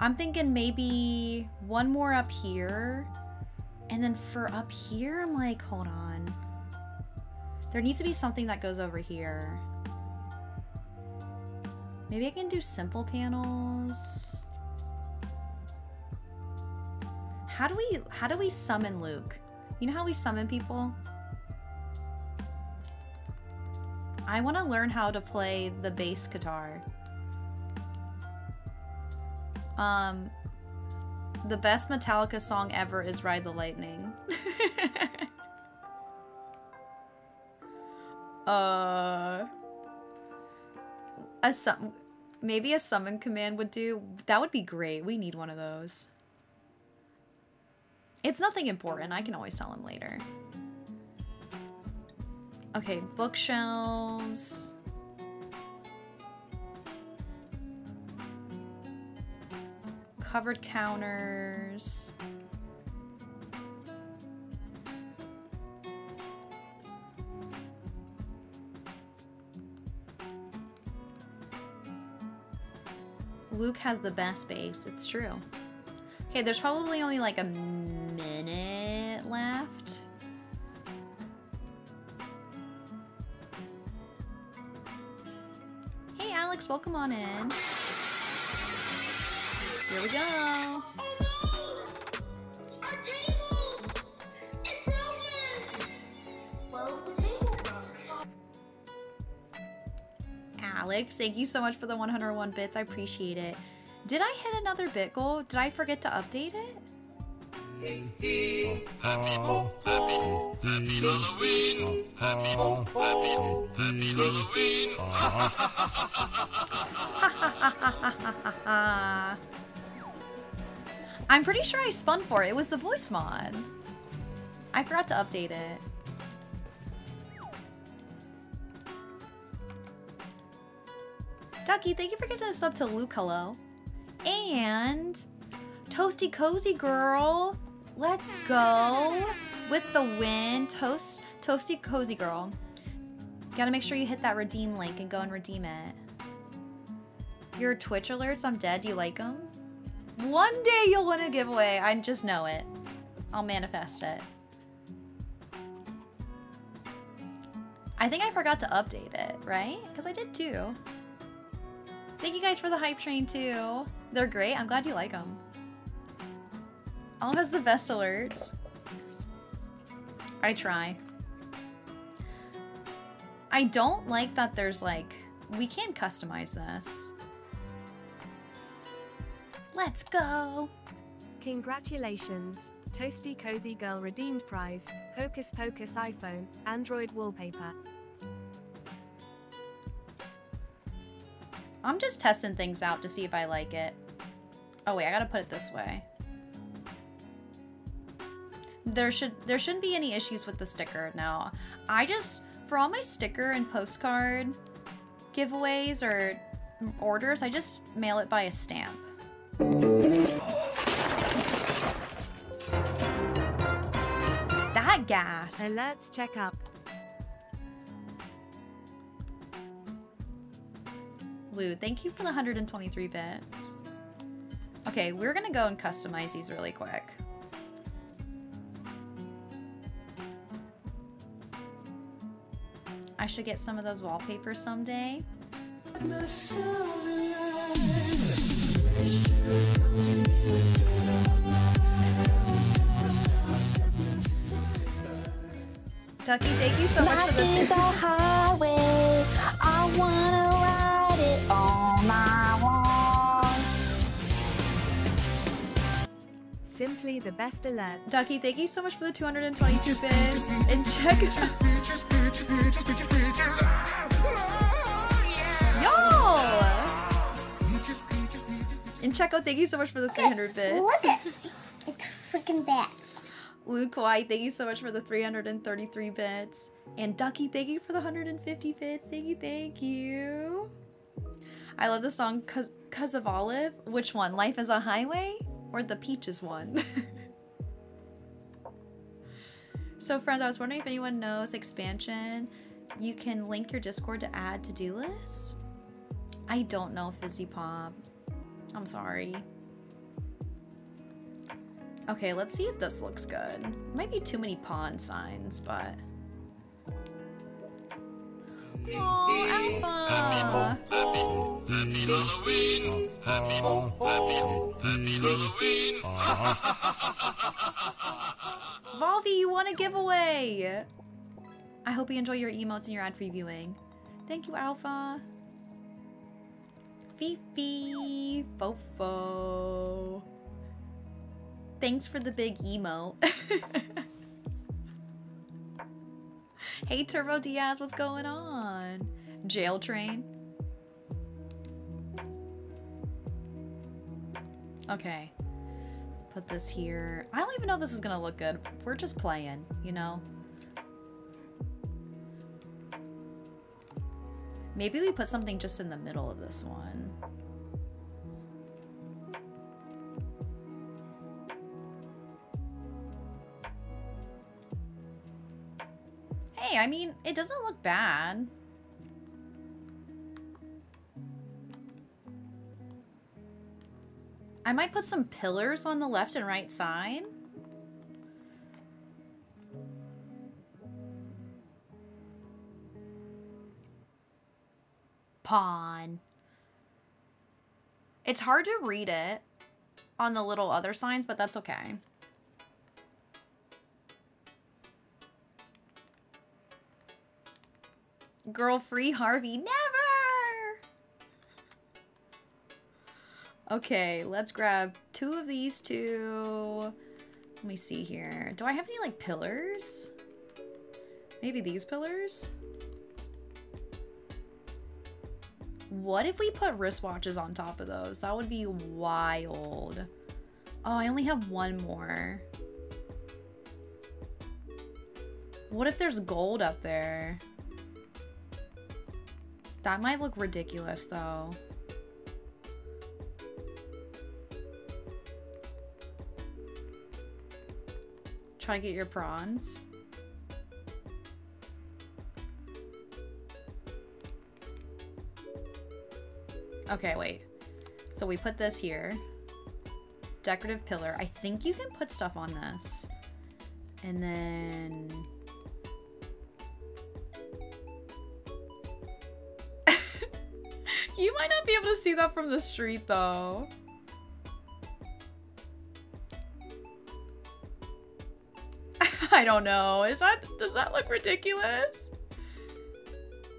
I'm thinking maybe one more up here. And then for up here, I'm like, hold on. There needs to be something that goes over here. Maybe I can do simple panels. How do we how do we summon Luke? You know how we summon people? I want to learn how to play the bass guitar. Um the best Metallica song ever is Ride the Lightning. uh a sum maybe a summon command would do. That would be great. We need one of those. It's nothing important. I can always tell him later. Okay, bookshelves. Covered counters. Luke has the best space. It's true. Okay, there's probably only like a minute left. Hey, Alex, welcome on in. Here we go. Broken! Well, Alex, thank you so much for the 101 bits. I appreciate it. Did I hit another bit goal? Did I forget to update it? I'm pretty sure I spun for it. It was the voice mod. I forgot to update it. Ducky, thank you for getting a sub to Luke. Hello. And Toasty Cozy Girl. Let's go with the win. Toast, Toasty Cozy Girl. Gotta make sure you hit that redeem link and go and redeem it. Your Twitch alerts, I'm dead. Do you like them? One day you'll win a giveaway. I just know it. I'll manifest it. I think I forgot to update it, right? Because I did too. Thank you guys for the hype train too. They're great. I'm glad you like them. Olive has the best alerts. I try. I don't like that there's like, we can customize this. Let's go. Congratulations. Toasty Cozy Girl redeemed prize, Hocus Pocus iPhone, Android wallpaper. I'm just testing things out to see if I like it. Oh wait, I gotta put it this way. There should there shouldn't be any issues with the sticker. No, I just for all my sticker and postcard giveaways or orders, I just mail it by a stamp. That gas. Let's check up. Lou, thank you for the 123 bits. Okay, we're gonna go and customize these really quick. I should get some of those wallpapers someday. Ducky, thank you so much for the Life is a it all night long. Simply the best alert. Ducky, thank you so much for the 222 bits. And check peaches, peaches, peaches. And Checo, thank you so much for the 300 bits. Look at it's freaking bats. Luke White, thank you so much for the 333 bits. And Ducky, thank you for the 150 bits. Thank you, thank you. I love the song Cause, Cause of Olive. Which one? Life is a Highway? Or the Peaches one? so, friends, I was wondering if anyone knows expansion. You can link your Discord to add to do lists. I don't know, Fizzy Pop. I'm sorry. Okay, let's see if this looks good. Might be too many pawn signs, but. Oh, Alpha! Happy Halloween. Happy, happy, happy Halloween. Volvi, you want a giveaway! I hope you enjoy your emotes and your ad-free viewing. Thank you, Alpha. Fifi, Fofo. Thanks for the big emo. Hey, Turbo Diaz, what's going on? Jail train. Okay. Put this here. I don't even know if this is gonna look good. We're just playing, you know? Maybe we put something just in the middle of this one. Hey, I mean, it doesn't look bad. I might put some pillars on the left and right side. Pawn. It's hard to read it on the little other signs, but that's okay. Girl free Harvey, never! Okay, let's grab two of these two. Let me see here. Do I have any like pillars? Maybe these pillars? What if we put wristwatches on top of those? That would be wild. Oh, I only have one more. What if there's gold up there? That might look ridiculous though. Try to get your prawns. Okay, wait. So we put this here. Decorative pillar. I think you can put stuff on this. And then... you might not be able to see that from the street though. I don't know. Is that does that look ridiculous?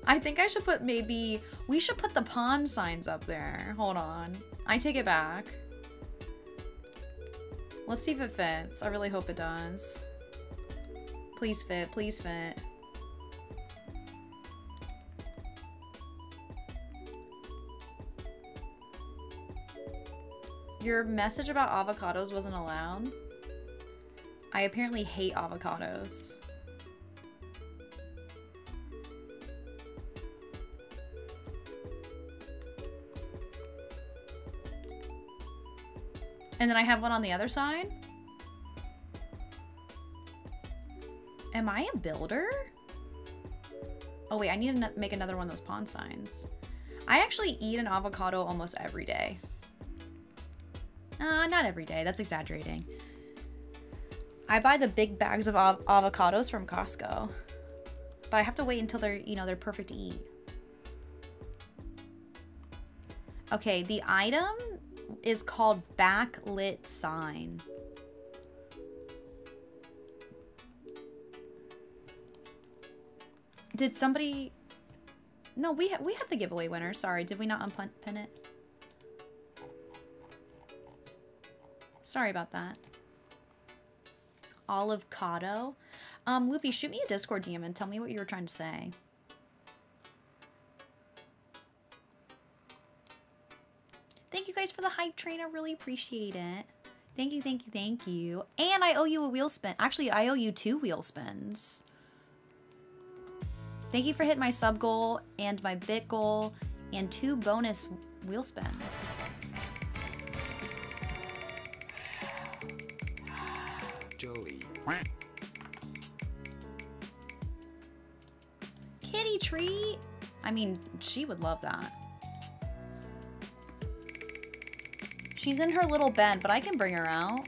I think I should put maybe we should put the pawn signs up there. Hold on. I take it back. Let's see if it fits. I really hope it does. Please fit, please fit. Your message about avocados wasn't allowed. I apparently hate avocados. And then I have one on the other side. Am I a builder? Oh wait, I need to make another one of those pawn signs. I actually eat an avocado almost every day. Uh, not every day, that's exaggerating. I buy the big bags of av- avocados from Costco. But I have to wait until they're, you know, they're perfect to eat. Okay, the item is called backlit sign. Did somebody No, we ha- we had the giveaway winner. Sorry, did we not unpin it? Sorry about that. Olive Cotto. Um, Loopy, shoot me a Discord DM and tell me what you were trying to say. Thank you guys for the hype train. I really appreciate it. Thank you, thank you, thank you. And I owe you a wheel spin. Actually, I owe you two wheel spins. Thank you for hitting my sub goal and my bit goal and two bonus wheel spins. Treat? I mean, she would love that. She's in her little bed, but I can bring her out.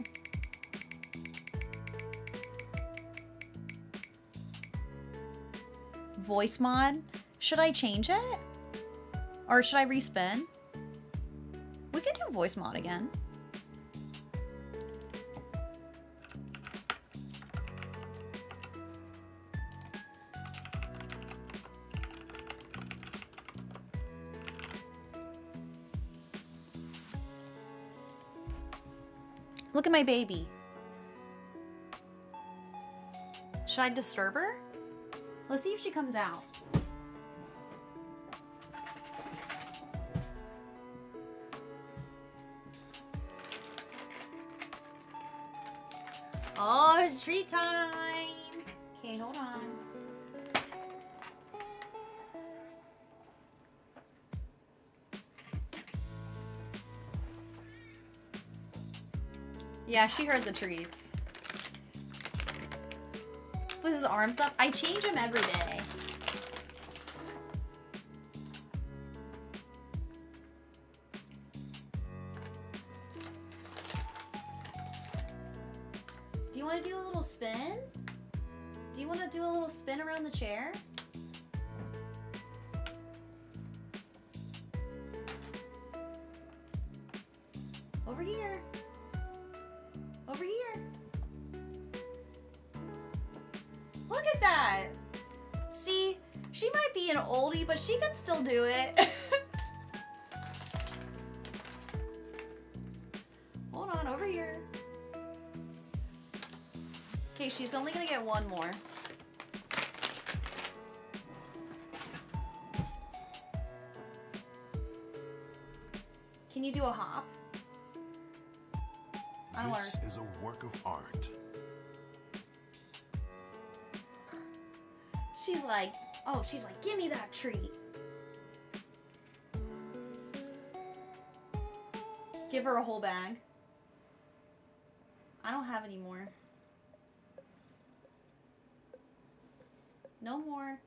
Voice mod? Should I change it? Or should I respin? We can do voice mod again. Look at my baby. Should I disturb her? Let's see if she comes out. Oh, it's treat time. Yeah, she heard the treats. With his arms up, I change him every day. Do you want to do a little spin? Do you want to do a little spin around the chair? She's only gonna get one more. Can you do a hop? I don't This is a work of art. She's like, oh, she's like, give me that treat. Give her a whole bag. I don't have any more. No more.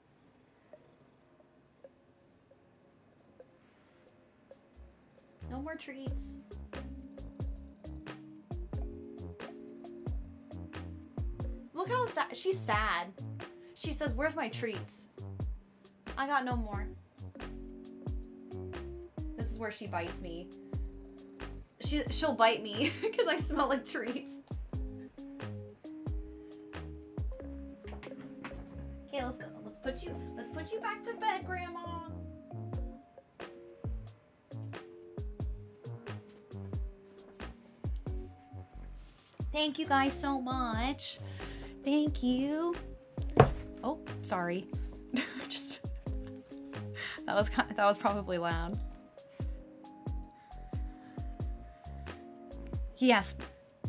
No more treats. Look how sad. She's sad. She says, Where's my treats? I got no more. This is where she bites me. She, she'll bite me because I smell like treats. Okay, let's go. Let's put you let's put you back to bed, Grandma. Thank you guys so much. Thank you. Oh, sorry. Just that was that was probably loud. Yes.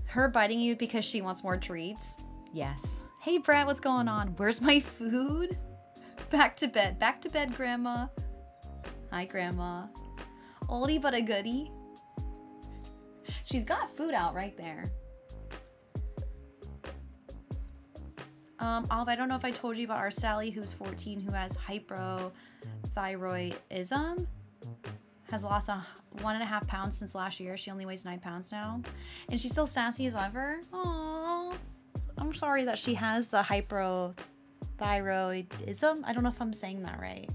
Her biting you because she wants more treats? Yes. Hey, Brett, what's going on? Where's my food? Back to bed. Back to bed, Grandma. Hi, Grandma. Oldie but a goodie. She's got food out right there. Um, I don't know if I told you about our Sally, who's 14, who has hypothyroidism. Has lost a one and a half pounds since last year. She only weighs nine pounds now, and she's still sassy as ever. Aww. I'm sorry that she has the hypothyroidism. I don't know if I'm saying that right.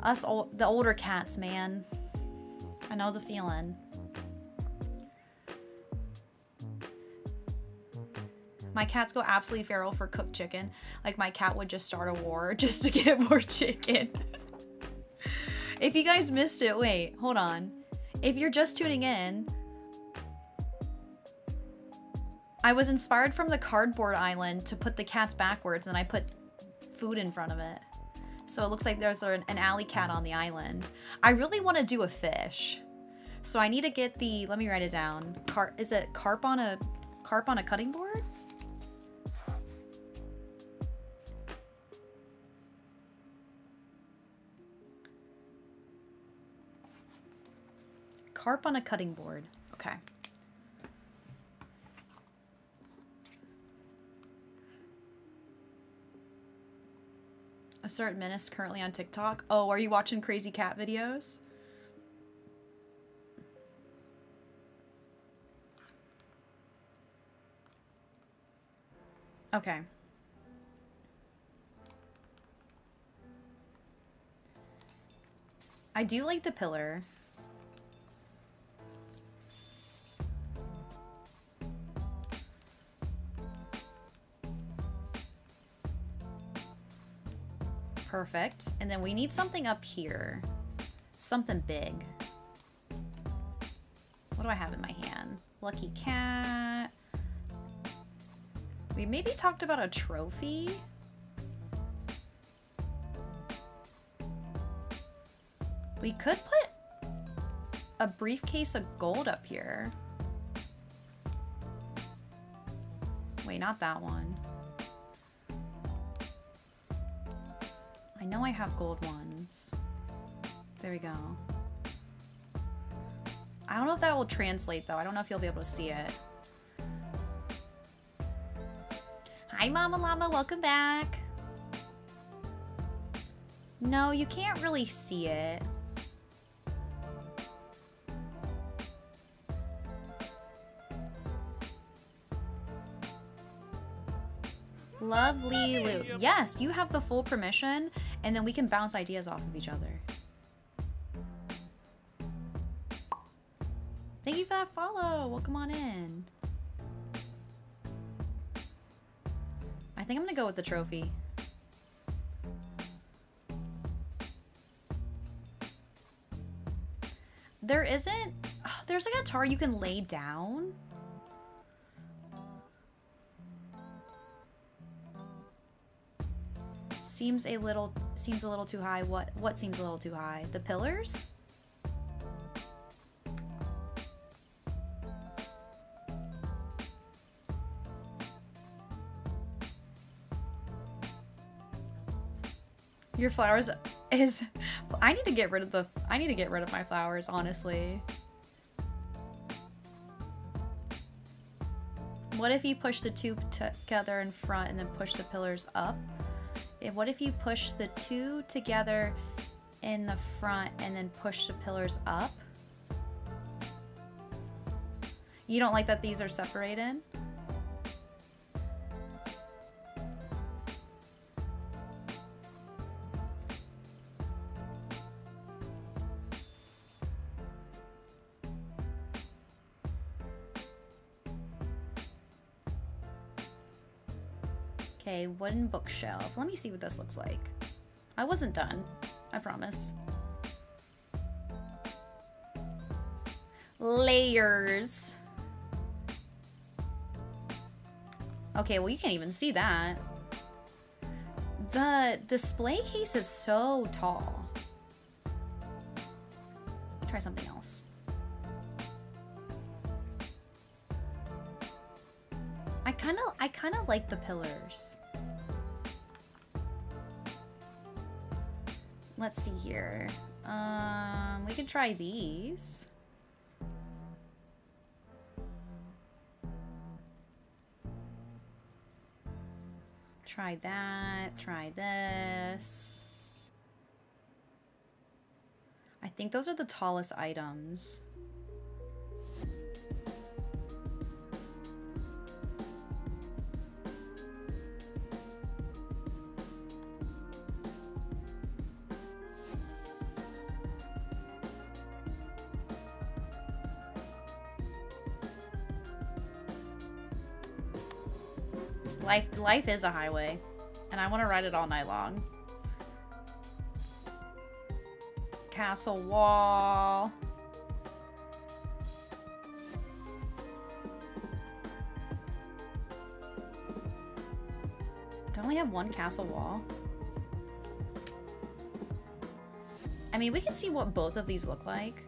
Us, the older cats, man. I know the feeling. My cats go absolutely feral for cooked chicken. Like my cat would just start a war just to get more chicken. if you guys missed it, wait, hold on. If you're just tuning in, I was inspired from the cardboard island to put the cats backwards and I put food in front of it. So it looks like there's an, alley cat on the island. I really want to do a fish. So I need to get the, let me write it down. Car, is it carp on a, carp on a cutting board? Carp on a cutting board. Okay. Assert Menace currently on TikTok. Oh, are you watching crazy cat videos? Okay. I do like the pillar. Perfect. And then we need something up here. Something big. What do I have in my hand? Lucky cat. We maybe talked about a trophy. We could put a briefcase of gold up here. Wait, not that one. I know I have gold ones. There we go. I don't know if that will translate though. I don't know if you'll be able to see it. Hi Mama Llama, welcome back. No, you can't really see it. Lovely loot. Yes, you have the full permission, and then we can bounce ideas off of each other. Thank you for that follow. Welcome on in. I think I'm gonna go with the trophy. There isn't... Oh, there's a guitar you can lay down. Seems a little seems a little too high. What what seems a little too high? The pillars? Your flowers is I need to get rid of the I need to get rid of my flowers, honestly. What if you push the two together in front and then push the pillars up? What if you push the two together in the front and then push the pillars up? You don't like that these are separated? Okay, wooden bookshelf. Let me see what this looks like. I wasn't done. I promise. Layers. Okay, well you can't even see that. The display case is so tall. Try something else. I kind of I kind of like the pillars. Let's see here. Um, we could try these. Try that, try this. I think those are the tallest items. Life is a highway, and I want to ride it all night long. Castle wall. Don't only have one castle wall? I mean, we can see what both of these look like.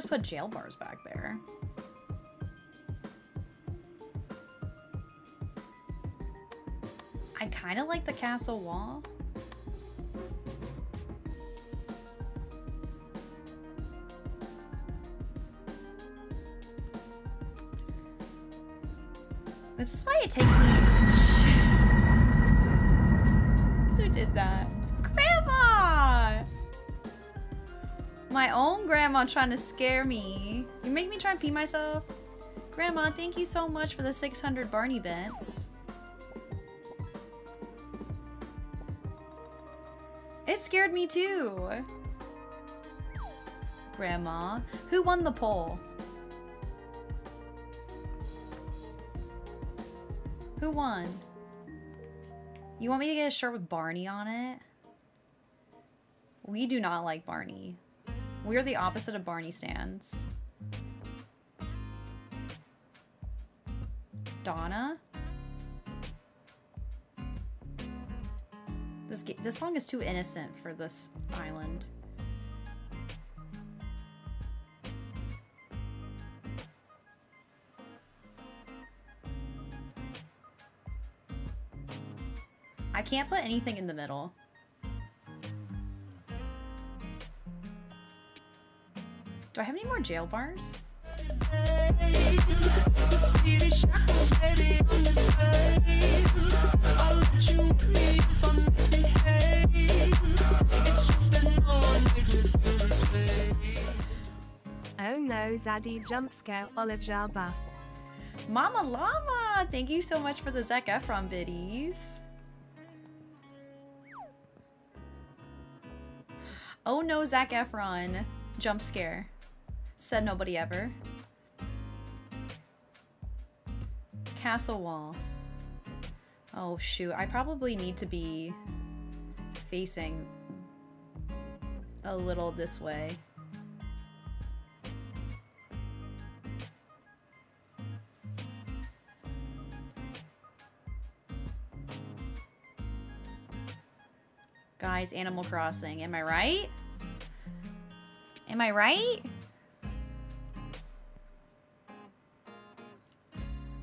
Just put jail bars back there. I kind of like the castle wall. Trying to scare me. You make me try and pee myself. Grandma, thank you so much for the 600 Barney bits. It scared me too. Grandma, who won the poll? Who won? You want me to get a shirt with Barney on it? We do not like Barney. We're the opposite of Barney stands. Donna? This this song is too innocent for this island. I can't put anything in the middle. Do I have any more jail bars? Oh no, Zaddy jump scare Olive Jarba. Mama Llama! Thank you so much for the Zac Efron biddies. Oh no, Zac Efron. Jump scare. Said nobody ever. Castle wall. Oh shoot, I probably need to be facing a little this way. Guys, Animal Crossing. Am I right? Am I right?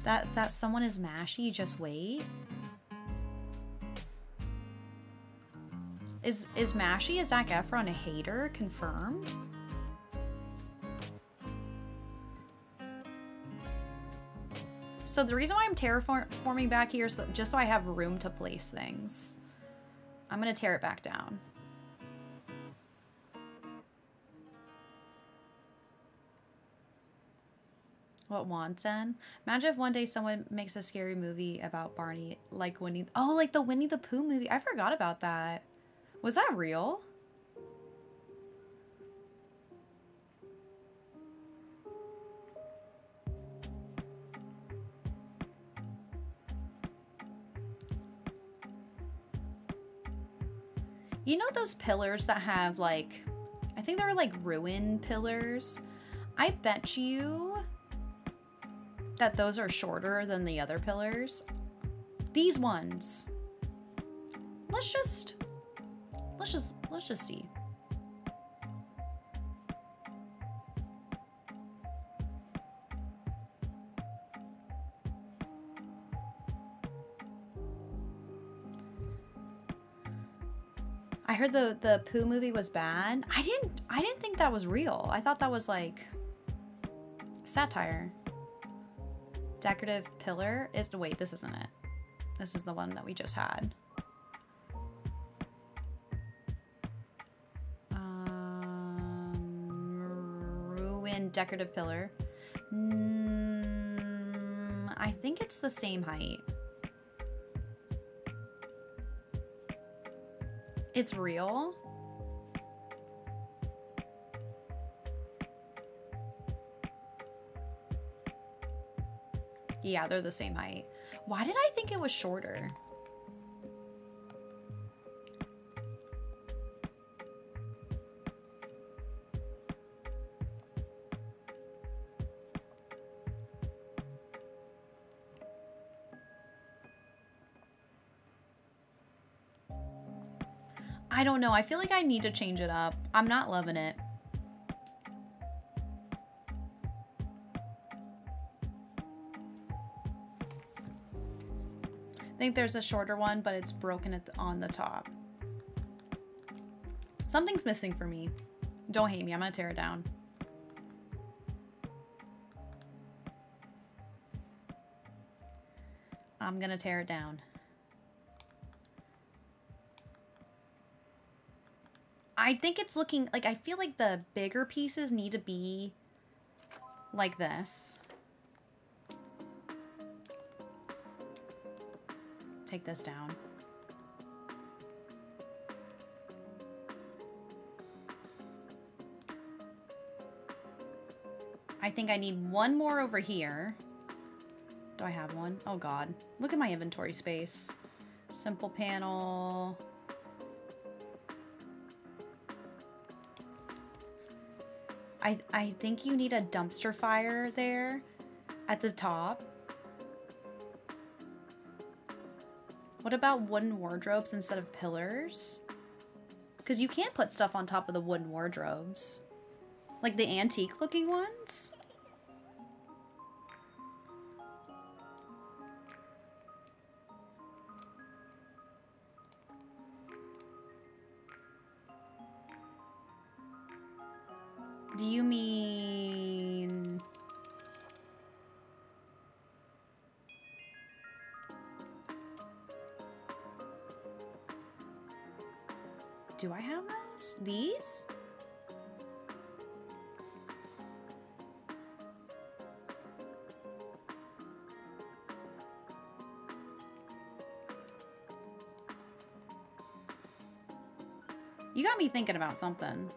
That that someone is mashy, just wait. Is is Mashy is Zac Efron a hater? Confirmed? So the reason why I'm terraforming back here is so, just so I have room to place things. I'm gonna tear it back down. What Wanson? Imagine if one day someone makes a scary movie about Barney, like Winnie. Oh, like the Winnie the Pooh movie. I forgot about that. Was that real? You know those pillars that have like, I think they're like ruin pillars. I bet you that those are shorter than the other pillars. These ones. Let's just, let's just, let's just see. I heard the the Pooh movie was bad. I didn't I didn't think that was real. I thought that was like satire. Decorative pillar is the wait, this isn't it. This is the one that we just had. Um, ruined decorative pillar. Mm, I think it's the same height. It's real? Yeah, they're the same height. Why did I think it was shorter? I don't know. I feel like I need to change it up. I'm not loving it. I think there's a shorter one, but it's broken at the, on the top. Something's missing for me. Don't hate me. I'm to tear it down. I'm to tear it down. I think it's looking like I feel like the bigger pieces need to be like this. Take this down. I think I need one more over here. Do I have one? Oh god. Look at my inventory space. Simple panel. I, I think you need a dumpster fire there at the top. What about wooden wardrobes instead of pillars? Because you can't put stuff on top of the wooden wardrobes. Like the antique looking ones? Do you mean... Do I have those? These? You got me thinking about something.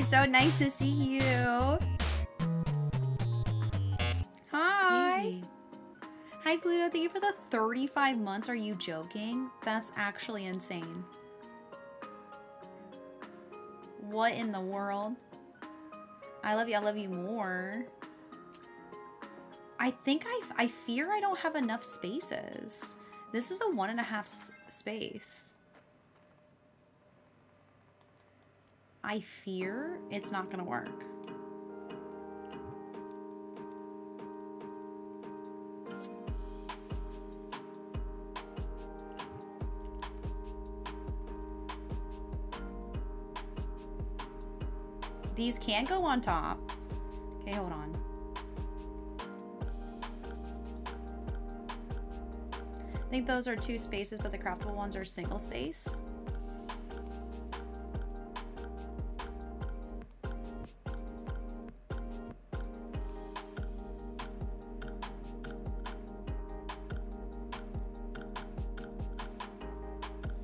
It's so nice to see you. Hi. Hi, Pluto. Thank you for the 35 months. Are you joking? That's actually insane. What in the world? I love you. I love you more. I think I, I fear I don't have enough spaces. This is a one and a half space. I fear it's not gonna work. These can go on top. Okay, hold on. I think those are two spaces, but the craftable ones are single space.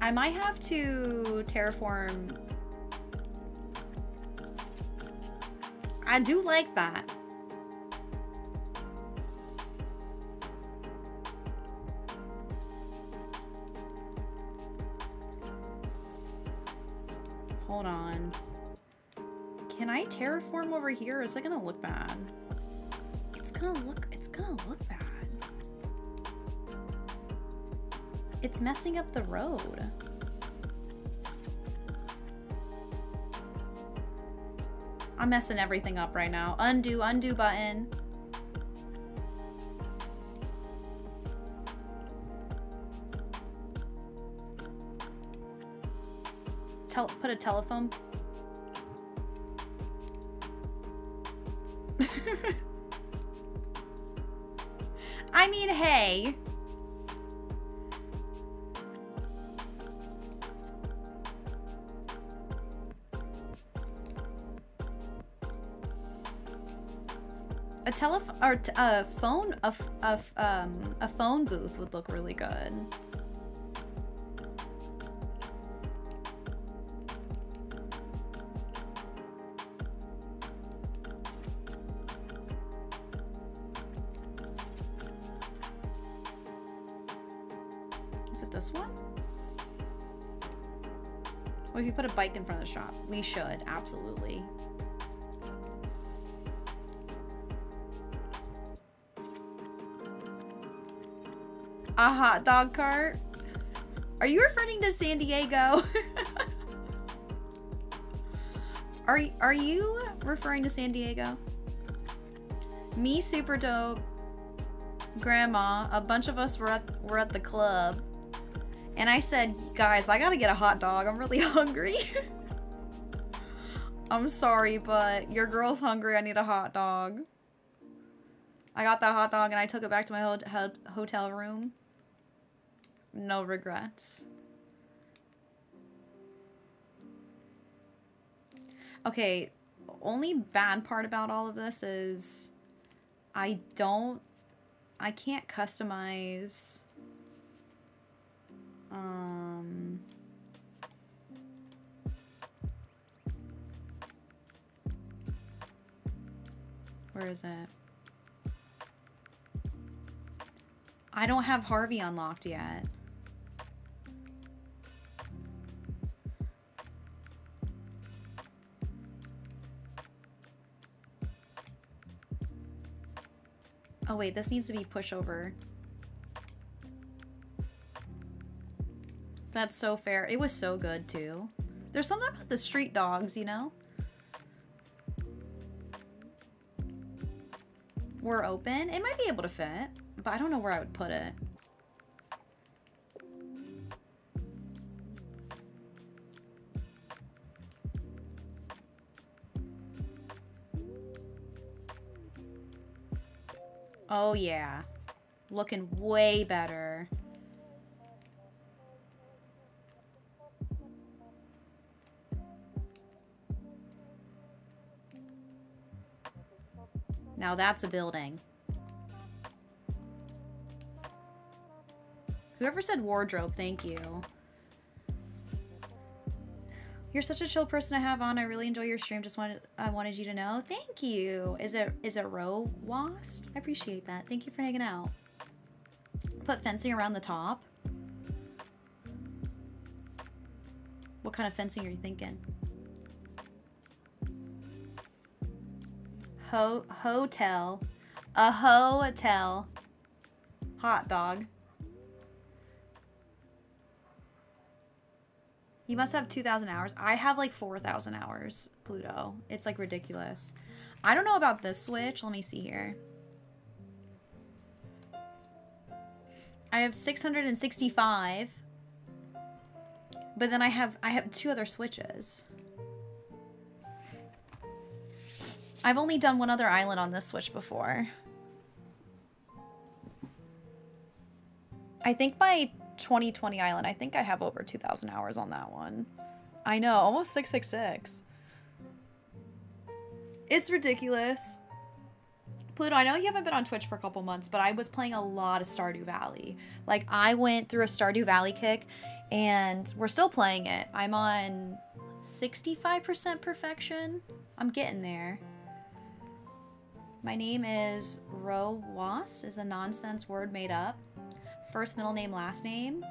I might have to terraform. I do like that. Hold on. Can I terraform over here? Is it gonna look bad? Up the road. I'm messing everything up right now. Undo, undo button. Put a telephone. T- a phone a, f- a f- um a phone booth would look really good. Is it this one? What if you put a bike in front of the shop? We should, absolutely. A hot dog cart? Are you referring to San Diego? are, are you referring to San Diego? Me, super dope. Grandma, a bunch of us were at, were at the club. And I said, guys, I gotta get a hot dog. I'm really hungry. I'm sorry, but your girl's hungry. I need a hot dog. I got that hot dog and I took it back to my ho ho hotel room. No regrets. Okay, only bad part about all of this is I don't I can't customize um Where is it? I don't have Harvey unlocked yet. Oh wait, this needs to be pushover. That's so fair. It was so good too. There's something about the street dogs, you know? We're open. It might be able to fit, but I don't know where I would put it. Oh yeah. Looking way better. Now that's a building. Whoever said wardrobe, thank you. You're such a chill person to have on. I really enjoy your stream. Just wanted I wanted you to know. Thank you. Is it is it row wast? I appreciate that. Thank you for hanging out. Put fencing around the top. What kind of fencing are you thinking? Ho hotel. A hotel. Hot dog. You must have 2,000 hours. I have like 4,000 hours, Pluto. It's like ridiculous. I don't know about this Switch. Let me see here. I have 665. But then I have I have two other Switches. I've only done one other island on this Switch before. I think my 2020 Island. I think I have over 2,000 hours on that one. I know, almost 666. It's ridiculous. Pluto, I know you haven't been on Twitch for a couple months, but I was playing a lot of Stardew Valley. Like, I went through a Stardew Valley kick, and we're still playing it. I'm on 65% perfection. I'm getting there. My name is Ro Was, is a nonsense word made up. First, middle name, last name.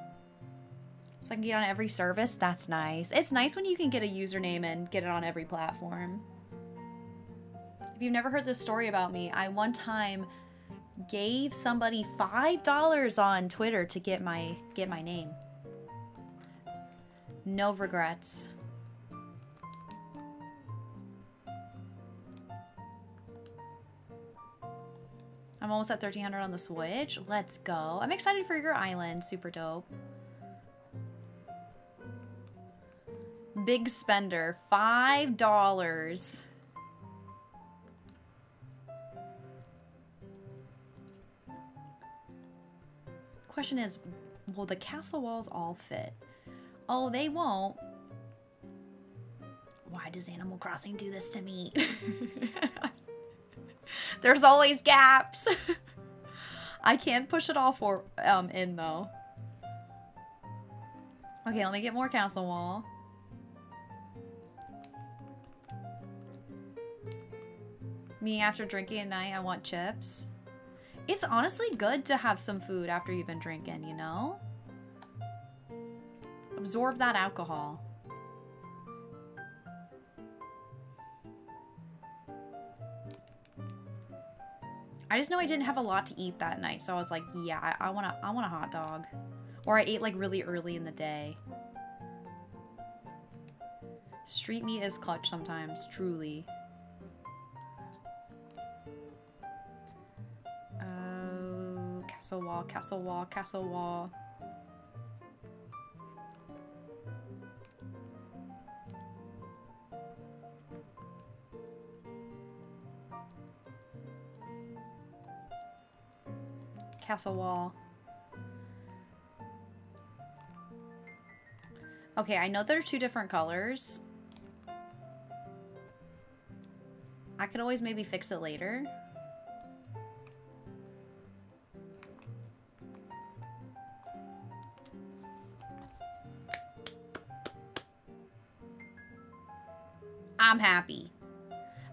So I can get on every service. That's nice. It's nice when you can get a username and get it on every platform. If you've never heard this story about me, I one time gave somebody five dollars on Twitter to get my get my name. No regrets. I'm almost at 1300 on the Switch. Let's go. I'm excited for your island. Super dope. Big spender. Five dollars. Question is, will the castle walls all fit? Oh, they won't. Why does Animal Crossing do this to me? There's always gaps. I can push it all for um in though. Okay, let me get more castle wall. Me after drinking at night, I want chips. It's honestly good to have some food after you've been drinking, you know? Absorb that alcohol. I just know I didn't have a lot to eat that night, so I was like, yeah, I, I want a, I want a hot dog. Or I ate like really early in the day. Street meat is clutch sometimes, truly. Oh, castle wall, castle wall, castle wall. Castle wall. Okay, I know they're two different colors. I could always maybe fix it later. I'm happy.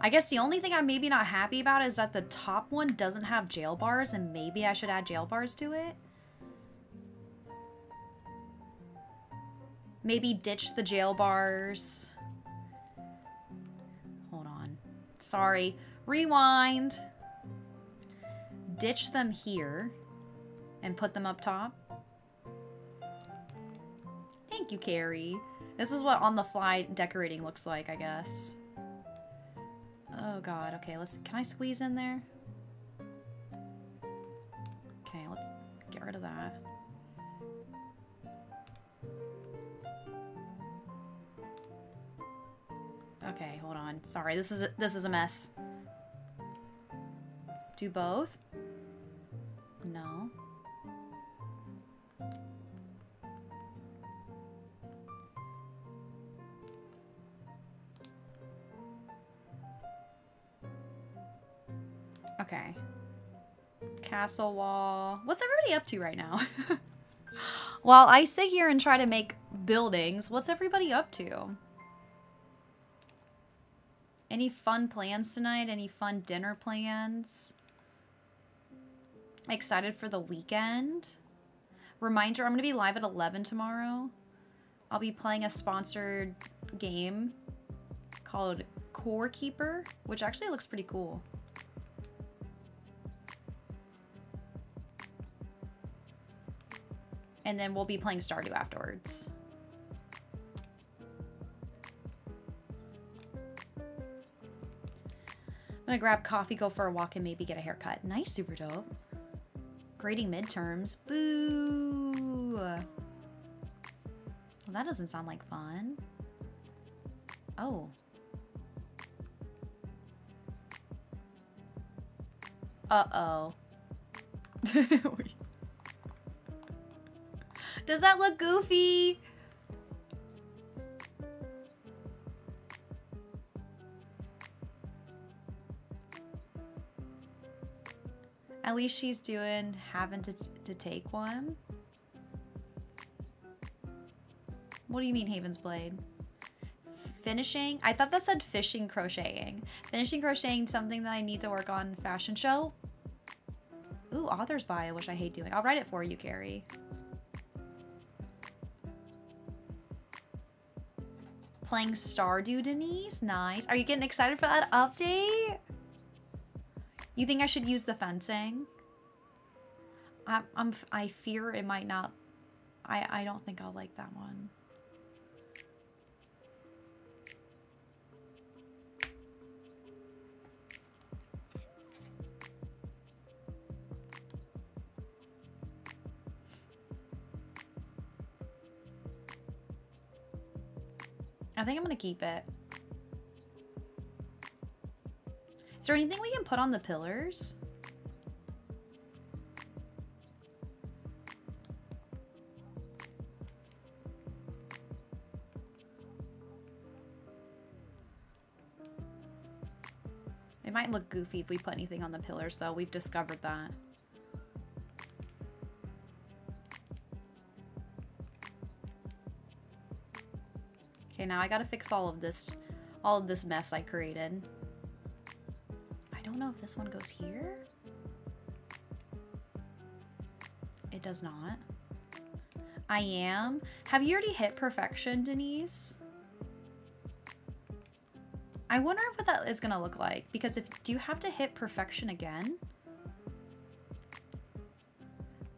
I guess the only thing I'm maybe not happy about is that the top one doesn't have jail bars and maybe I should add jail bars to it. Maybe ditch the jail bars. Hold on. Sorry. Rewind. Ditch them here and put them up top. Thank you, Carrie. This is what on the fly decorating looks like, I guess. Oh god, okay, let's can I squeeze in there? Okay, let's get rid of that. Okay, hold on. Sorry, this is a, this is a mess. Do both? No. Okay. Castle wall. What's everybody up to right now? While I sit here and try to make buildings, what's everybody up to? Any fun plans tonight? Any fun dinner plans? Excited for the weekend? Reminder, I'm going to be live at 11 tomorrow. I'll be playing a sponsored game called Core Keeper, which actually looks pretty cool. And then we'll be playing Stardew afterwards. I'm gonna grab coffee, go for a walk, and maybe get a haircut. Nice, super dope. Grading midterms. Boo! Well, that doesn't sound like fun. Oh. Uh-oh. Does that look goofy? At least she's doing having to, to take one. What do you mean, Haven's Blade? Finishing. I thought that said fishing crocheting. Finishing crocheting something that I need to work on fashion show. Ooh, author's bio, which I hate doing. I'll write it for you, Carrie. Playing Stardew Denise. Nice. Are you getting excited for that update? You think I should use the fencing? I'm, I'm I fear it might not. I I don't think I'll like that one. I think I'm gonna keep it. Is there anything we can put on the pillars? It might look goofy if we put anything on the pillars, though. We've discovered that. Okay, now I gotta fix all of this, all of this mess I created. I don't know if this one goes here. It does not. I am. Have you already hit perfection, Denise? I wonder what that is gonna look like because if do you have to hit perfection again?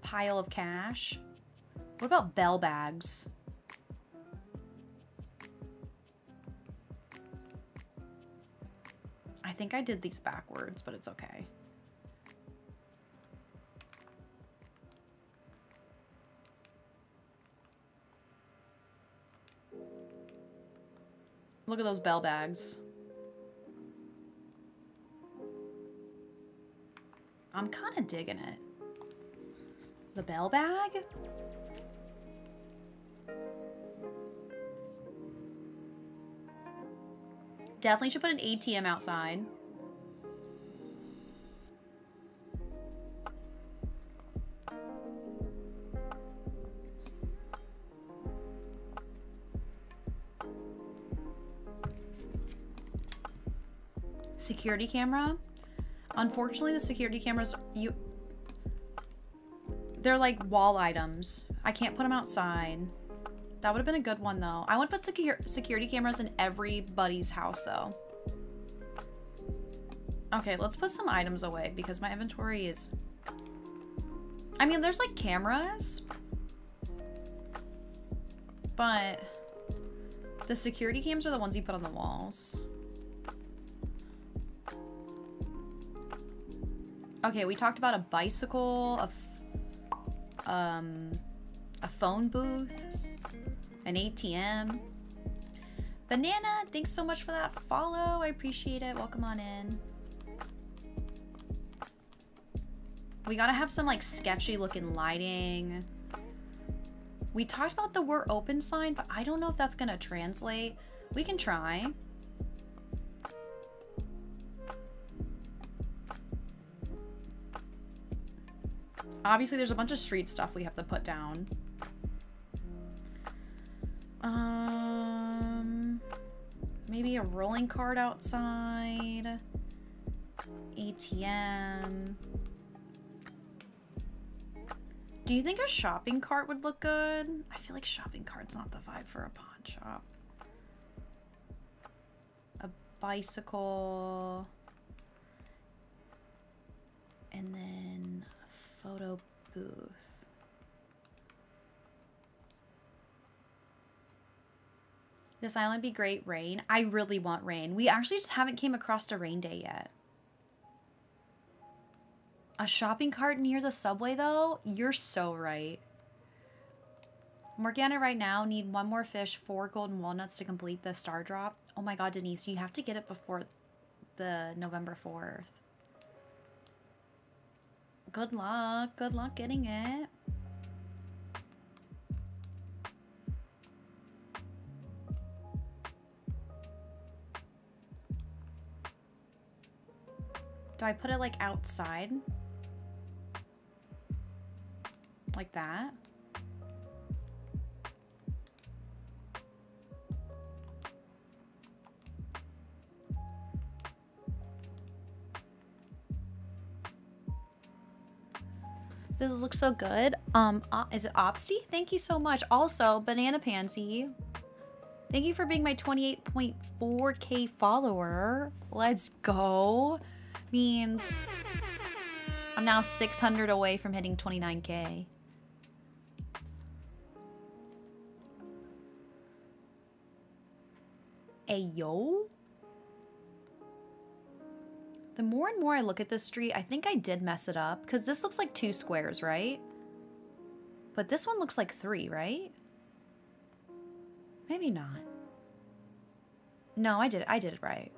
Pile of cash. What about bell bags? I think I did these backwards, but it's okay. Look at those bell bags. I'm kind of digging it. The bell bag? Definitely should put an ATM outside. Security camera. Unfortunately, the security cameras, you... They're like wall items. I can't put them outside. That would have been a good one, though. I to put secure security cameras in everybody's house, though. Okay, let's put some items away because my inventory is... I mean, there's like cameras. But the security cams are the ones you put on the walls. Okay, we talked about a bicycle, a, um, a phone booth, an ATM. Banana, thanks so much for that follow. I appreciate it. Welcome on in. We gotta have some like sketchy looking lighting. We talked about the we're open sign, but I don't know if that's gonna translate. We can try. Obviously, there's a bunch of street stuff we have to put down. Um, maybe a rolling cart outside. ATM. Do you think a shopping cart would look good? I feel like shopping cart's not the vibe for a pawn shop. A bicycle. And then a photo booth. This island be great rain. I really want rain. We actually just haven't came across a rain day yet. A shopping cart near the subway though? You're so right. It right now. Need one more fish, four golden walnuts to complete the star drop. Oh my god, Denise, you have to get it before the November 4th. Good luck. Good luck getting it. Do I put it like outside? Like that? This looks so good. Um, uh, is it Opsy? Thank you so much. Also, Banana Pansy, thank you for being my 28.4k follower. Let's go. Means I'm now 600 away from hitting 29k. Ayo? The more and more I look at this street, I think I did mess it up. Because this looks like two squares, right? But this one looks like three, right? Maybe not. No, I did it. I did it right.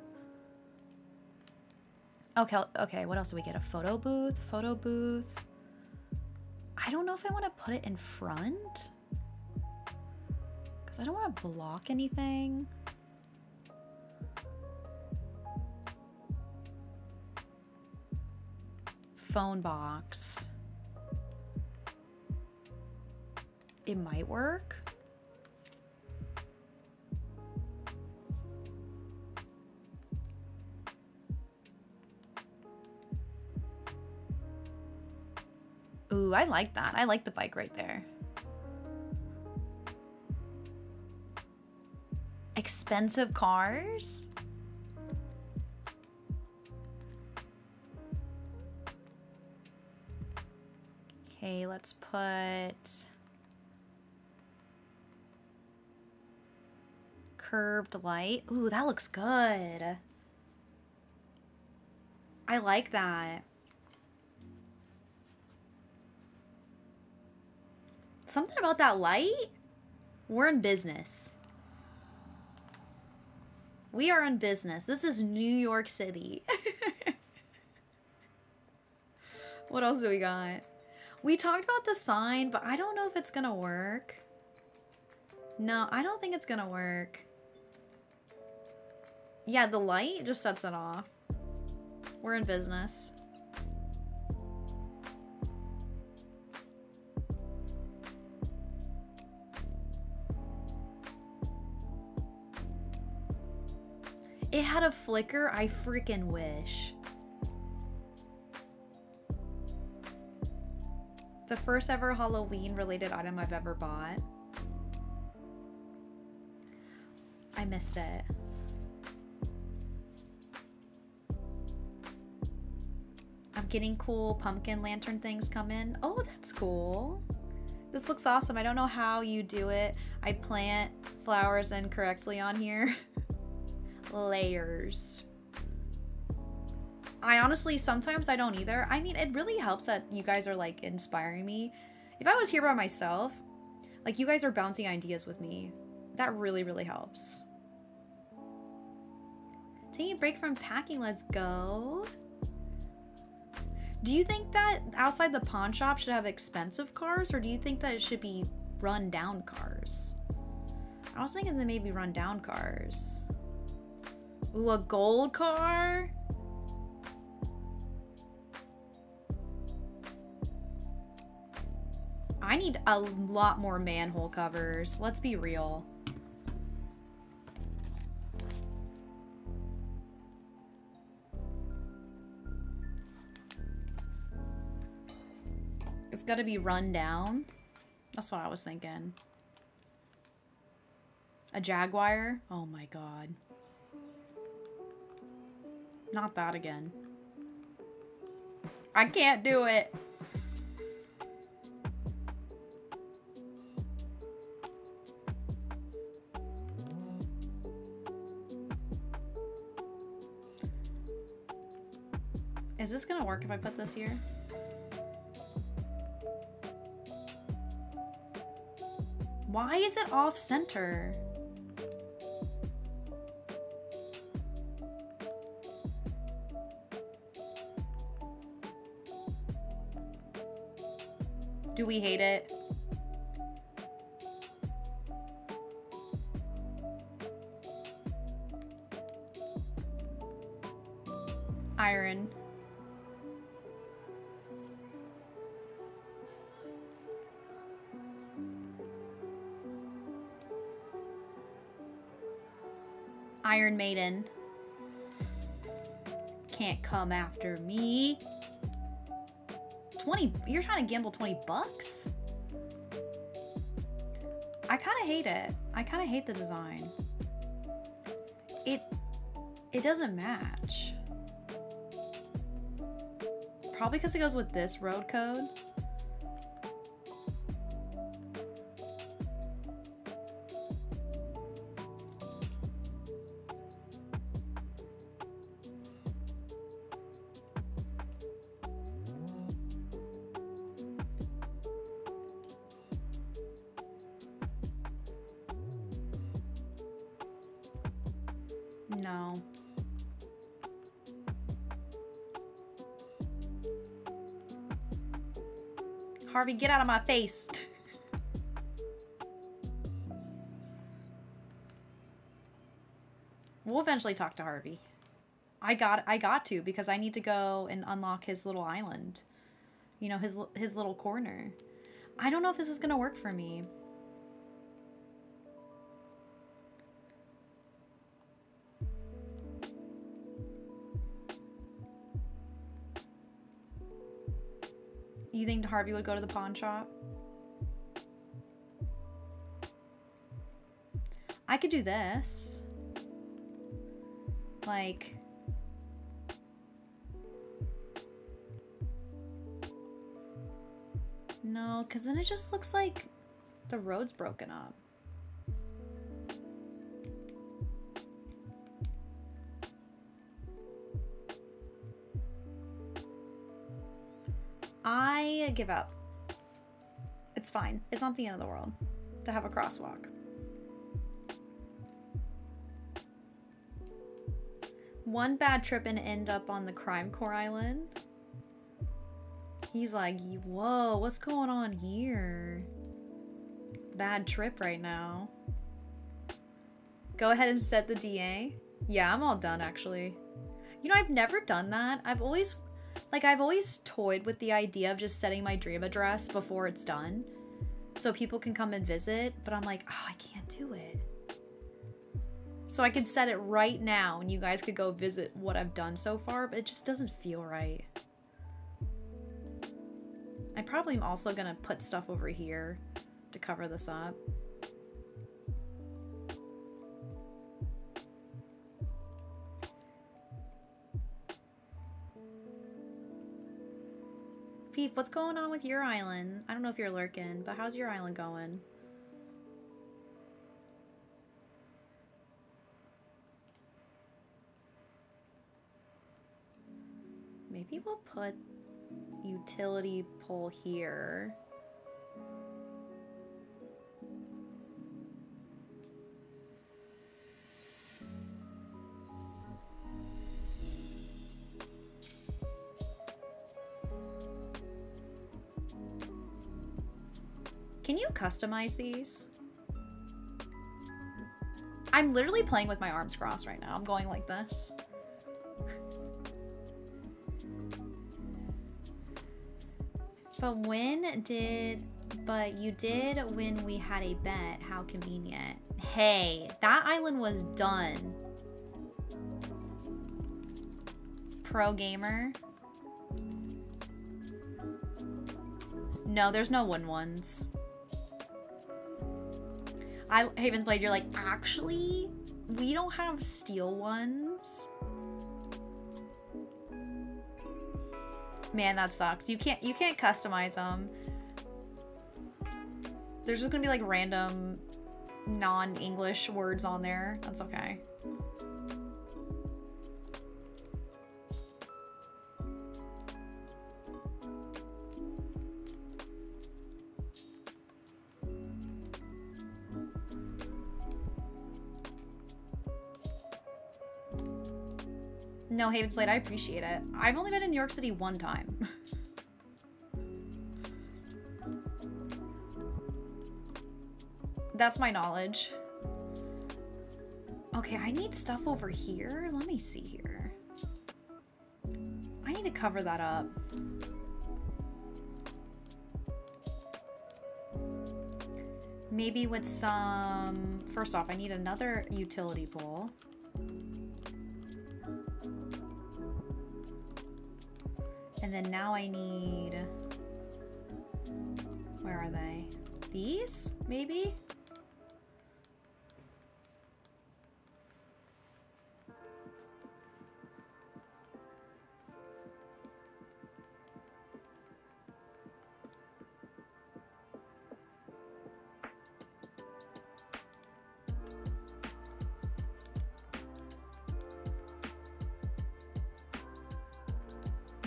Okay, okay, what else do we get? A photo booth? Photo booth. I don't know if I want to put it in front. Because I don't want to block anything. Phone box. It might work. Ooh, I like that. I like the bike right there. Expensive cars? Okay, let's put curved light. Ooh, that looks good. I like that. Something about that light? We're in business. We are in business. This is New York City. what else do we got? We talked about the sign, but I don't know if it's gonna work. No, I don't think it's gonna work. Yeah, the light just sets it off. We're in business. It had a flicker, I freaking wish. The first ever Halloween related item I've ever bought. I missed it. I'm getting cool pumpkin lantern things come in. Oh, that's cool. This looks awesome. I don't know how you do it. I plant flowers incorrectly on here. Layers. I honestly, sometimes I don't either. I mean, it really helps that you guys are like inspiring me. If I was here by myself, like you guys are bouncing ideas with me. That really, really helps. Taking a break from packing, let's go. Do you think that outside the pawn shop should have expensive cars or do you think that it should be run down cars? I was thinking that maybe run down cars. Ooh, a gold car? I need a lot more manhole covers. Let's be real. It's got to be run down. That's what I was thinking. A Jaguar? Oh my god. Not that again. I can't do it. Is this gonna work if I put this here? Why is it off center? Do we hate it? Iron. Iron Maiden. Can't come after me. 20 you're trying to gamble 20 bucks? I kind of hate it. I kind of hate the design. It it doesn't match. Probably because it goes with this road code. Harvey, get out of my face. we'll eventually talk to Harvey. I got I got to because I need to go and unlock his little island. You know, his his little corner. I don't know if this is going to work for me. You think Harvey would go to the pawn shop? I could do this. Like. No, because then it just looks like the road's broken up. I give up. It's fine. It's not the end of the world to have a crosswalk. One bad trip and end up on the crime core island. He's like, whoa, what's going on here? Bad trip right now. Go ahead and set the DA. Yeah, I'm all done actually. You know, I've never done that. I've always like I've always toyed with the idea of just setting my dream address before it's done so people can come and visit, but I'm like, oh, I can't do it. So I could set it right now and you guys could go visit what I've done so far, but it just doesn't feel right. I probably am also gonna put stuff over here to cover this up. Fief, what's going on with your island? I don't know if you're lurking, but how's your island going? Maybe we'll put utility pole here. Can you customize these? I'm literally playing with my arms crossed right now. I'm going like this. But when did... But you did when we had a bet. How convenient. Hey, that island was done. Pro gamer. No, there's no wooden ones. I Haven's Blade, you're like, actually, we don't have steel ones. Man, that sucks. You can't you can't customize them. There's just gonna be like random non-English words on there. That's okay. No, Haven's Blade, I appreciate it. I've only been in New York City one time. That's my knowledge. Okay, I need stuff over here. Let me see here. I need to cover that up. Maybe with some... First off, I need another utility pole. And then now I need, where are they? These, maybe?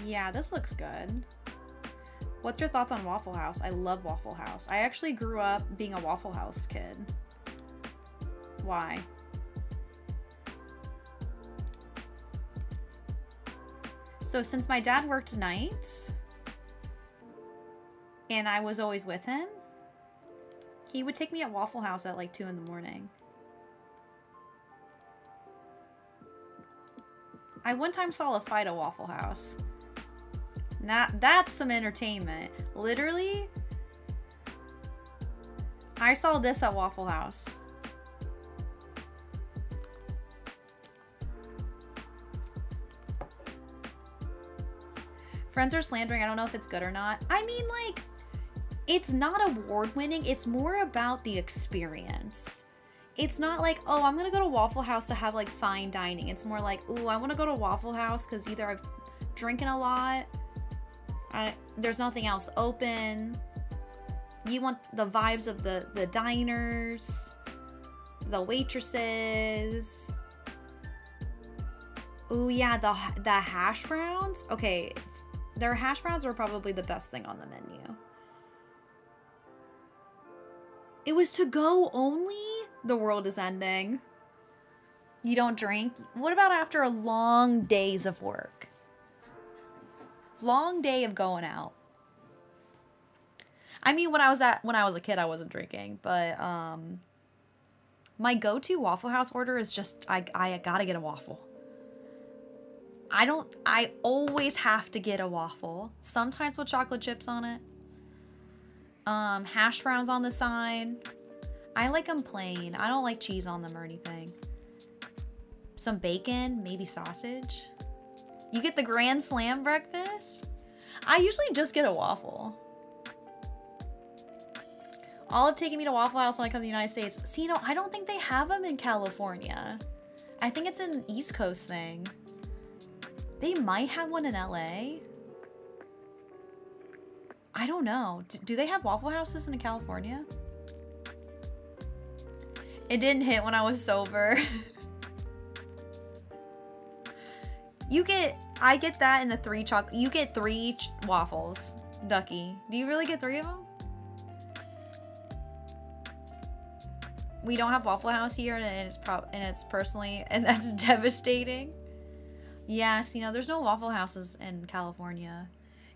Yeah, this looks good. What's your thoughts on Waffle House? I love Waffle House. I actually grew up being a Waffle House kid. Why? So since my dad worked nights and I was always with him, he would take me at Waffle House at like 2 in the morning. I one time saw a fight at Waffle House. Not that's some entertainment. Literally, I saw this at Waffle House. Friends are slandering. I don't know if it's good or not. I mean, like, it's not award winning. It's more about the experience. It's not like, oh, I'm gonna go to Waffle House to have like fine dining. It's more like, ooh, I wanna go to Waffle House because either I'm drinking a lot I, there's nothing else open. You want the vibes of the, the diners, the waitresses. Oh yeah, the the hash browns. Okay, their hash browns are probably the best thing on the menu. It was to go only. The world is ending. You don't drink. What about after a long days of work? Long day of going out. I mean, when I was at when I was a kid, I wasn't drinking, but um, my go-to Waffle House order is just I I gotta get a waffle. I don't. I always have to get a waffle. Sometimes with chocolate chips on it. Um, hash browns on the side. I like them plain. I don't like cheese on them or anything. Some bacon, maybe sausage. You get the Grand Slam breakfast? I usually just get a waffle. Olive taking me to Waffle House when I come to the United States. See, you know, I don't think they have them in California. I think it's an East Coast thing. They might have one in LA. I don't know. Do they have Waffle Houses in California? It didn't hit when I was sober. You get, I get that in the three chocolate. You get three waffles, Ducky. Do you really get three of them? We don't have Waffle House here, and it's pro and it's personally, and that's devastating. Yes, you know, there's no Waffle Houses in California.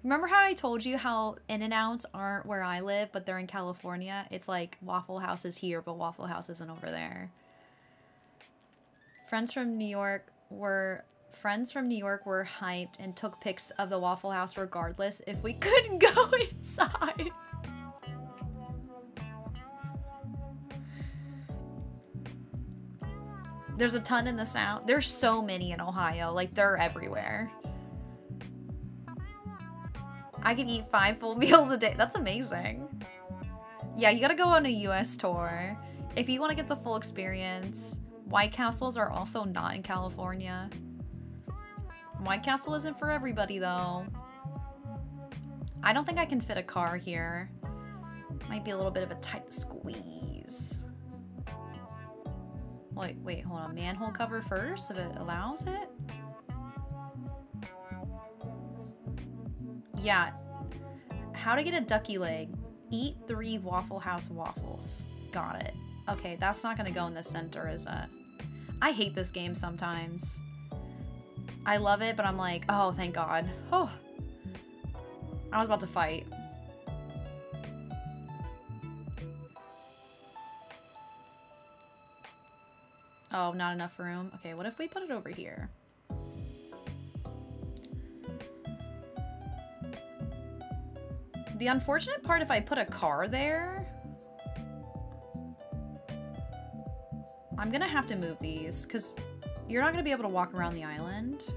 Remember how I told you how In-N-Outs aren't where I live, but they're in California? It's like Waffle House is here, but Waffle House isn't over there. Friends from New York were friends from New York were hyped and took pics of the Waffle House regardless if we couldn't go inside. There's a ton in the South. There's so many in Ohio. Like, they're everywhere. I can eat five full meals a day. That's amazing. Yeah, you gotta go on a US tour. If you want to get the full experience, White Castles are also not in California. White Castle isn't for everybody, though. I don't think I can fit a car here. Might be a little bit of a tight squeeze. Wait, wait, hold on. Manhole cover first, if it allows it? Yeah. How to get a ducky leg. Eat three Waffle House waffles. Got it. Okay, that's not gonna go in the center, is it? I hate this game sometimes. I love it, but I'm like, oh, thank God. Oh. I was about to fight. Oh, not enough room? Okay, what if we put it over here? The unfortunate part if I put a car there... I'm gonna have to move these, because you're not going to be able to walk around the island.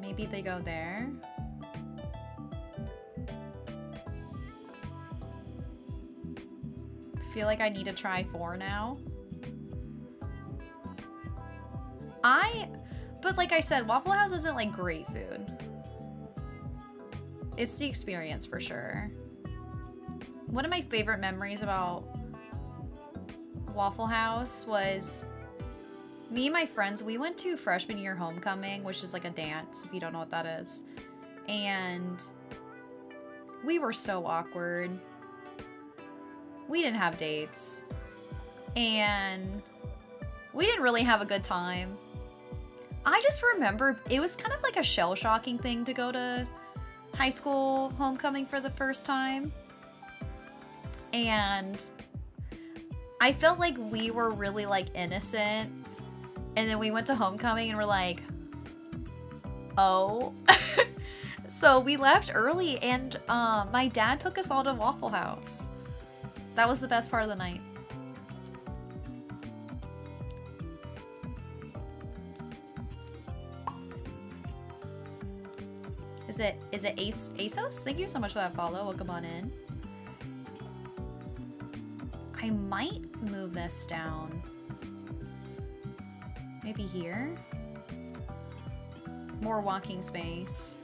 Maybe they go there. feel like I need to try four now. I, but like I said, Waffle House isn't like great food. It's the experience for sure. One of my favorite memories about Waffle House was me and my friends, we went to freshman year homecoming, which is like a dance, if you don't know what that is. And we were so awkward. We didn't have dates. And we didn't really have a good time. I just remember it was kind of like a shell shocking thing to go to high school homecoming for the first time. And I felt like we were really like innocent. And then we went to homecoming and we're like, oh. so we left early and um, my dad took us all to Waffle House. That was the best part of the night. Is it is it Ace ASOS? Thank you so much for that follow. Welcome on in. I might move this down. Maybe here? More walking space.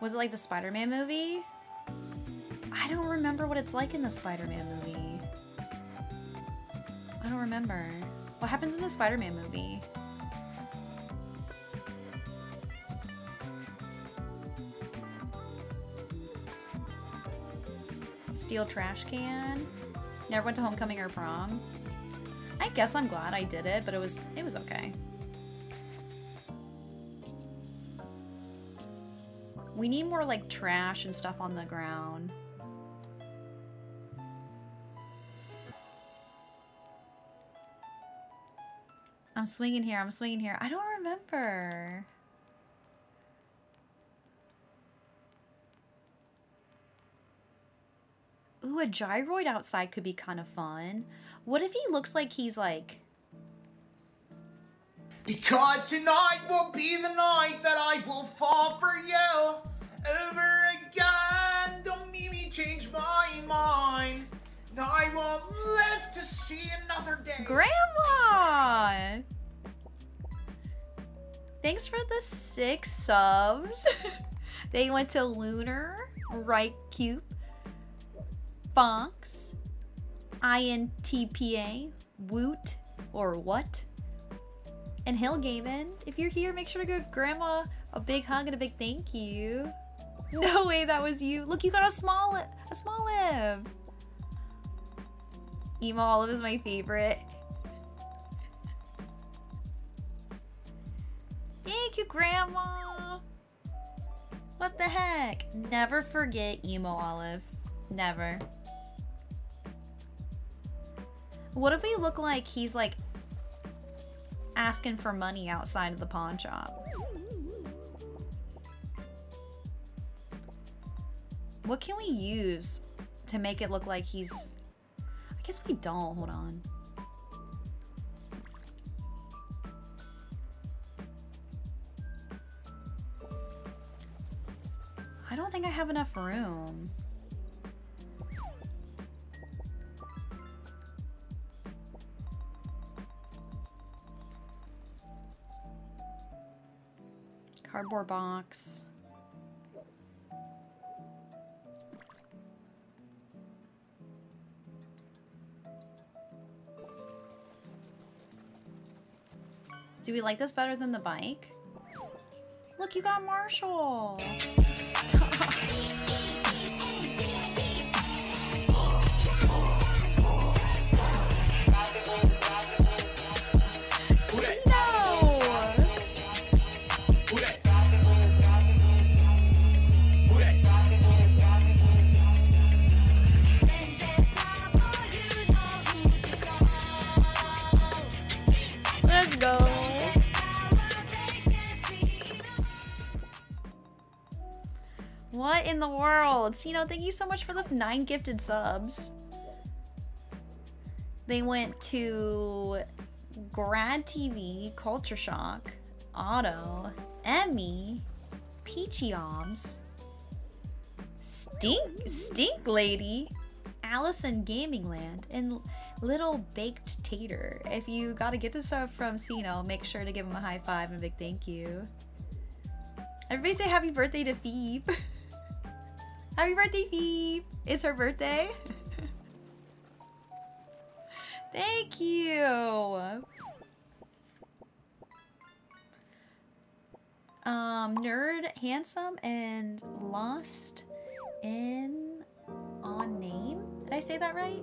Was it like the Spider-Man movie? I don't remember what it's like in the Spider-Man movie. I don't remember. What happens in the Spider-Man movie? Steel trash can. Never went to homecoming or prom. I guess I'm glad I did it, but it was it was okay. We need more like trash and stuff on the ground. I'm swinging here. I'm swinging here. I don't remember. Ooh, a gyroid outside could be kind of fun. What if he looks like he's like... Because tonight will be the night that I will fall for you over again. Don't make me change my mind. And I won't live to see another day. Grandma! Thanks for the six subs. they went to Lunar, Right Cube, Fox, INTPA, Woot, or what? And Hillgaven. If you're here, make sure to give Grandma a big hug and a big thank you. No way that was you. Look, you got a small a small live. Emo Olive is my favorite. Thank you, Grandma. What the heck? Never forget Emo Olive. Never. What if we look like he's like asking for money outside of the pawn shop? What can we use to make it look like he's... Guess we don't. Hold on. I don't think I have enough room. Cardboard box. Do we like this better than the bike? Look, you got Marshall. Stop. What in the world? Sino, thank you so much for the nine gifted subs. They went to Grad TV, Culture Shock, Otto, Emmy, Peachy Oms, Stink Stink Lady, Allison Gaming Land, and Little Baked Tater. If you got a gift to sub from Sino, make sure to give him a high five and a big thank you. Everybody say happy birthday to Phoebe. happy birthday, Phoebe! It's her birthday. Thank you. Um, nerd, handsome, and lost in on name. Did I say that right?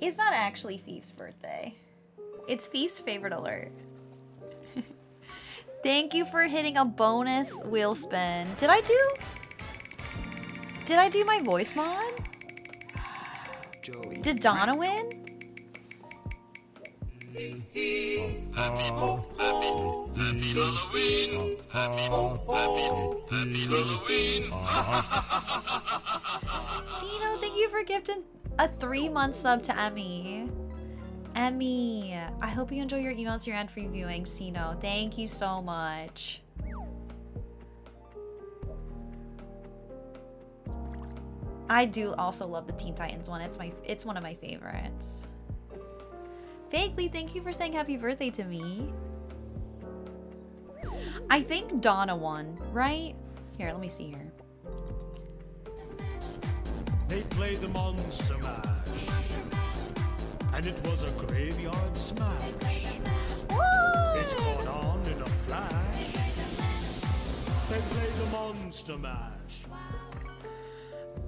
It's not actually Thief's birthday. It's Thief's favorite alert. Thank you for hitting a bonus wheel spin. Did I do? Did I do my voice mod? Did Donna win? Happy, happy, happy Halloween. Happy, happy, happy Halloween. Sino, thank you for gifting a three month sub to Emmy. Emmy, I hope you enjoy your emails your end free viewing, Sino. Thank you so much. I do also love the Teen Titans one. It's my it's one of my favorites. Fakely, thank you for saying happy birthday to me. I think Donna won, right? Here, let me see here. They played the Monster Mash. And it was a graveyard smash. It's caught on in a flash. They played the Monster Mash.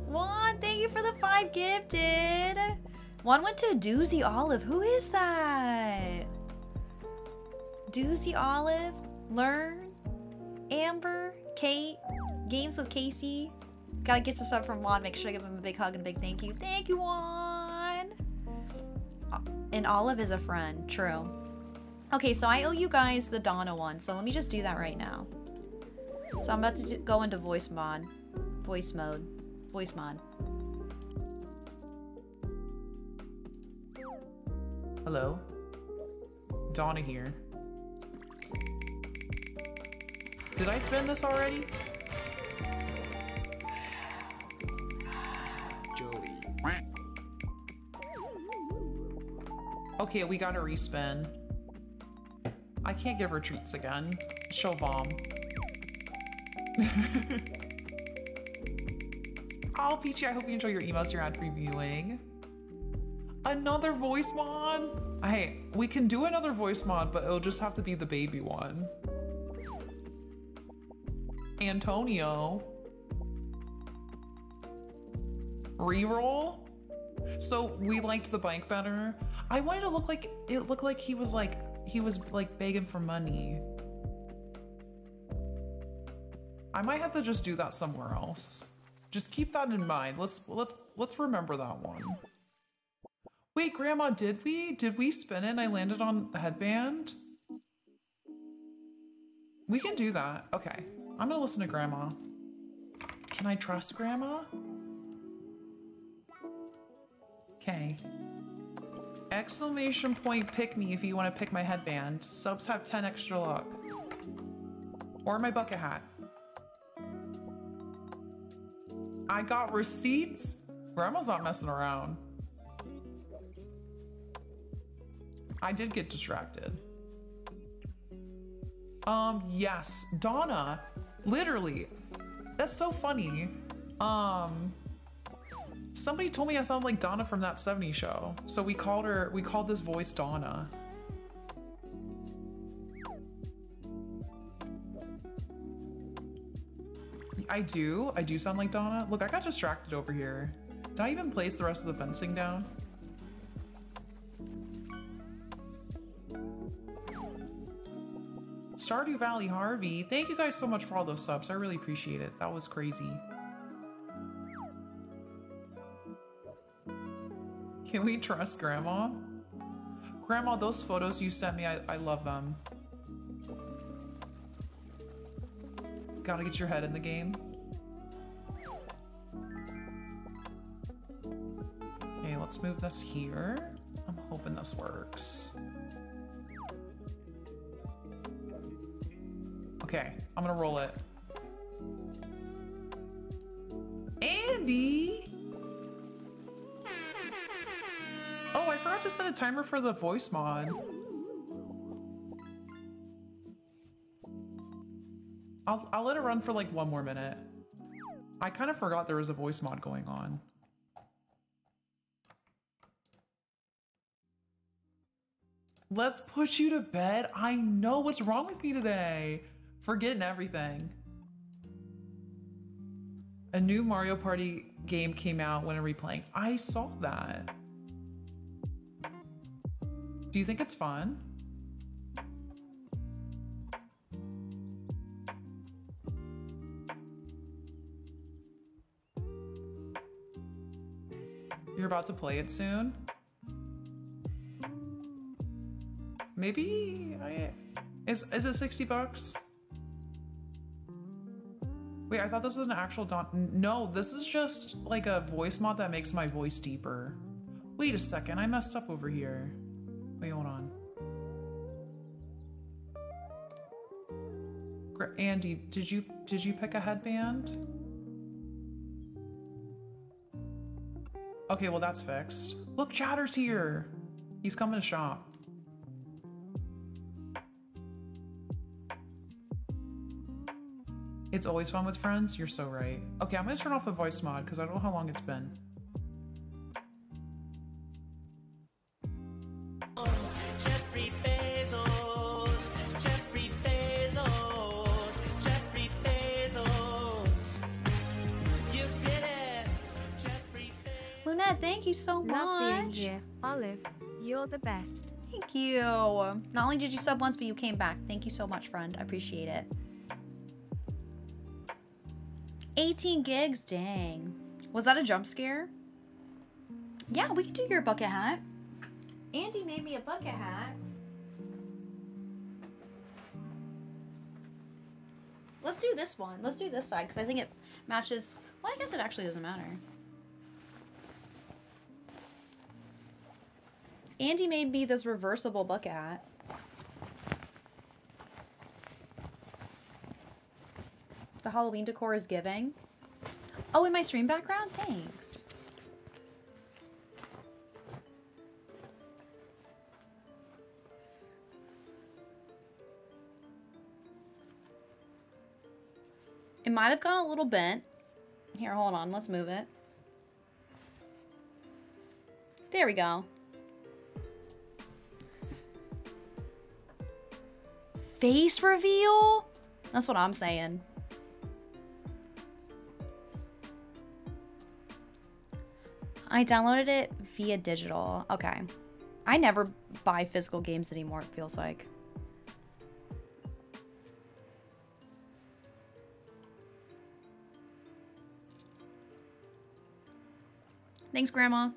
Juan, thank you for the five gifted. One went to Doozy Olive. Who is that? Doozy Olive, Learn, Amber, Kate, Games with Casey. Gotta get this up from Juan. Make sure I give him a big hug and a big thank you. Thank you, Juan. And Olive is a friend. True. Okay, so I owe you guys the Donna one. So let me just do that right now. So I'm about to go into voice mod. Voice mode. Voice mod. Hello. Donna here. Did I spend this already? Okay, we gotta respin. I can't give her treats again. Show bomb. oh, Peachy, I hope you enjoy your emails you're ad previewing. Another voice mod? Hey, we can do another voice mod, but it'll just have to be the baby one. Antonio. Reroll? So we liked the bike better. I wanted to look like it looked like he was like he was like begging for money. I might have to just do that somewhere else. Just keep that in mind. Let's let's let's remember that one. Wait, Grandma, did we? Did we spin it and I landed on the headband? We can do that. Okay. I'm gonna listen to Grandma. Can I trust Grandma? Okay. Exclamation point pick me if you want to pick my headband. Subs have 10 extra luck. Or my bucket hat. I got receipts? Grandma's not messing around. I did get distracted. Um, yes, Donna, literally, that's so funny. Um, somebody told me I sound like Donna from that 70s show. So we called her, we called this voice Donna. I do, I do sound like Donna. Look, I got distracted over here. Did I even place the rest of the fencing down? Stardew Valley Harvey, thank you guys so much for all those subs. I really appreciate it. That was crazy. Can we trust Grandma? Grandma, those photos you sent me, I, I love them. Gotta get your head in the game. Okay, let, let's move this here. I'm hoping this works. Okay, I'm gonna roll it. Andy! Oh, I forgot to set a timer for the voice mod. I'll, I'll let it run for like one more minute. I kind of forgot there was a voice mod going on. Let's put you to bed. I know what's wrong with me today. Forgetting everything. A new Mario Party game came out when I'm replaying. I saw that. Do you think it's fun? You're about to play it soon? Maybe I is is it 60 bucks? Wait, I thought this was an actual Don. No, this is just like a voice mod that makes my voice deeper. Wait a second, I messed up over here. Wait, hold on. Andy, did you did you pick a headband? Okay, well that's fixed. Look, Chatter's here. He's coming to shop. It's always fun with friends. You're so right. Okay, I'm gonna turn off the voice mod because I don't know how long it's been. Thank you so Love being much. here. Olive, you're the best. Thank you. Not only did you sub once, but you came back. Thank you so much, friend. I appreciate it. 18 gigs, dang. Was that a jump scare? Yeah, we can do your bucket hat. Andy made me a bucket hat. Let's do this one. Let's do this side because I think it matches. Well, I guess it actually doesn't matter. Andy made me this reversible bucket. The Halloween decor is giving. Oh, in my stream background? Thanks. It might have gone a little bent. Here, hold on. Let's move it. There we go. Face reveal? That's what I'm saying. I downloaded it via digital. Okay. I never buy physical games anymore, it feels like. Thanks, Grandma.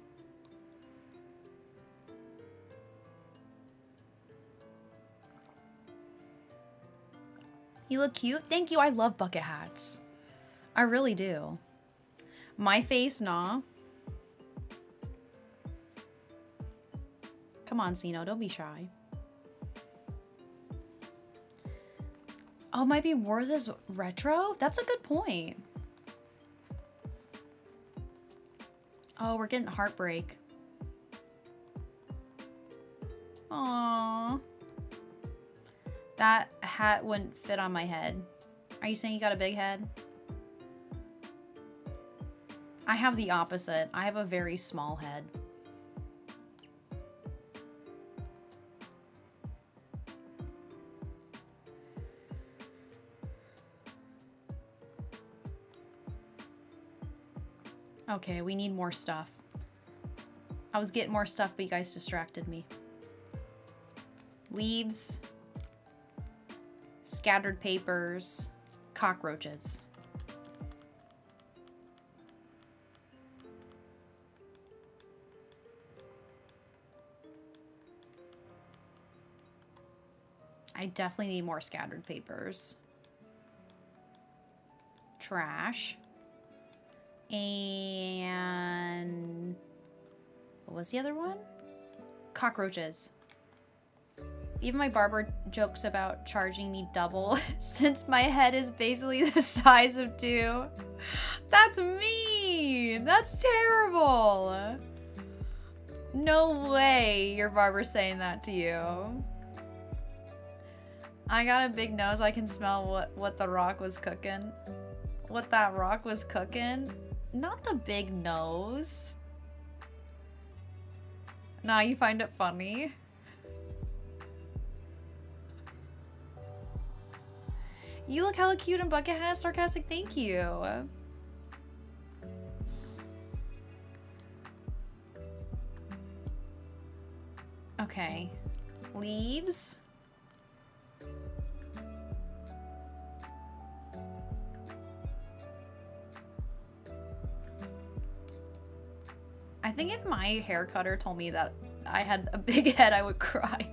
You look cute. Thank you. I love bucket hats. I really do. My face, nah. Come on, Sino. Don't be shy. Oh, might be worth as retro? That's a good point. Oh, we're getting heartbreak. Aww. That hat wouldn't fit on my head. Are you saying you got a big head? I have the opposite. I have a very small head. Okay, we need more stuff. I was getting more stuff, but you guys distracted me. Leaves, scattered papers, cockroaches. I definitely need more scattered papers. Trash. And What was the other one? Cockroaches. Even my barber jokes about charging me double since my head is basically the size of two. That's mean. That's terrible. No way your barber's saying that to you. I got a big nose. I can smell what, what the rock was cooking. What that rock was cooking. Not the big nose. Nah, you find it funny. You look hella cute in bucket hat. Sarcastic, thank you. Okay. Leaves. I think if my hair cutter told me that I had a big head, I would cry.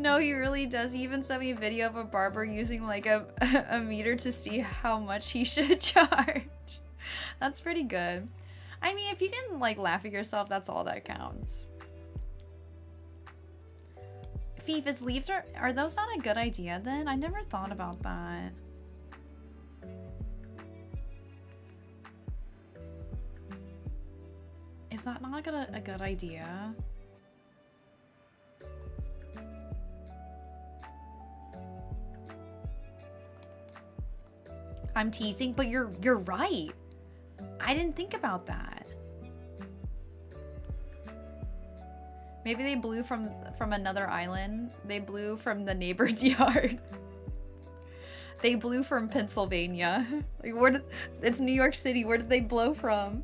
No, he really does. He even sent me a video of a barber using like a, a meter to see how much he should charge. That's pretty good. I mean, if you can like laugh at yourself, that's all that counts. Fifus leaves are are those not a good idea then? I never thought about that. Is that not a a good idea? I'm teasing, but you're you're right. I didn't think about that. Maybe they blew from from another island. They blew from the neighbor's yard. they blew from Pennsylvania. Like where did, it's New York City. Where did they blow from?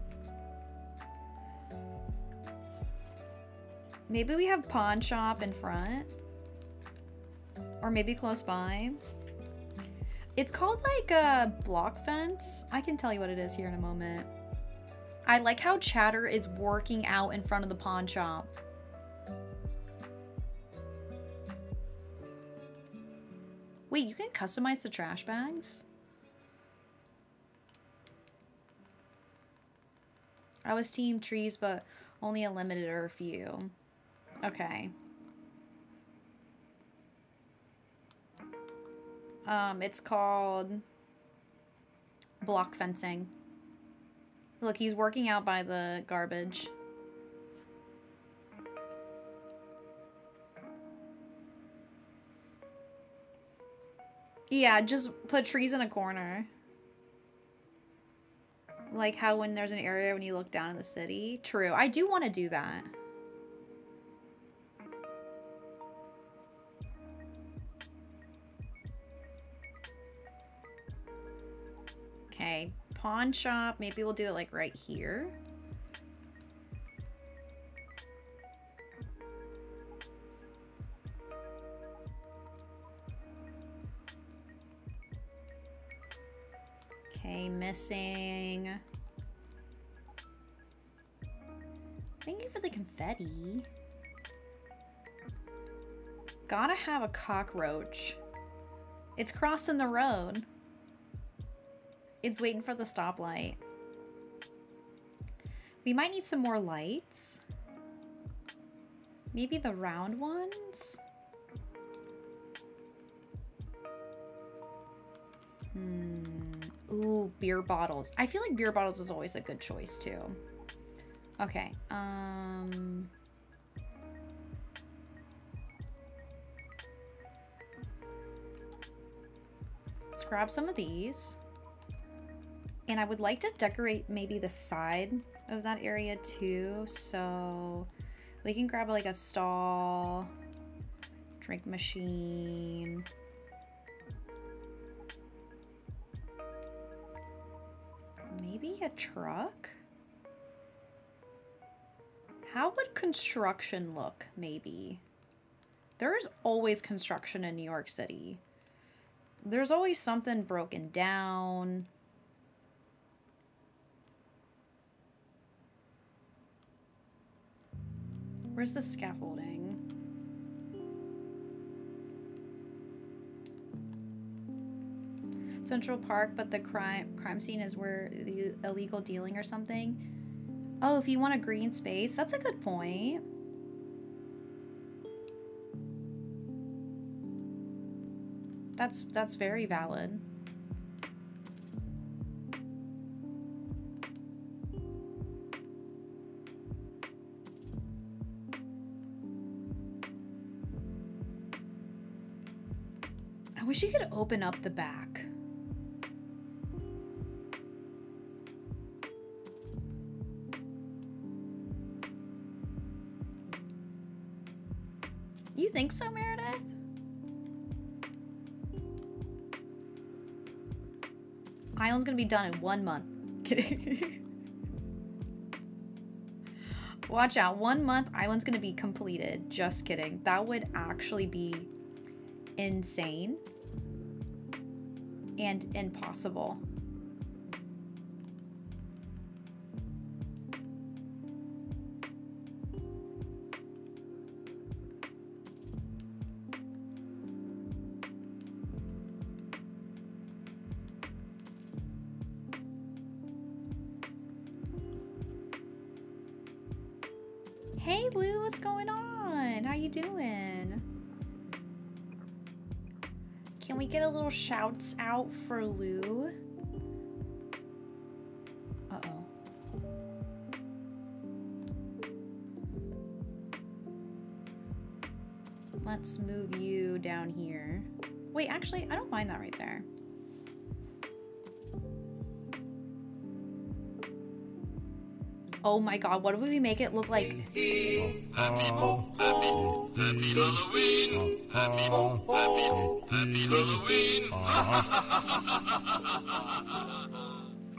Maybe we have pawn shop in front. Or maybe close by. It's called like a block fence. I can tell you what it is here in a moment. I like how Chatter is working out in front of the pawn shop. Wait, you can customize the trash bags? I was team trees, but only a limited or a few. Okay. Um, it's called block fencing. Look, he's working out by the garbage. Yeah, just put trees in a corner. Like how when there's an area when you look down in the city. True. I do want to do that. Okay, pawn shop. Maybe we'll do it like right here. Okay, missing. Thank you for the confetti. Gotta have a cockroach. It's crossing the road. It's waiting for the stoplight. We might need some more lights. Maybe the round ones? Hmm. Ooh, beer bottles. I feel like beer bottles is always a good choice too. Okay. Um... Let's grab some of these. And I would like to decorate maybe the side of that area too. So we can grab like a stall, drink machine. Maybe a truck? How would construction look, maybe? There is always construction in New York City. There's always something broken down. Where's the scaffolding? Central Park, but the crime crime scene is where the illegal dealing or something. Oh, if you want a green space, that's a good point. That's that's very valid. Wish you could open up the back. You think so, Meredith? Island's gonna be done in one month. Kidding. Watch out. One month, Island's gonna be completed. Just kidding. That would actually be insane and impossible. Out for Lou? Uh-oh. Let's move you down here. Wait, actually, I don't mind that right there. Oh my god, what if we make it look like Happy ho, happy, happy Halloween. Oh. Happy happy, happy oh. Halloween. Oh.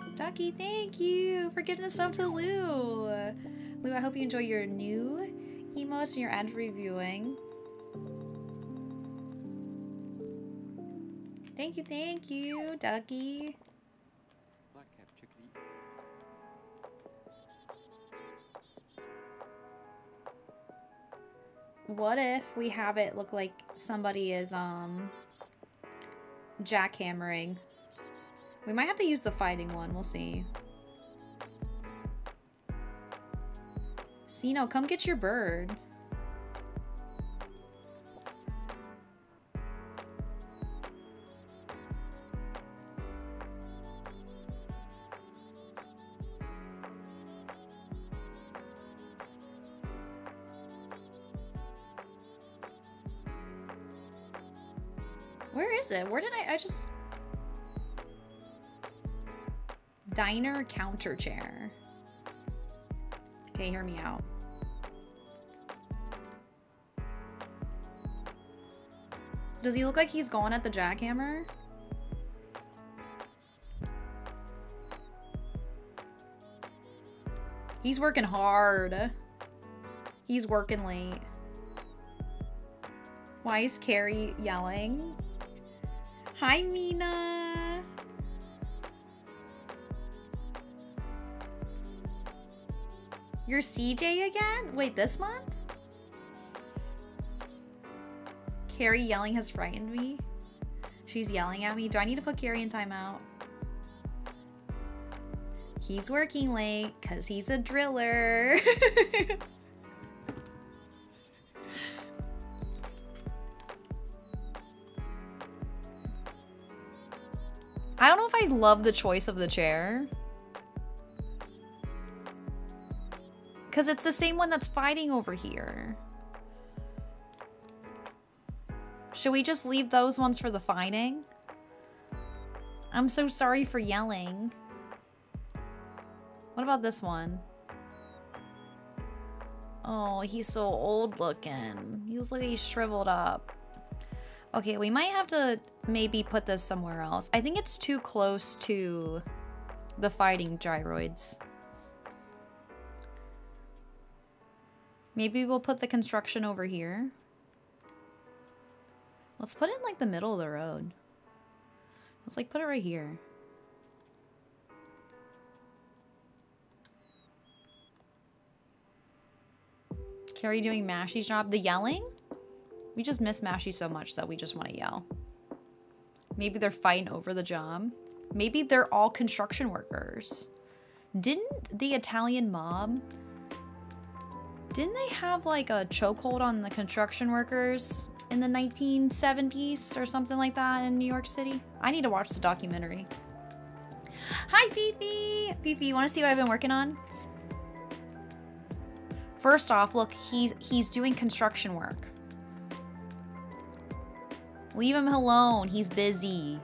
Ducky, thank you for giving us up to Lou. Lou, I hope you enjoy your new emotes and your ad reviewing. Thank you, thank you, Ducky. What if we have it look like somebody is, um, jackhammering? We might have to use the fighting one. We'll see. Sino, come get your bird. Is it? Where did I... I just... Diner counter chair. Okay, hear me out. Does he look like he's going at the jackhammer? He's working hard. He's working late. Why is Carrie yelling? Hi, Mina. You're CJ again? Wait, this month? Carrie yelling has frightened me. She's yelling at me. Do I need to put Carrie in timeout? He's working late because he's a driller. I love the choice of the chair. Because it's the same one that's fighting over here. Should we just leave those ones for the fighting? I'm so sorry for yelling. What about this one? Oh, he's so old looking. He looks like he's shriveled up. Okay, we might have to maybe put this somewhere else. I think it's too close to the fighting gyroids. Maybe we'll put the construction over here. Let's put it in like the middle of the road. Let's like put it right here. Carrie doing Mashy's job. The yelling? We just miss Mashy so much that we just want to yell. Maybe they're fighting over the job. Maybe they're all construction workers. Didn't the Italian mob didn't they have like a chokehold on the construction workers in the 1970s or something like that in New York City? I need to watch the documentary. Hi, Fifi! Fifi, you want to see what I've been working on? First off, look, he's he's doing construction work. Leave him alone. He's busy.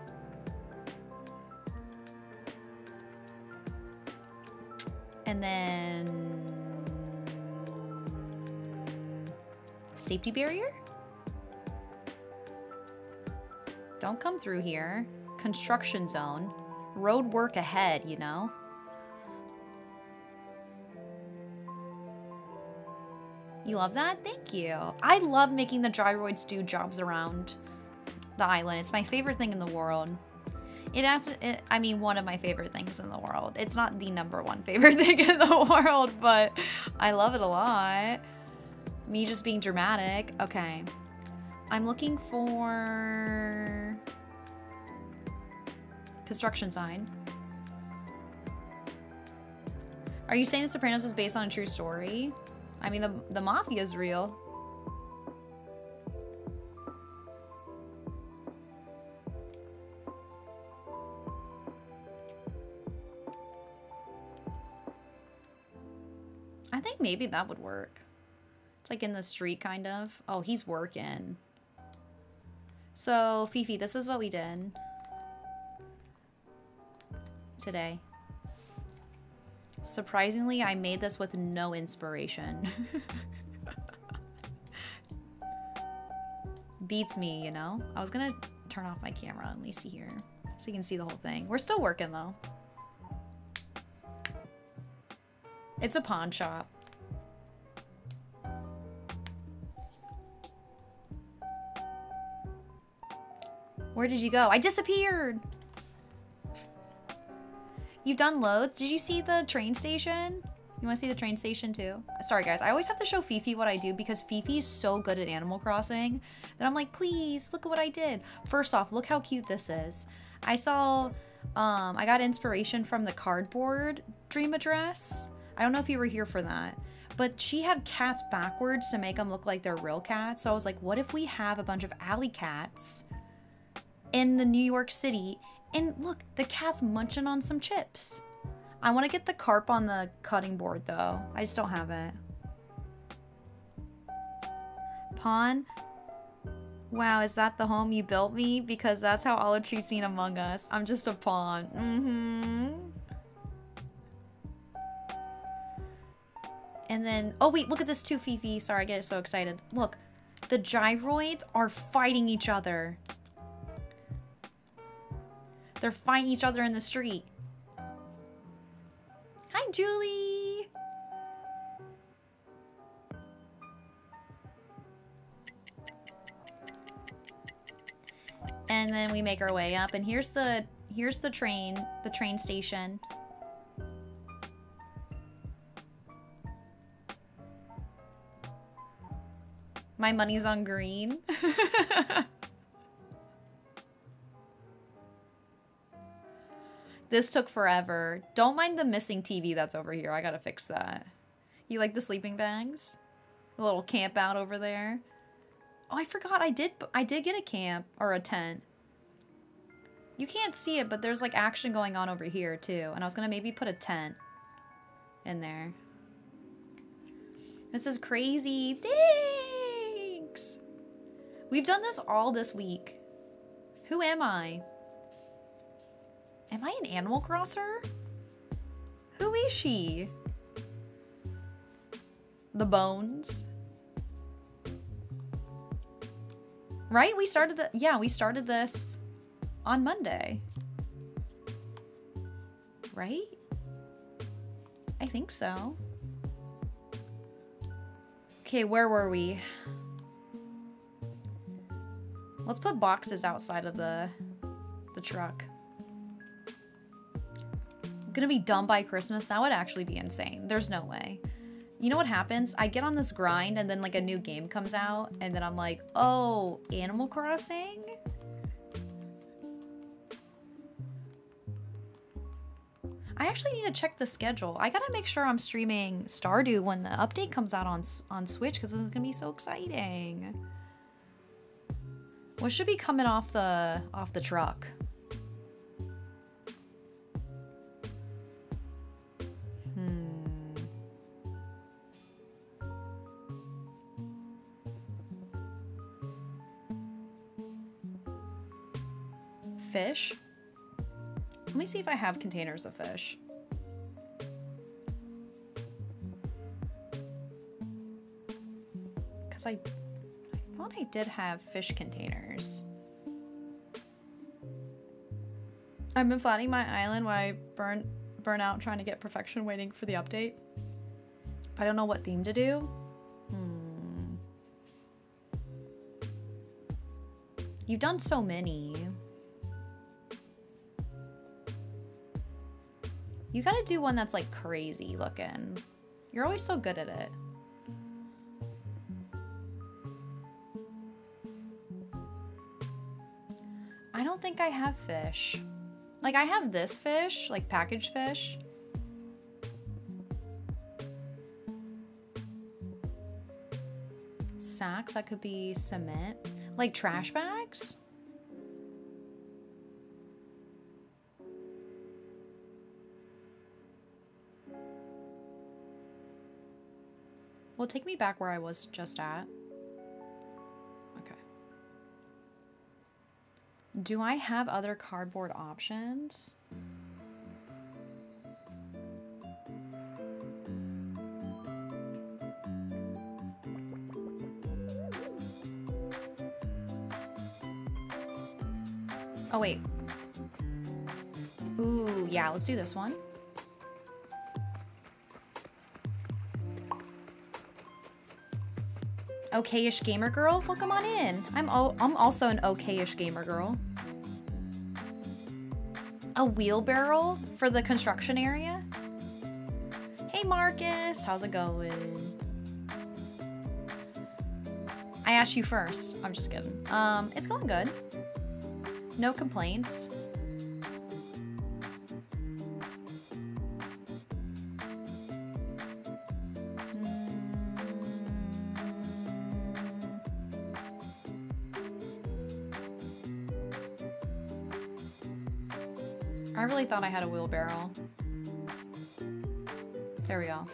And then safety barrier? Don't come through here. Construction zone. Road work ahead, you know? You love that? Thank you. I love making the gyroids do jobs around the island. It's my favorite thing in the world. It has, it, I mean, one of my favorite things in the world. It's not the number one favorite thing in the world, but I love it a lot. Me just being dramatic. Okay. I'm looking for construction sign. Are you saying The Sopranos is based on a true story? I mean, the, the mafia is real. Think maybe that would work. It's like in the street, kind of. Oh, he's working. So, Fifi, this is what we did today. Surprisingly, I made this with no inspiration. Beats me, you know? I was gonna turn off my camera me see here. So you can see the whole thing. We're still working though. It's a pawn shop. Where did you go? I disappeared! You've done loads? Did you see the train station? You want to see the train station too? Sorry guys, I always have to show Fifi what I do because Fifi is so good at Animal Crossing that I'm like, please, look at what I did. First off, look how cute this is. I saw, um, I got inspiration from the cardboard dream address. I don't know if you were here for that. But she had cats backwards to make them look like they're real cats. So I was like, what if we have a bunch of alley cats in the New York City and look, the cat's munching on some chips. I want to get the carp on the cutting board though. I just don't have it. Pawn. Wow, is that the home you built me? Because that's how Olive treats me in Among Us. I'm just a pawn. Mm-hmm. And then, oh wait, look at this too, Fifi. Sorry, I get so excited. Look, the gyroids are fighting each other. They're fighting each other in the street. Hi, Julie. And then we make our way up and here's the here's the train, the train station. My money's on green. This took forever. Don't mind the missing TV that's over here. I gotta fix that. You like the sleeping bags? A little camp out over there. Oh, I forgot. I did. I did get a camp or a tent. You can't see it, but there's like action going on over here too. And I was gonna maybe put a tent in there. This is crazy. Thanks. We've done this all this week. Who am I? Am I an Animal Crosser? Who is she? The bones. Right? We started the yeah, we started this on Monday. Right? I think so. Okay, where were we? Let's put boxes outside of the the truck gonna be done by Christmas, that would actually be insane. There's no way. You know what happens? I get on this grind and then like a new game comes out and then I'm like, oh, Animal Crossing? I actually need to check the schedule. I gotta make sure I'm streaming Stardew when the update comes out on, on Switch because it's gonna be so exciting. What should be coming off the off the truck? Fish. Let me see if I have containers of fish. Because I, I thought I did have fish containers. I've been flattening my island while I burn, burn out trying to get perfection waiting for the update. I don't know what theme to do. Hmm. You've done so many. You gotta do one that's like crazy looking. You're always so good at it. I don't think I have fish. Like I have this fish, like packaged fish. Sacks, that could be cement. Like trash bags? Well, take me back where I was just at. Okay. Do I have other cardboard options? Oh, wait. Ooh, yeah, let's do this one. Okayish gamer girl? Welcome on in. I'm i'm also an okayish gamer girl. A wheelbarrow for the construction area? Hey marcus how's it going? I asked you first. I'm just kidding. Um it's going good. No complaints really thought I had a wheelbarrow. There we go.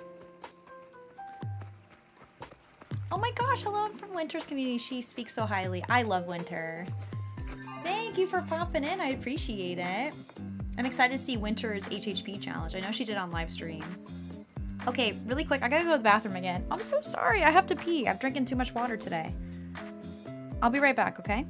Oh my gosh, hello I'm from Winter's community. She speaks so highly. I love Winter. Thank you for popping in. I appreciate it. I'm excited to see Winter's HHP challenge. I know she did on live stream. Okay, really quick. I gotta go to the bathroom again. I'm so sorry. I have to pee. I've drinking too much water today. I'll be right back, okay?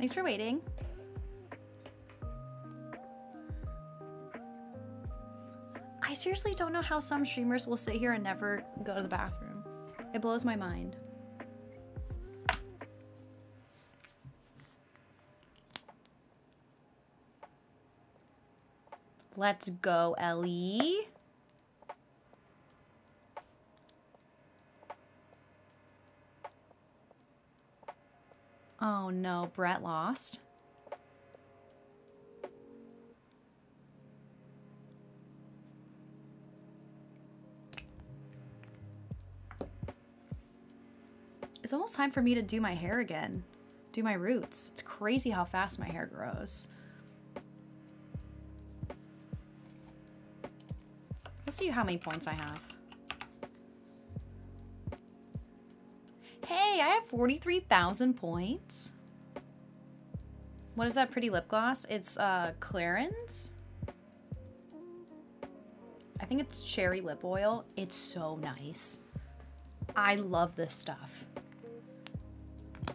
Thanks for waiting. I seriously don't know how some streamers will sit here and never go to the bathroom. It blows my mind. Let's go, Ellie. Brett lost. It's almost time for me to do my hair again. Do my roots. It's crazy how fast my hair grows. Let's see how many points I have. Hey, I have 43,000 points. What is that pretty lip gloss? It's uh Clarins. I think it's cherry lip oil. It's so nice. I love this stuff.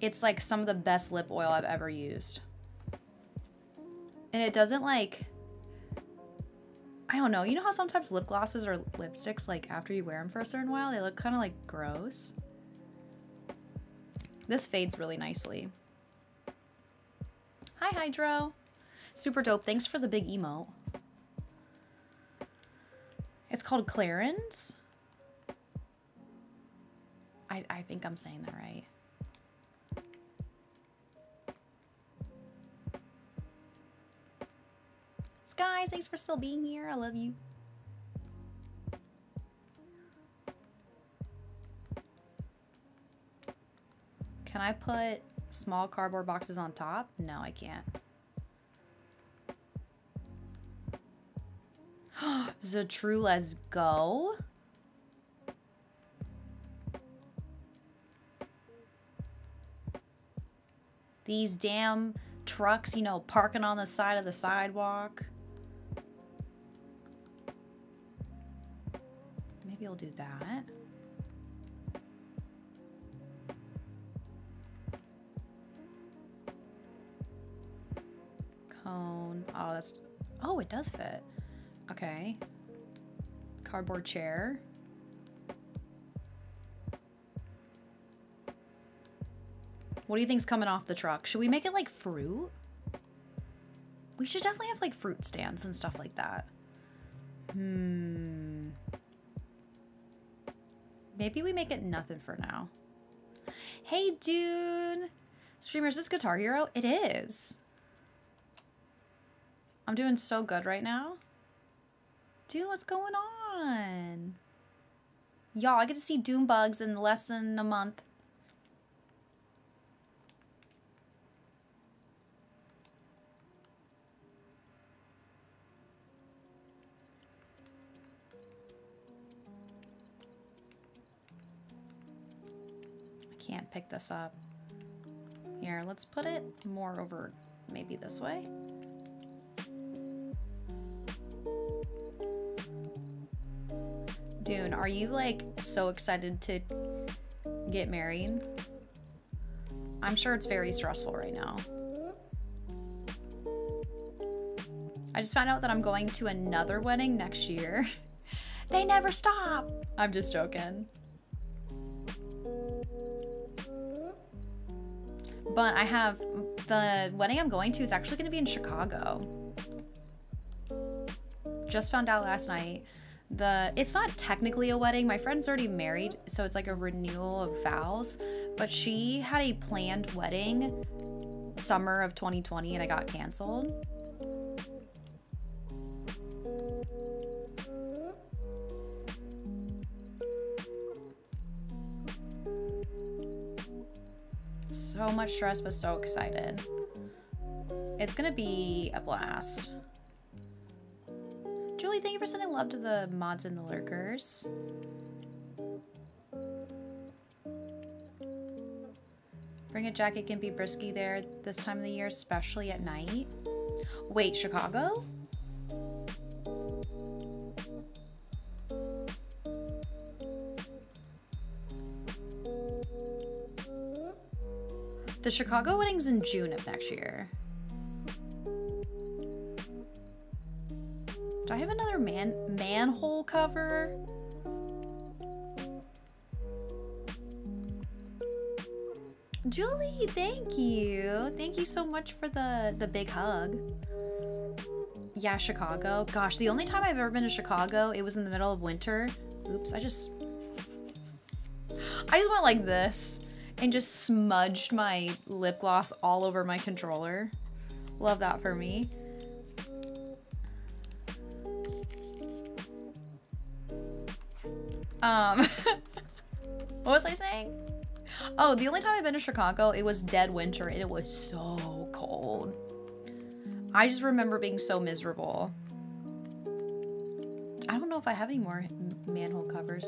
It's like some of the best lip oil I've ever used. And it doesn't like I don't know. You know how sometimes lip glosses or lipsticks like after you wear them for a certain while, they look kind of like gross. This fades really nicely. Hydro. Super dope. Thanks for the big emote. It's called Clarins. I, I think I'm saying that right. Skies, thanks for still being here. I love you. Can I put small cardboard boxes on top? No, I can't. true let's go. These damn trucks, you know, parking on the side of the sidewalk. Maybe I'll do that. Cone. Oh, that's... Oh, it does fit. Okay. Cardboard chair. What do you think's coming off the truck? Should we make it like fruit? We should definitely have like fruit stands and stuff like that. Hmm. Maybe we make it nothing for now. Hey, Dune. Streamer, is this Guitar Hero? It is. I'm doing so good right now. Dude, what's going on? Y'all, I get to see Doom Bugs in less than a month. I can't pick this up. Here, let's put it more over maybe this way. Dune, are you like so excited to get married? I'm sure it's very stressful right now. I just found out that I'm going to another wedding next year. they never stop. I'm just joking. But I have the wedding I'm going to is actually going to be in Chicago. Just found out last night the it's not technically a wedding. My friend's already married so it's like a renewal of vows but she had a planned wedding summer of 2020 and it got canceled. So much stress but so excited. It's gonna be a blast Julie, thank you for sending love to the mods and the lurkers. Bring a jacket can be brisky there this time of the year, especially at night. Wait, Chicago? The Chicago wedding's in June of next year. I have another man manhole cover? Julie, thank you. Thank you so much for the the big hug. Yeah, Chicago. Gosh, the only time I've ever been to Chicago, it was in the middle of winter. Oops, I just I just went like this and just smudged my lip gloss all over my controller. Love that for me. Um, what was I saying? Oh, the only time I've been to Chicago, it was dead winter and it was so cold. I just remember being so miserable. I don't know if I have any more manhole covers.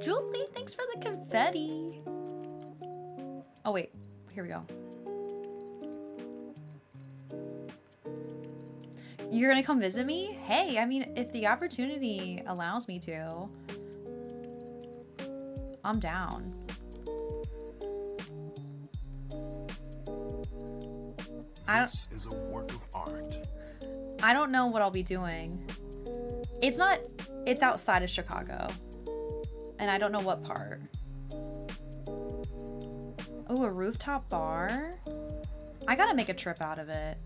Julie, thanks for the confetti. Oh, wait. Here we go. You're gonna come visit me? Hey, I mean, if the opportunity allows me to, I'm down. This is a work of art. I don't know what I'll be doing. It's not, it's outside of Chicago. And I don't know what part. Oh, a rooftop bar? I gotta make a trip out of it.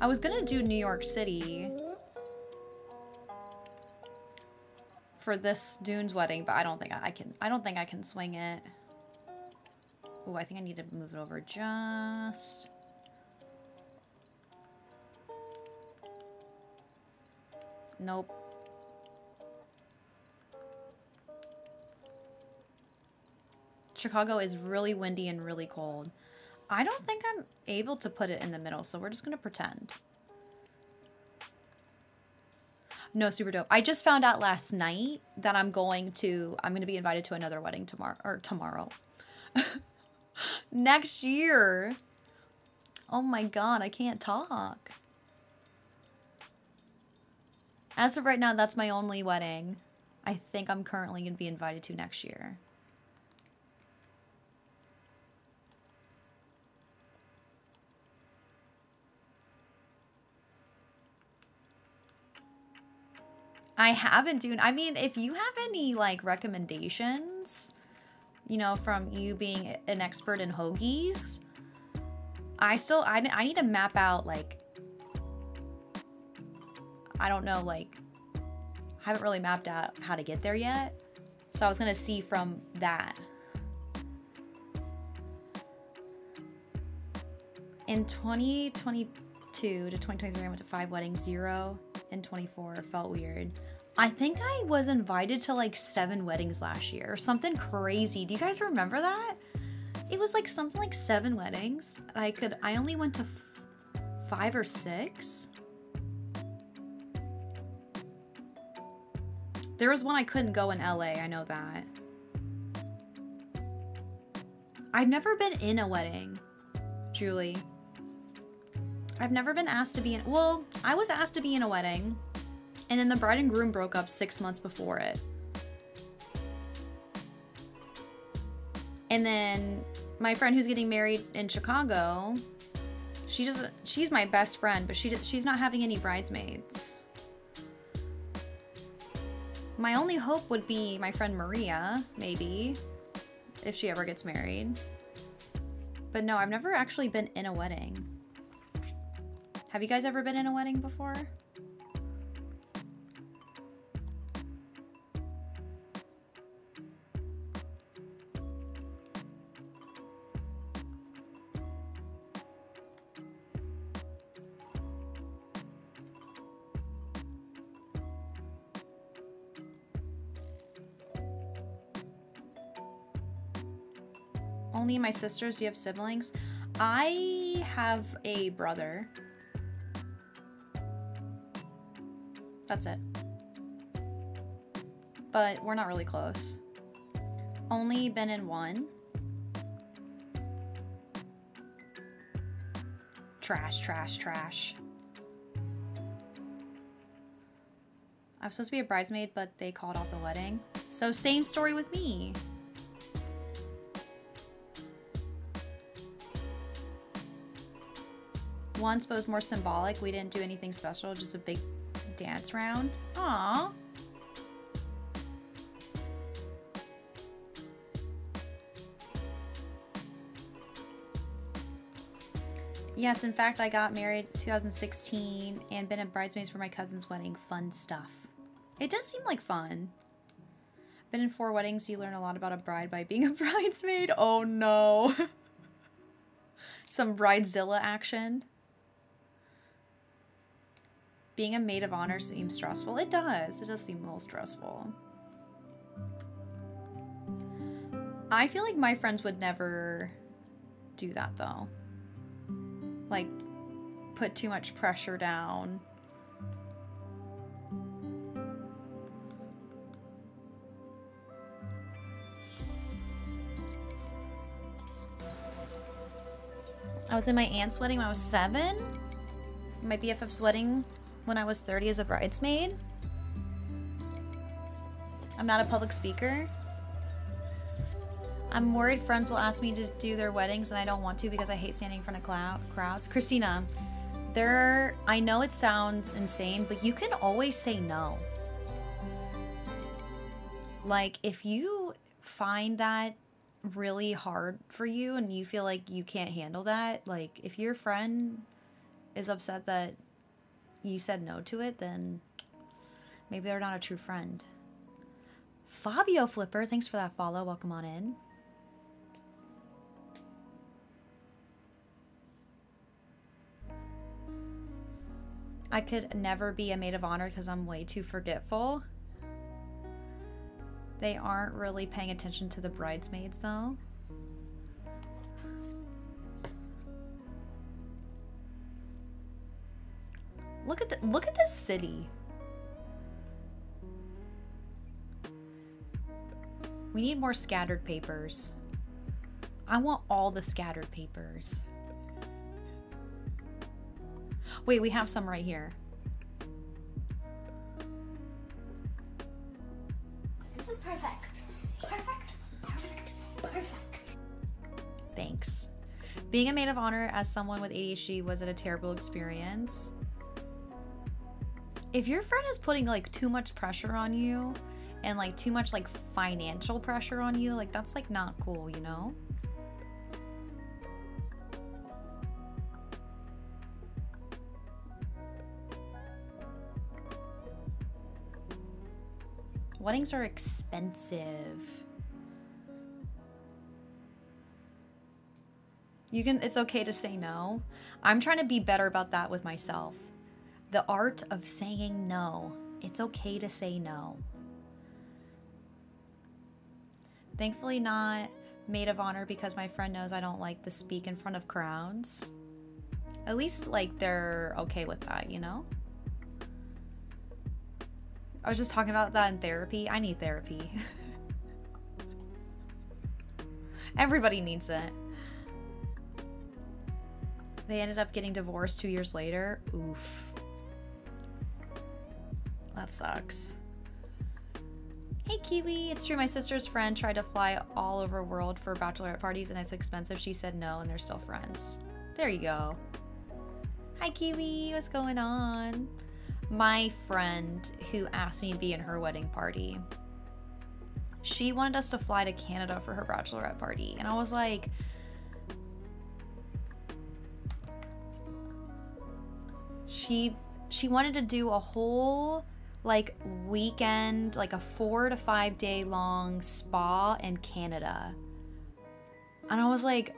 I was gonna do New York City for this Dunes wedding, but I don't think I can. I don't think I can swing it. Oh, I think I need to move it over just. Nope. Chicago is really windy and really cold. I don't think I'm able to put it in the middle, so we're just gonna pretend. No, super dope. I just found out last night that I'm going to I'm gonna be invited to another wedding tomorrow or tomorrow. Next year. Oh my god, I can't talk. As of right now, that's my only wedding. I think I'm currently gonna be invited to next year. I haven't, dude. I mean, if you have any like recommendations, you know, from you being an expert in hoagies, I still I, I need to map out like I don't know like I haven't really mapped out how to get there yet. So I was gonna see from that. In 2022 to 2023, I went to five weddings, zero in 24. Felt weird. I think I was invited to like seven weddings last year, or something crazy. Do you guys remember that? It was like something like seven weddings. I could. I only went to five or six. There was one I couldn't go in LA. I know that. I've never been in a wedding, Julie. I've never been asked to be in. Well, I was asked to be in a wedding, and then the bride and groom broke up six months before it. And then my friend who's getting married in Chicago, she just she's my best friend, but she she's not having any bridesmaids. My only hope would be my friend Maria, maybe, if she ever gets married. But no, I've never actually been in a wedding. Have you guys ever been in a wedding before? Only my sisters. You have siblings? I have a brother. That's it. But we're not really close. Only been in one. Trash, trash, trash. I was supposed to be a bridesmaid, but they called off the wedding. So same story with me. once, but was more symbolic. We didn't do anything special, just a big dance round. Aw. Yes, in fact, I got married 2016 and been a bridesmaid for my cousin's wedding. Fun stuff. It does seem like fun. Been in four weddings. You learn a lot about a bride by being a bridesmaid. Oh no. Some bridezilla action. Being a maid of honor seems stressful. It does. It does seem a little stressful. I feel like my friends would never do that though. Like, put too much pressure down. I was in my aunt's wedding when I was seven. My BFF's wedding when I was 30 as a bridesmaid. I'm not a public speaker. I'm worried friends will ask me to do their weddings and I don't want to because I hate standing in front of crowds. Christina, there, I know it sounds insane, but you can always say no. Like, if you find that really hard for you and you feel like you can't handle that, like, if your friend is upset that you said no to it, then maybe they're not a true friend. Fabio Flipper, thanks for that follow. Welcome on in. I could never be a maid of honor because I'm way too forgetful. They aren't really paying attention to the bridesmaids though. Look at the look at this city. We need more scattered papers. I want all the scattered papers. Wait, we have some right here. This is perfect. Perfect. Perfect. Perfect. Thanks. Being a maid of honor as someone with ADHD was it a terrible experience? If your friend is putting like too much pressure on you and like too much like financial pressure on you, like that's like not cool, you know? Weddings are expensive. You can it's okay to say no. I'm trying to be better about that with myself. The art of saying no. It's okay to say no. Thankfully not maid of honor because my friend knows I don't like to speak in front of crowds. At least like they're okay with that, you know? I was just talking about that in therapy. I need therapy. Everybody needs it. They ended up getting divorced two years later. Oof. That sucks. Hey Kiwi, it's true. My sister's friend tried to fly all over world for bachelorette parties and it's expensive. She said no and they're still friends. There you go. Hi Kiwi, what's going on? My friend who asked me to be in her wedding party, she wanted us to fly to Canada for her bachelorette party. And I was like, she she wanted to do a whole like weekend like a four to five day long spa in canada. And i was like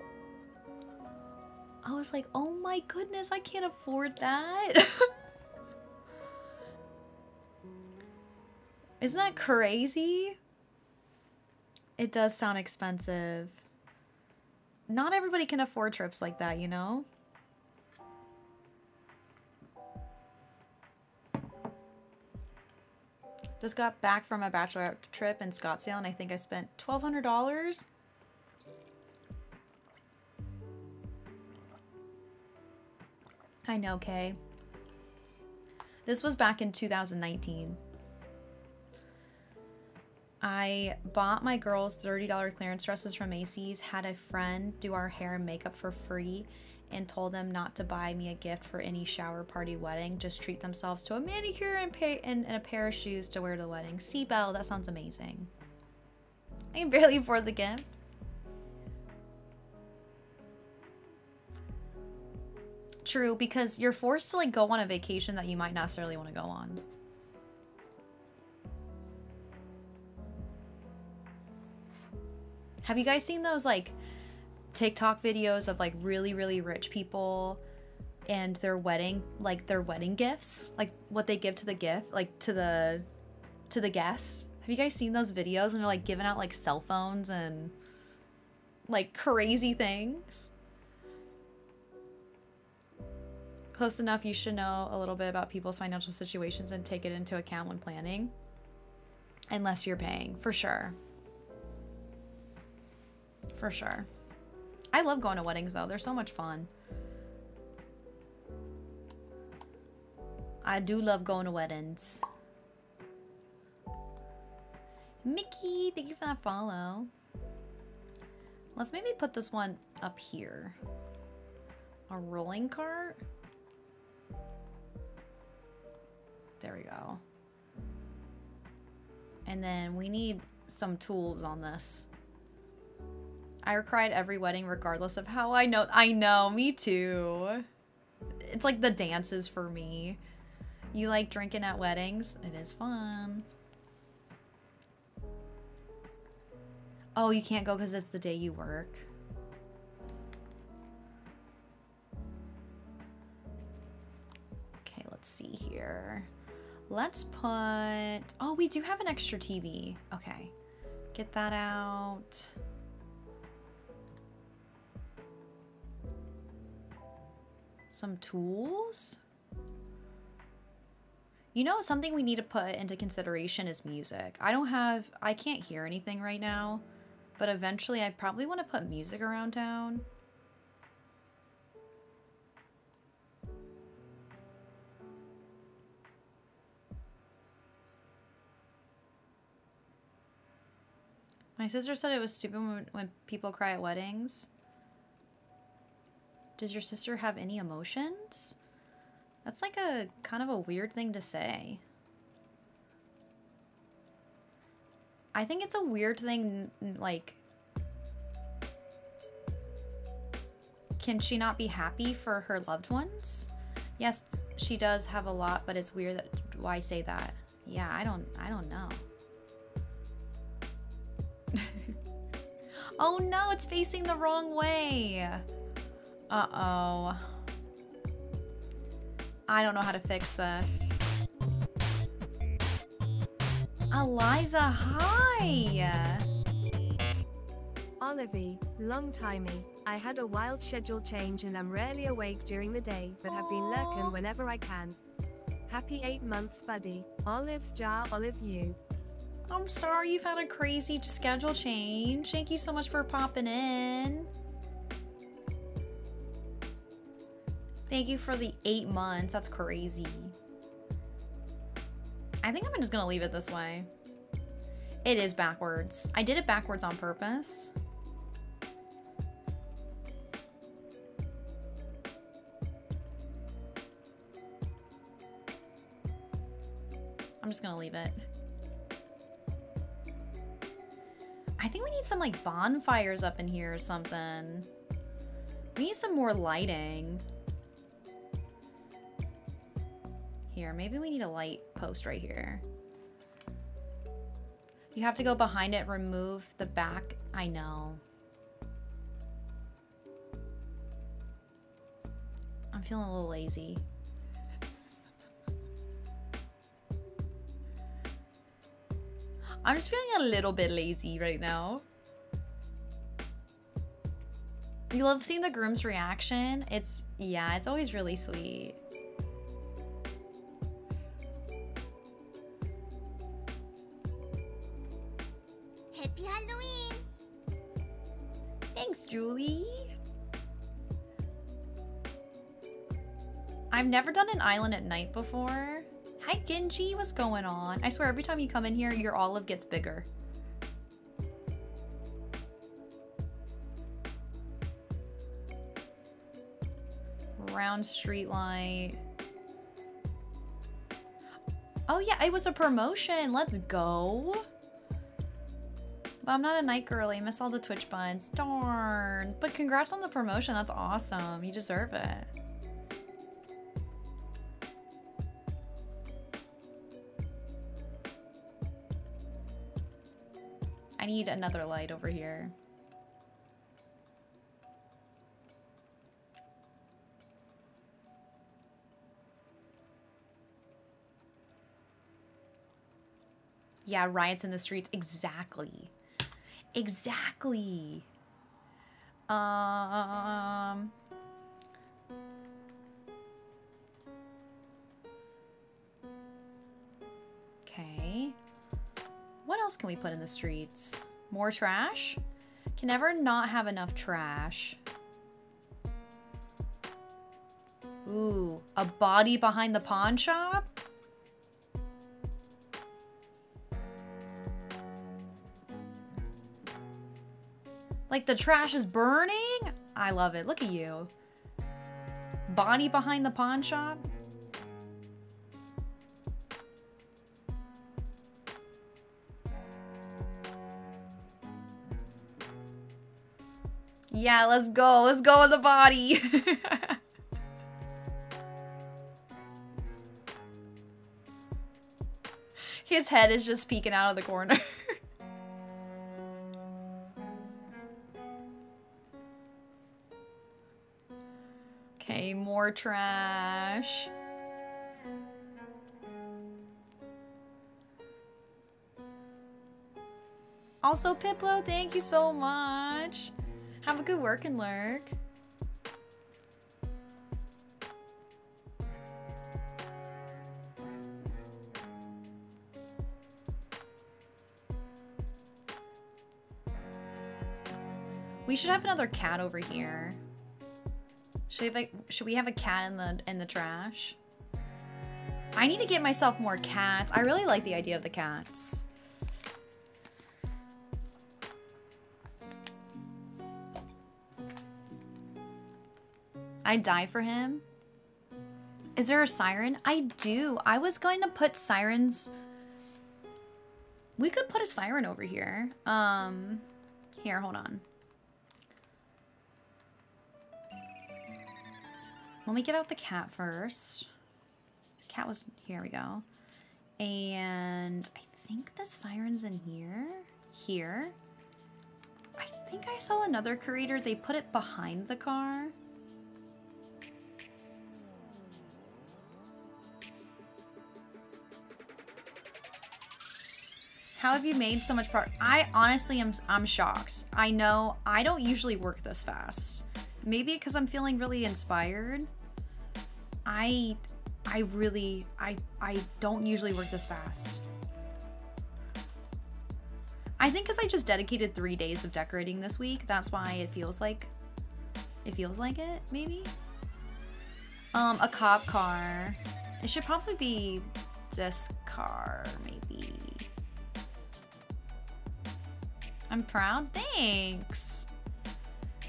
i was like oh my goodness i can't afford that. Isn't that crazy? It does sound expensive. Not everybody can afford trips like that you know Just got back from a bachelorette trip in Scottsdale and I think I spent $1,200. I know, Kay. This was back in 2019. I bought my girls $30 clearance dresses from Macy's, had a friend do our hair and makeup for free, and told them not to buy me a gift for any shower party wedding. Just treat themselves to a manicure and, pay- and, and a pair of shoes to wear to the wedding. See, Belle, that sounds amazing. I can barely afford the gift. True, because you're forced to like go on a vacation that you might not necessarily want to go on. Have you guys seen those like TikTok videos of like really really rich people and their wedding like their wedding gifts, like what they give to the gift, like to the to the guests? Have you guys seen those videos and they're like giving out like cell phones and like crazy things? Close enough, you should know a little bit about people's financial situations and take it into account when planning. Unless you're paying, for sure. For sure. I love going to weddings though, they're so much fun. I do love going to weddings. Mickey, thank you for that follow. Let's maybe put this one up here. A rolling cart? There we go. And then we need some tools on this. I cried every wedding regardless of how I know. I know, me too. It's like the dances for me. You like drinking at weddings? It is fun. Oh, you can't go because it's the day you work. Okay, let's see here. Let's put... Oh, we do have an extra TV. Okay. Get that out. Some tools? You know, something we need to put into consideration is music. I don't have... I can't hear anything right now. But eventually I probably want to put music around town. My sister said it was stupid when, when people cry at weddings. Does your sister have any emotions? That's like a kind of a weird thing to say. I think it's a weird thing, like, can she not be happy for her loved ones? Yes, she does have a lot, but it's weird that why say that. Yeah, I don't, I don't know. oh no, it's facing the wrong way. Uh-oh. I don't know how to fix this. Eliza, hi! Olivie, long timey. I had a wild schedule change and I'm rarely awake during the day, but have been lurking whenever I can. Happy eight months, buddy. Olives jar, olive you. I'm sorry you've had a crazy schedule change. Thank you so much for popping in. Thank you for the eight months. That's crazy. I think I'm just gonna leave it this way. It is backwards. I did it backwards on purpose. I'm just gonna leave it. I think we need some like bonfires up in here or something. We need some more lighting. Here, maybe we need a light post right here. You have to go behind it, remove the back. I know. I'm feeling a little lazy. I'm just feeling a little bit lazy right now. You love seeing the groom's reaction. It's, yeah, it's always really sweet. Julie. I've never done an island at night before. Hi, Genji. What's going on? I swear, every time you come in here, your olive gets bigger. round streetlight. Oh yeah, it was a promotion. Let's go. But I'm not a night girly. I miss all the Twitch buns. Darn. But congrats on the promotion. That's awesome. You deserve it. I need another light over here. Yeah, riots in the streets. Exactly. Exactly. Um. Okay. What else can we put in the streets? More trash? Can never not have enough trash. Ooh, a body behind the pawn shop? Like the trash is burning? I love it. Look at you. Body behind the pawn shop? Yeah, let's go. Let's go with the body. His head is just peeking out of the corner. more trash. Also, Piplo, thank you so much. Have a good work and lurk. We should have another cat over here. Should we have a, should we have a cat in the in the trash? I need to get myself more cats. I really like the idea of the cats. I'd die for him. Is there a siren? I do. I was going to put sirens. We could put a siren over here. Um, here, hold on. Let me get out the cat first. Cat was, here we go. And I think the siren's in here. Here. I think I saw another creator. They put it behind the car. How have you made so much progress? I honestly am I'm shocked. I know I don't usually work this fast. Maybe because I'm feeling really inspired. I I really I I don't usually work this fast. I think because I just dedicated three days of decorating this week, that's why it feels like it feels like it, maybe. Um, a cop car. It should probably be this car, maybe. I'm proud. Thanks.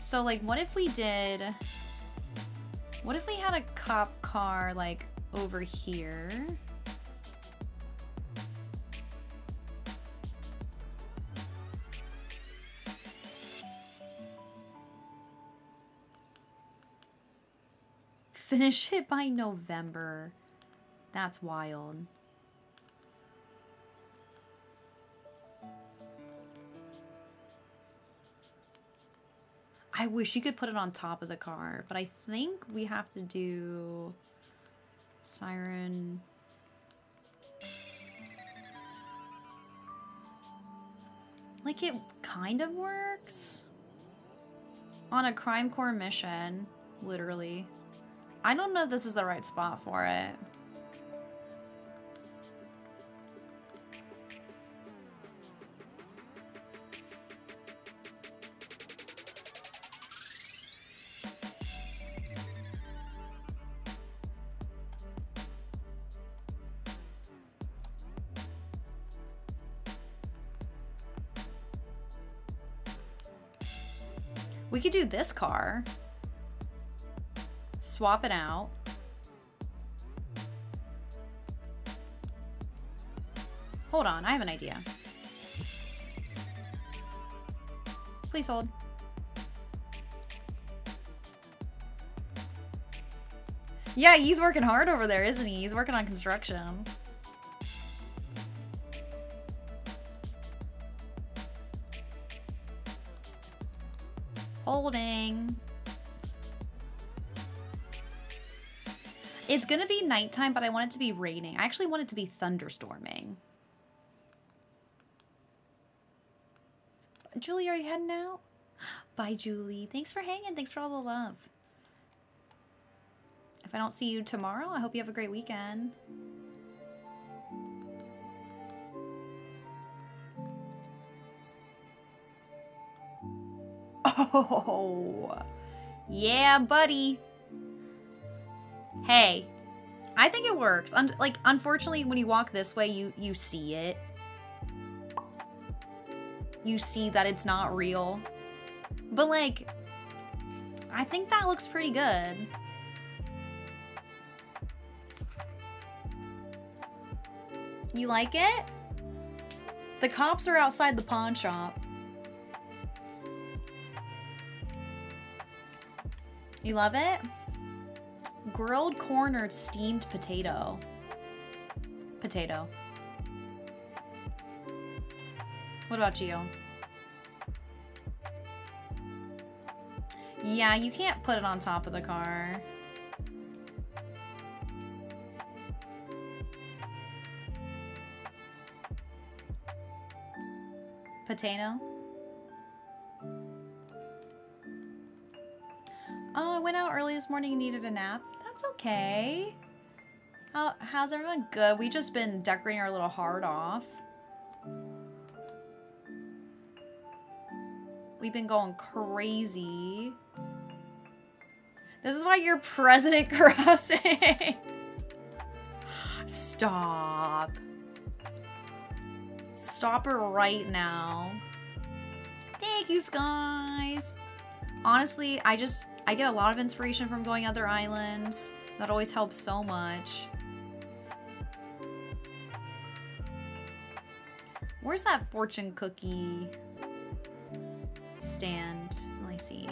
So, like, what if we did... What if we had a cop car, like, over here? Finish it by November. That's wild. I wish you could put it on top of the car, but I think we have to do siren. Like it kind of works on a crime core mission, literally. I don't know if this is the right spot for it. This car. swap it out. Hold on, I have an idea. Please hold. Yeah, he's working hard over there, isn't he? He's working on construction. Holding. It's gonna be nighttime, but I want it to be raining. I actually want it to be thunderstorming. Julie, are you heading out? Bye, Julie. Thanks for hanging. Thanks for all the love. If I don't see you tomorrow, I hope you have a great weekend. Oh, yeah, buddy. Hey, I think it works. Un like, unfortunately, when you walk this way, you you see it. You see that it's not real. But like, I think that looks pretty good. You like it? The cops are outside the pawn shop. You love it? Grilled cornered steamed potato. Potato. What about you? Yeah, you can't put it on top of the car. Potato? Went out early this morning and needed a nap. That's okay. How, how's everyone? Good. We just been decorating our little heart off. We've been going crazy. This is why you're President Crossing. Stop. Stop it right now. Thank you, guys. Honestly, I just, I get a lot of inspiration from going other islands. That always helps so much. Where's that fortune cookie stand? Let me see.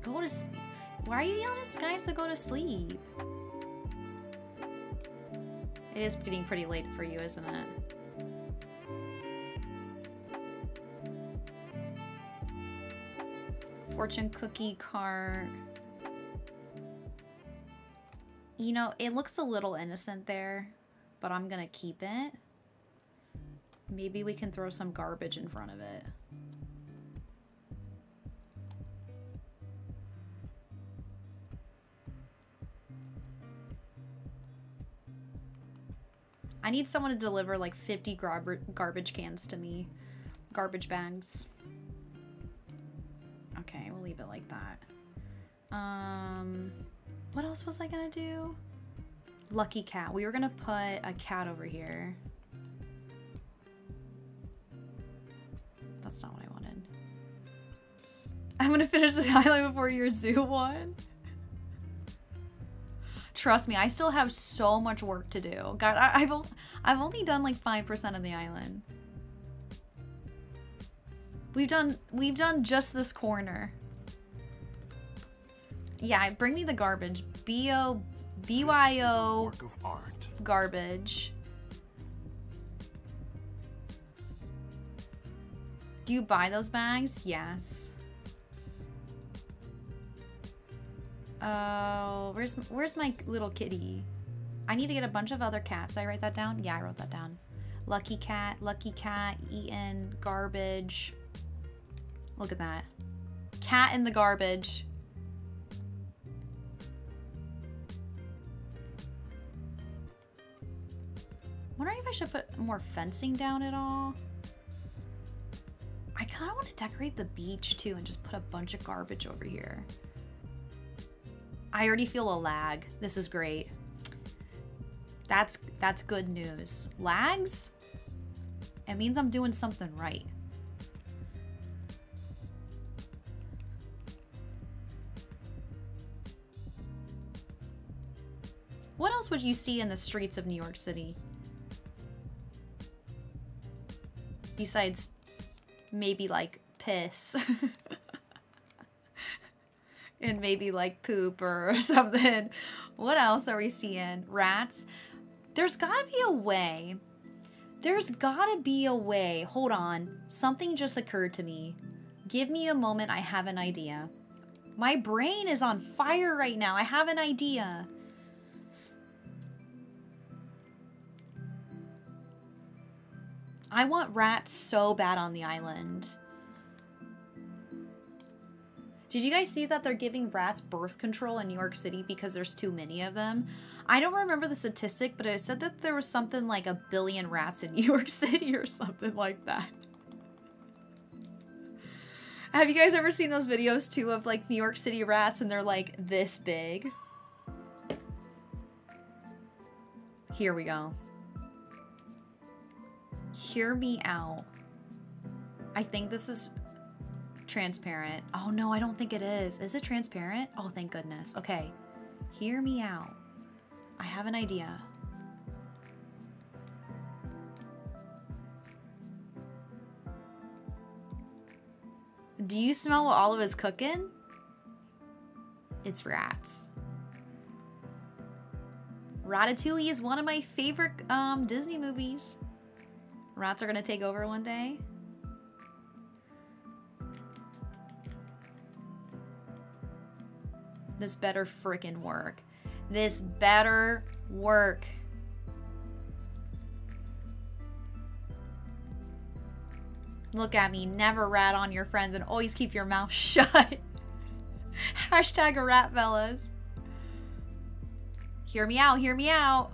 Go to sleep. Why are you yelling at Skies to go to sleep? It is getting pretty late for you, isn't it? Fortune cookie cart. You know, it looks a little innocent there, but I'm gonna keep it. Maybe we can throw some garbage in front of it. I need someone to deliver like 50 garb garbage cans to me. Garbage bags. Okay, we'll leave it like that. Um, what else was I gonna do? Lucky cat. We were gonna put a cat over here. That's not what I wanted. I'm gonna finish the highlight before your zoo one. Trust me, I still have so much work to do. God, I, have I've only done like five percent of the island. We've done we've done just this corner. Yeah, bring me the garbage. B O B Y O garbage. Do you buy those bags? Yes. Oh, where's where's my little kitty? I need to get a bunch of other cats. Did I write that down? Yeah, I wrote that down. Lucky cat, lucky cat, eaten, garbage. Look at that. Cat in the garbage. Wondering if I should put more fencing down at all. I kind of want to decorate the beach too and just put a bunch of garbage over here. I already feel a lag. This is great. That's that's good news. Lags? It means I'm doing something right. What else would you see in the streets of New York City? Besides maybe like piss. and maybe like poop or something. What else are we seeing? Rats. There's gotta be a way. There's gotta be a way. Hold on. Something just occurred to me. Give me a moment. I have an idea. My brain is on fire right now. I have an idea. I want rats so bad on the island. Did you guys see that they're giving rats birth control in New York City because there's too many of them? I don't remember the statistic, but it said that there was something like a billion rats in New York City or something like that. Have you guys ever seen those videos too of like New York City rats and they're like this big? Here we go. Hear me out. I think this is transparent. Oh no, I don't think it is. Is it transparent? Oh, thank goodness. Okay. Hear me out. I have an idea. Do you smell what Olive is cooking? It's rats. Ratatouille is one of my favorite um, Disney movies. Rats are gonna take over one day. This better frickin' work. This better work. Look at me, never rat on your friends and always keep your mouth shut. Hashtag a rat fellas. Hear me out, hear me out.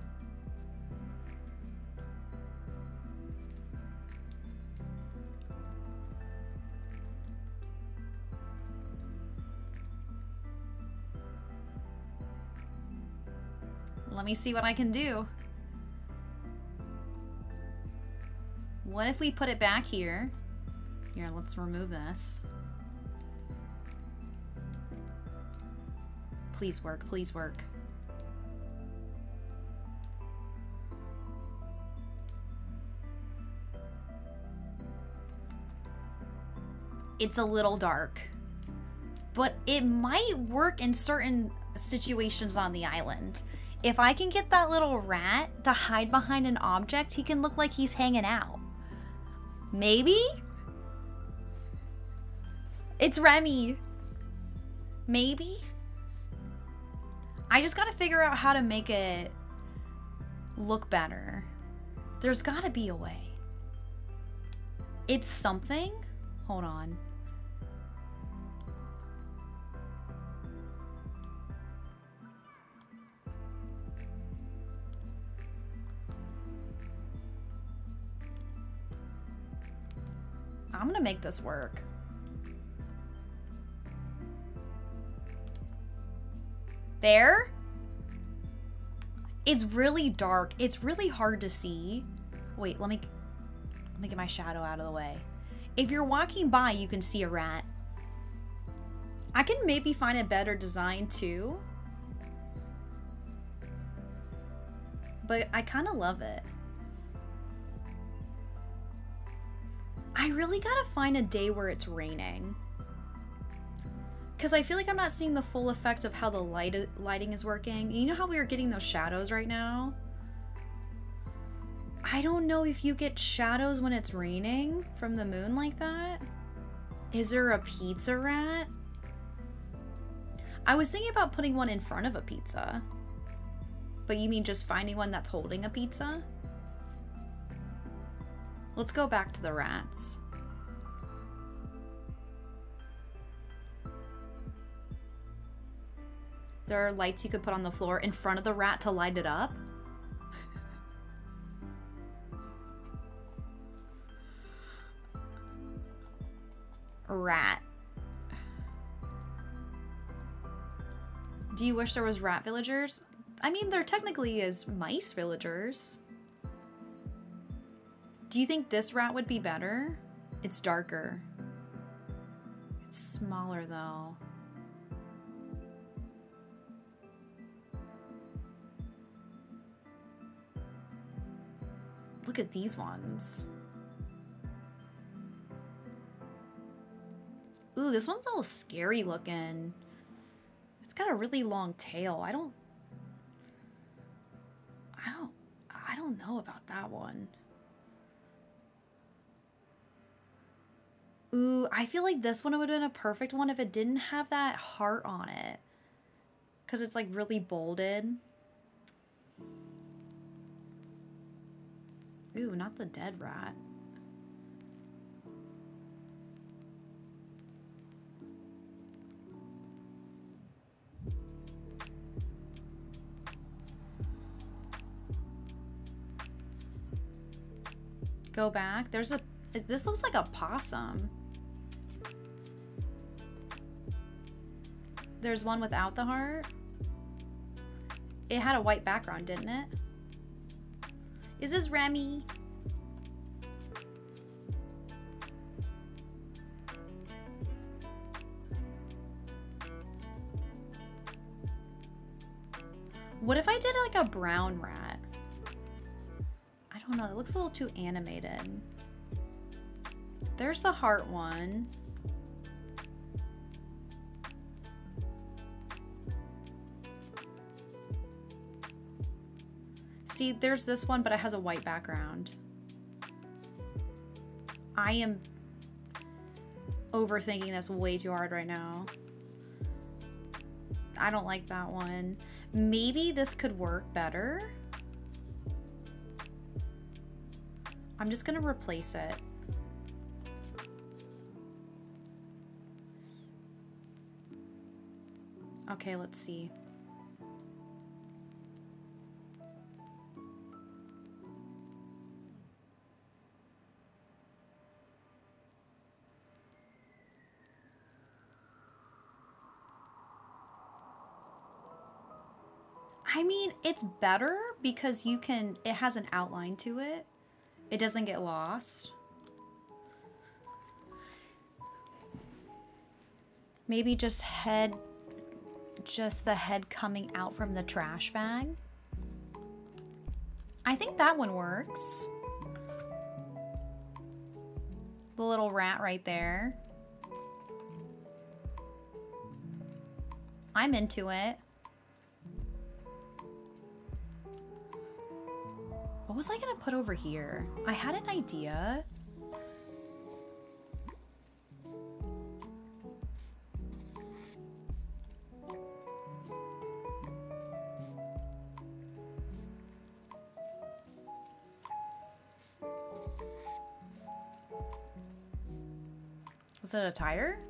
Let me see what I can do. What if we put it back here? Here, let's remove this. Please work, please work. It's a little dark. But it might work in certain situations on the island. If I can get that little rat to hide behind an object, he can look like he's hanging out. Maybe? It's Remy. Maybe? I just gotta figure out how to make it look better. There's gotta be a way. It's something? Hold on. I'm gonna make this work. There? It's really dark. It's really hard to see. Wait, let me let me get my shadow out of the way. If you're walking by, you can see a rat. I can maybe find a better design too. But I kind of love it. I really gotta find a day where it's raining. Because I feel like I'm not seeing the full effect of how the light lighting is working. You know how we are getting those shadows right now? I don't know if you get shadows when it's raining from the moon like that. Is there a pizza rat? I was thinking about putting one in front of a pizza. But you mean just finding one that's holding a pizza? Let's go back to the rats. There are lights you could put on the floor in front of the rat to light it up. rat. Do you wish there was rat villagers? I mean, there technically is mice villagers. Do you think this rat would be better? It's darker. It's smaller though. Look at these ones. Ooh, this one's a little scary looking. It's got a really long tail. I don't I don't I don't know about that one. Ooh, I feel like this one would have been a perfect one if it didn't have that heart on it. Cuz it's like really bolded. Ooh, not the dead rat. Go back. There's a. This looks like a possum. There's one without the heart. It had a white background, didn't it? Is this Remy? What if I did like a brown rat? I don't know. It looks a little too animated. There's the heart one. See, there's this one, but it has a white background. I am overthinking this way too hard right now. I don't like that one. Maybe this could work better. I'm just gonna replace it. Okay, let's see. I mean, it's better because you can, it has an outline to it. It doesn't get lost. Maybe just head, just the head coming out from the trash bag. I think that one works. The little rat right there. I'm into it. What was I gonna put over here? I had an idea. Was it a tire?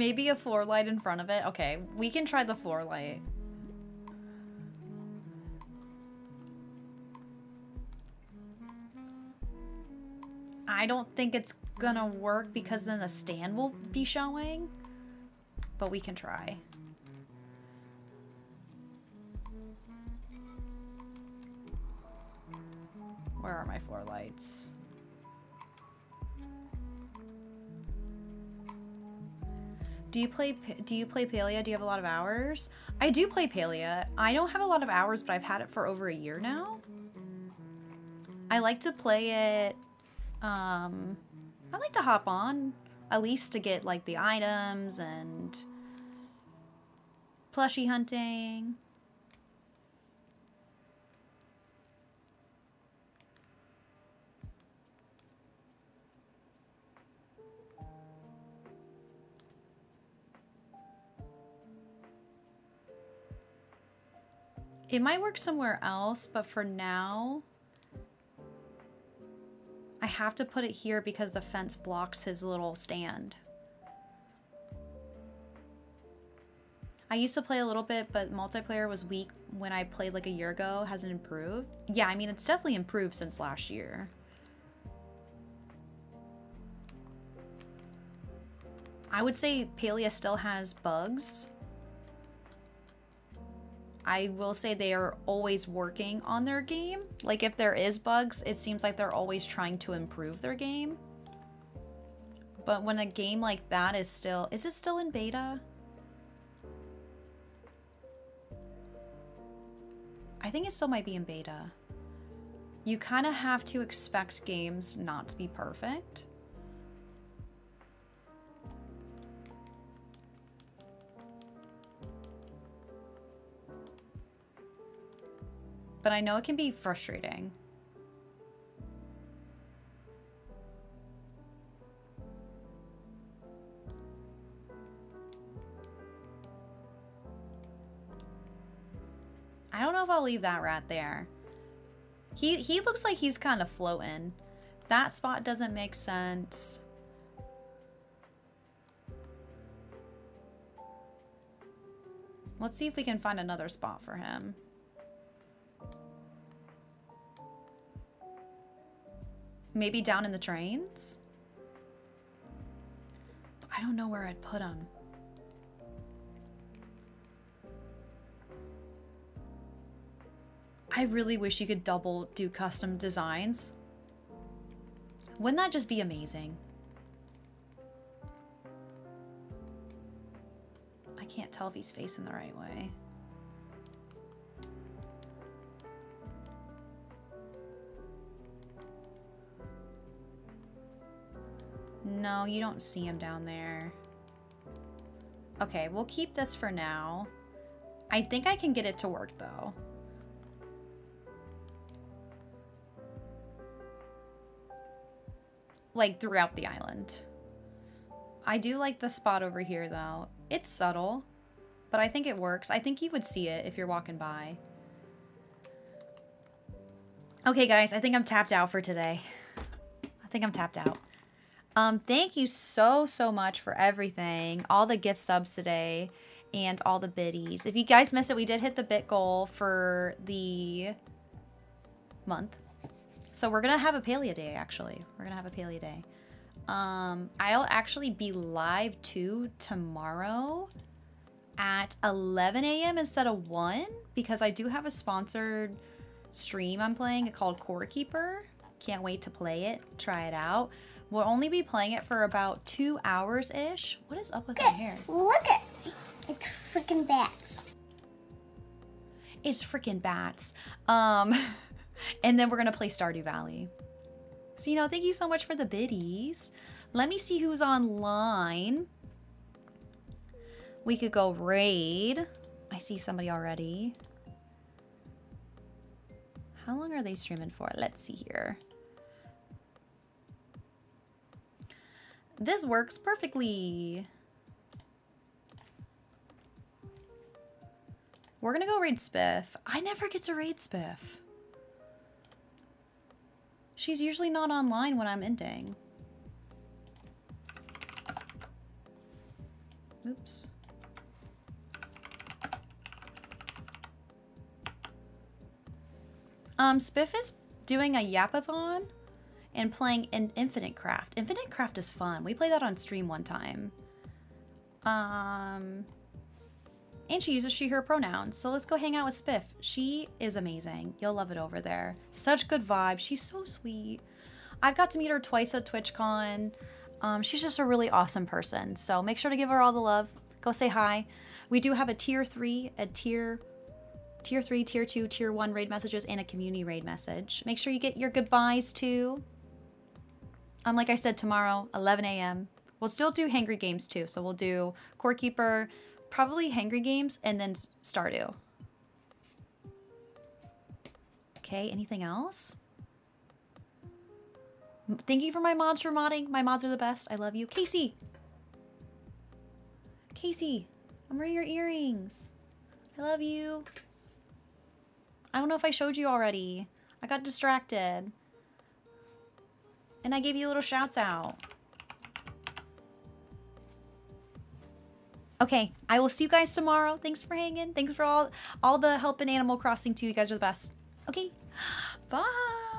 Maybe a floor light in front of it. Okay, we can try the floor light. I don't think it's gonna work because then the stand will be showing. But we can try. Where are my floor lights? Do you play do you play Palia? Do you have a lot of hours? I do play Palia. I don't have a lot of hours, but I've had it for over a year now. I like to play it um I like to hop on at least to get like the items and plushie hunting. It might work somewhere else, but for now, I have to put it here because the fence blocks his little stand. I used to play a little bit, but multiplayer was weak when I played like a year ago. Hasn't improved. Yeah, I mean, it's definitely improved since last year. I would say Palia still has bugs. I will say they are always working on their game. Like if there is bugs, it seems like they're always trying to improve their game. But when a game like that is still, is it still in beta? I think it still might be in beta. You kind of have to expect games not to be perfect. But I know it can be frustrating. I don't know if I'll leave that rat there. He he looks like he's kind of floating. That spot doesn't make sense. Let's see if we can find another spot for him. Maybe down in the drains? I don't know where I'd put them. I really wish you could double do custom designs. Wouldn't that just be amazing? I can't tell if he's facing the right way. No, you don't see him down there. Okay, we'll keep this for now. I think I can get it to work though. Like throughout the island. I do like the spot over here though. It's subtle, but I think it works. I think you would see it if you're walking by. Okay guys, I think I'm tapped out for today. I think I'm tapped out. Um, thank you so, so much for everything. All the gift subs today and all the biddies. If you guys missed it, we did hit the bit goal for the month. So we're going to have a Palia Day, actually. We're going to have a Palia Day. Um, I'll actually be live too tomorrow at 11 a.m. instead of 1 because I do have a sponsored stream I'm playing it called Core Keeper. Can't wait to play it, try it out. We'll only be playing it for about two hours-ish. What is up with my hair? Look at it. It's freaking bats. It's freaking bats. Um, and then we're gonna play Stardew Valley. So, you know, thank you so much for the biddies. Let me see who's online. We could go raid. I see somebody already. How long are they streaming for? Let's see here. This works perfectly. We're gonna go raid Spiff. I never get to raid Spiff. She's usually not online when I'm ending. Oops. Um, Spiff is doing a yapathon and playing in Infinite Craft. Infinite Craft is fun. We played that on stream one time. Um, and she uses she, her pronouns. So let's go hang out with Spiff. She is amazing. You'll love it over there. Such good vibes. She's so sweet. I've got to meet her twice at TwitchCon. Um, she's just a really awesome person. So make sure to give her all the love. Go say hi. We do have a tier three, a tier tier three, tier two, tier one raid messages, and a community raid message. Make sure you get your goodbyes too. Um, like I said, tomorrow, 11 a.m. We'll still do Hangry Games too. So we'll do Core Keeper, probably Hangry Games, and then Stardew. Okay, anything else? Thank you for my mods for modding. My mods are the best. I love you. Casey! Casey, I'm wearing your earrings. I love you. I don't know if I showed you already. I got distracted. And I gave you little shouts out. Okay, I will see you guys tomorrow. Thanks for hanging. Thanks for all all the help in Animal Crossing too. You guys are the best. Okay, bye.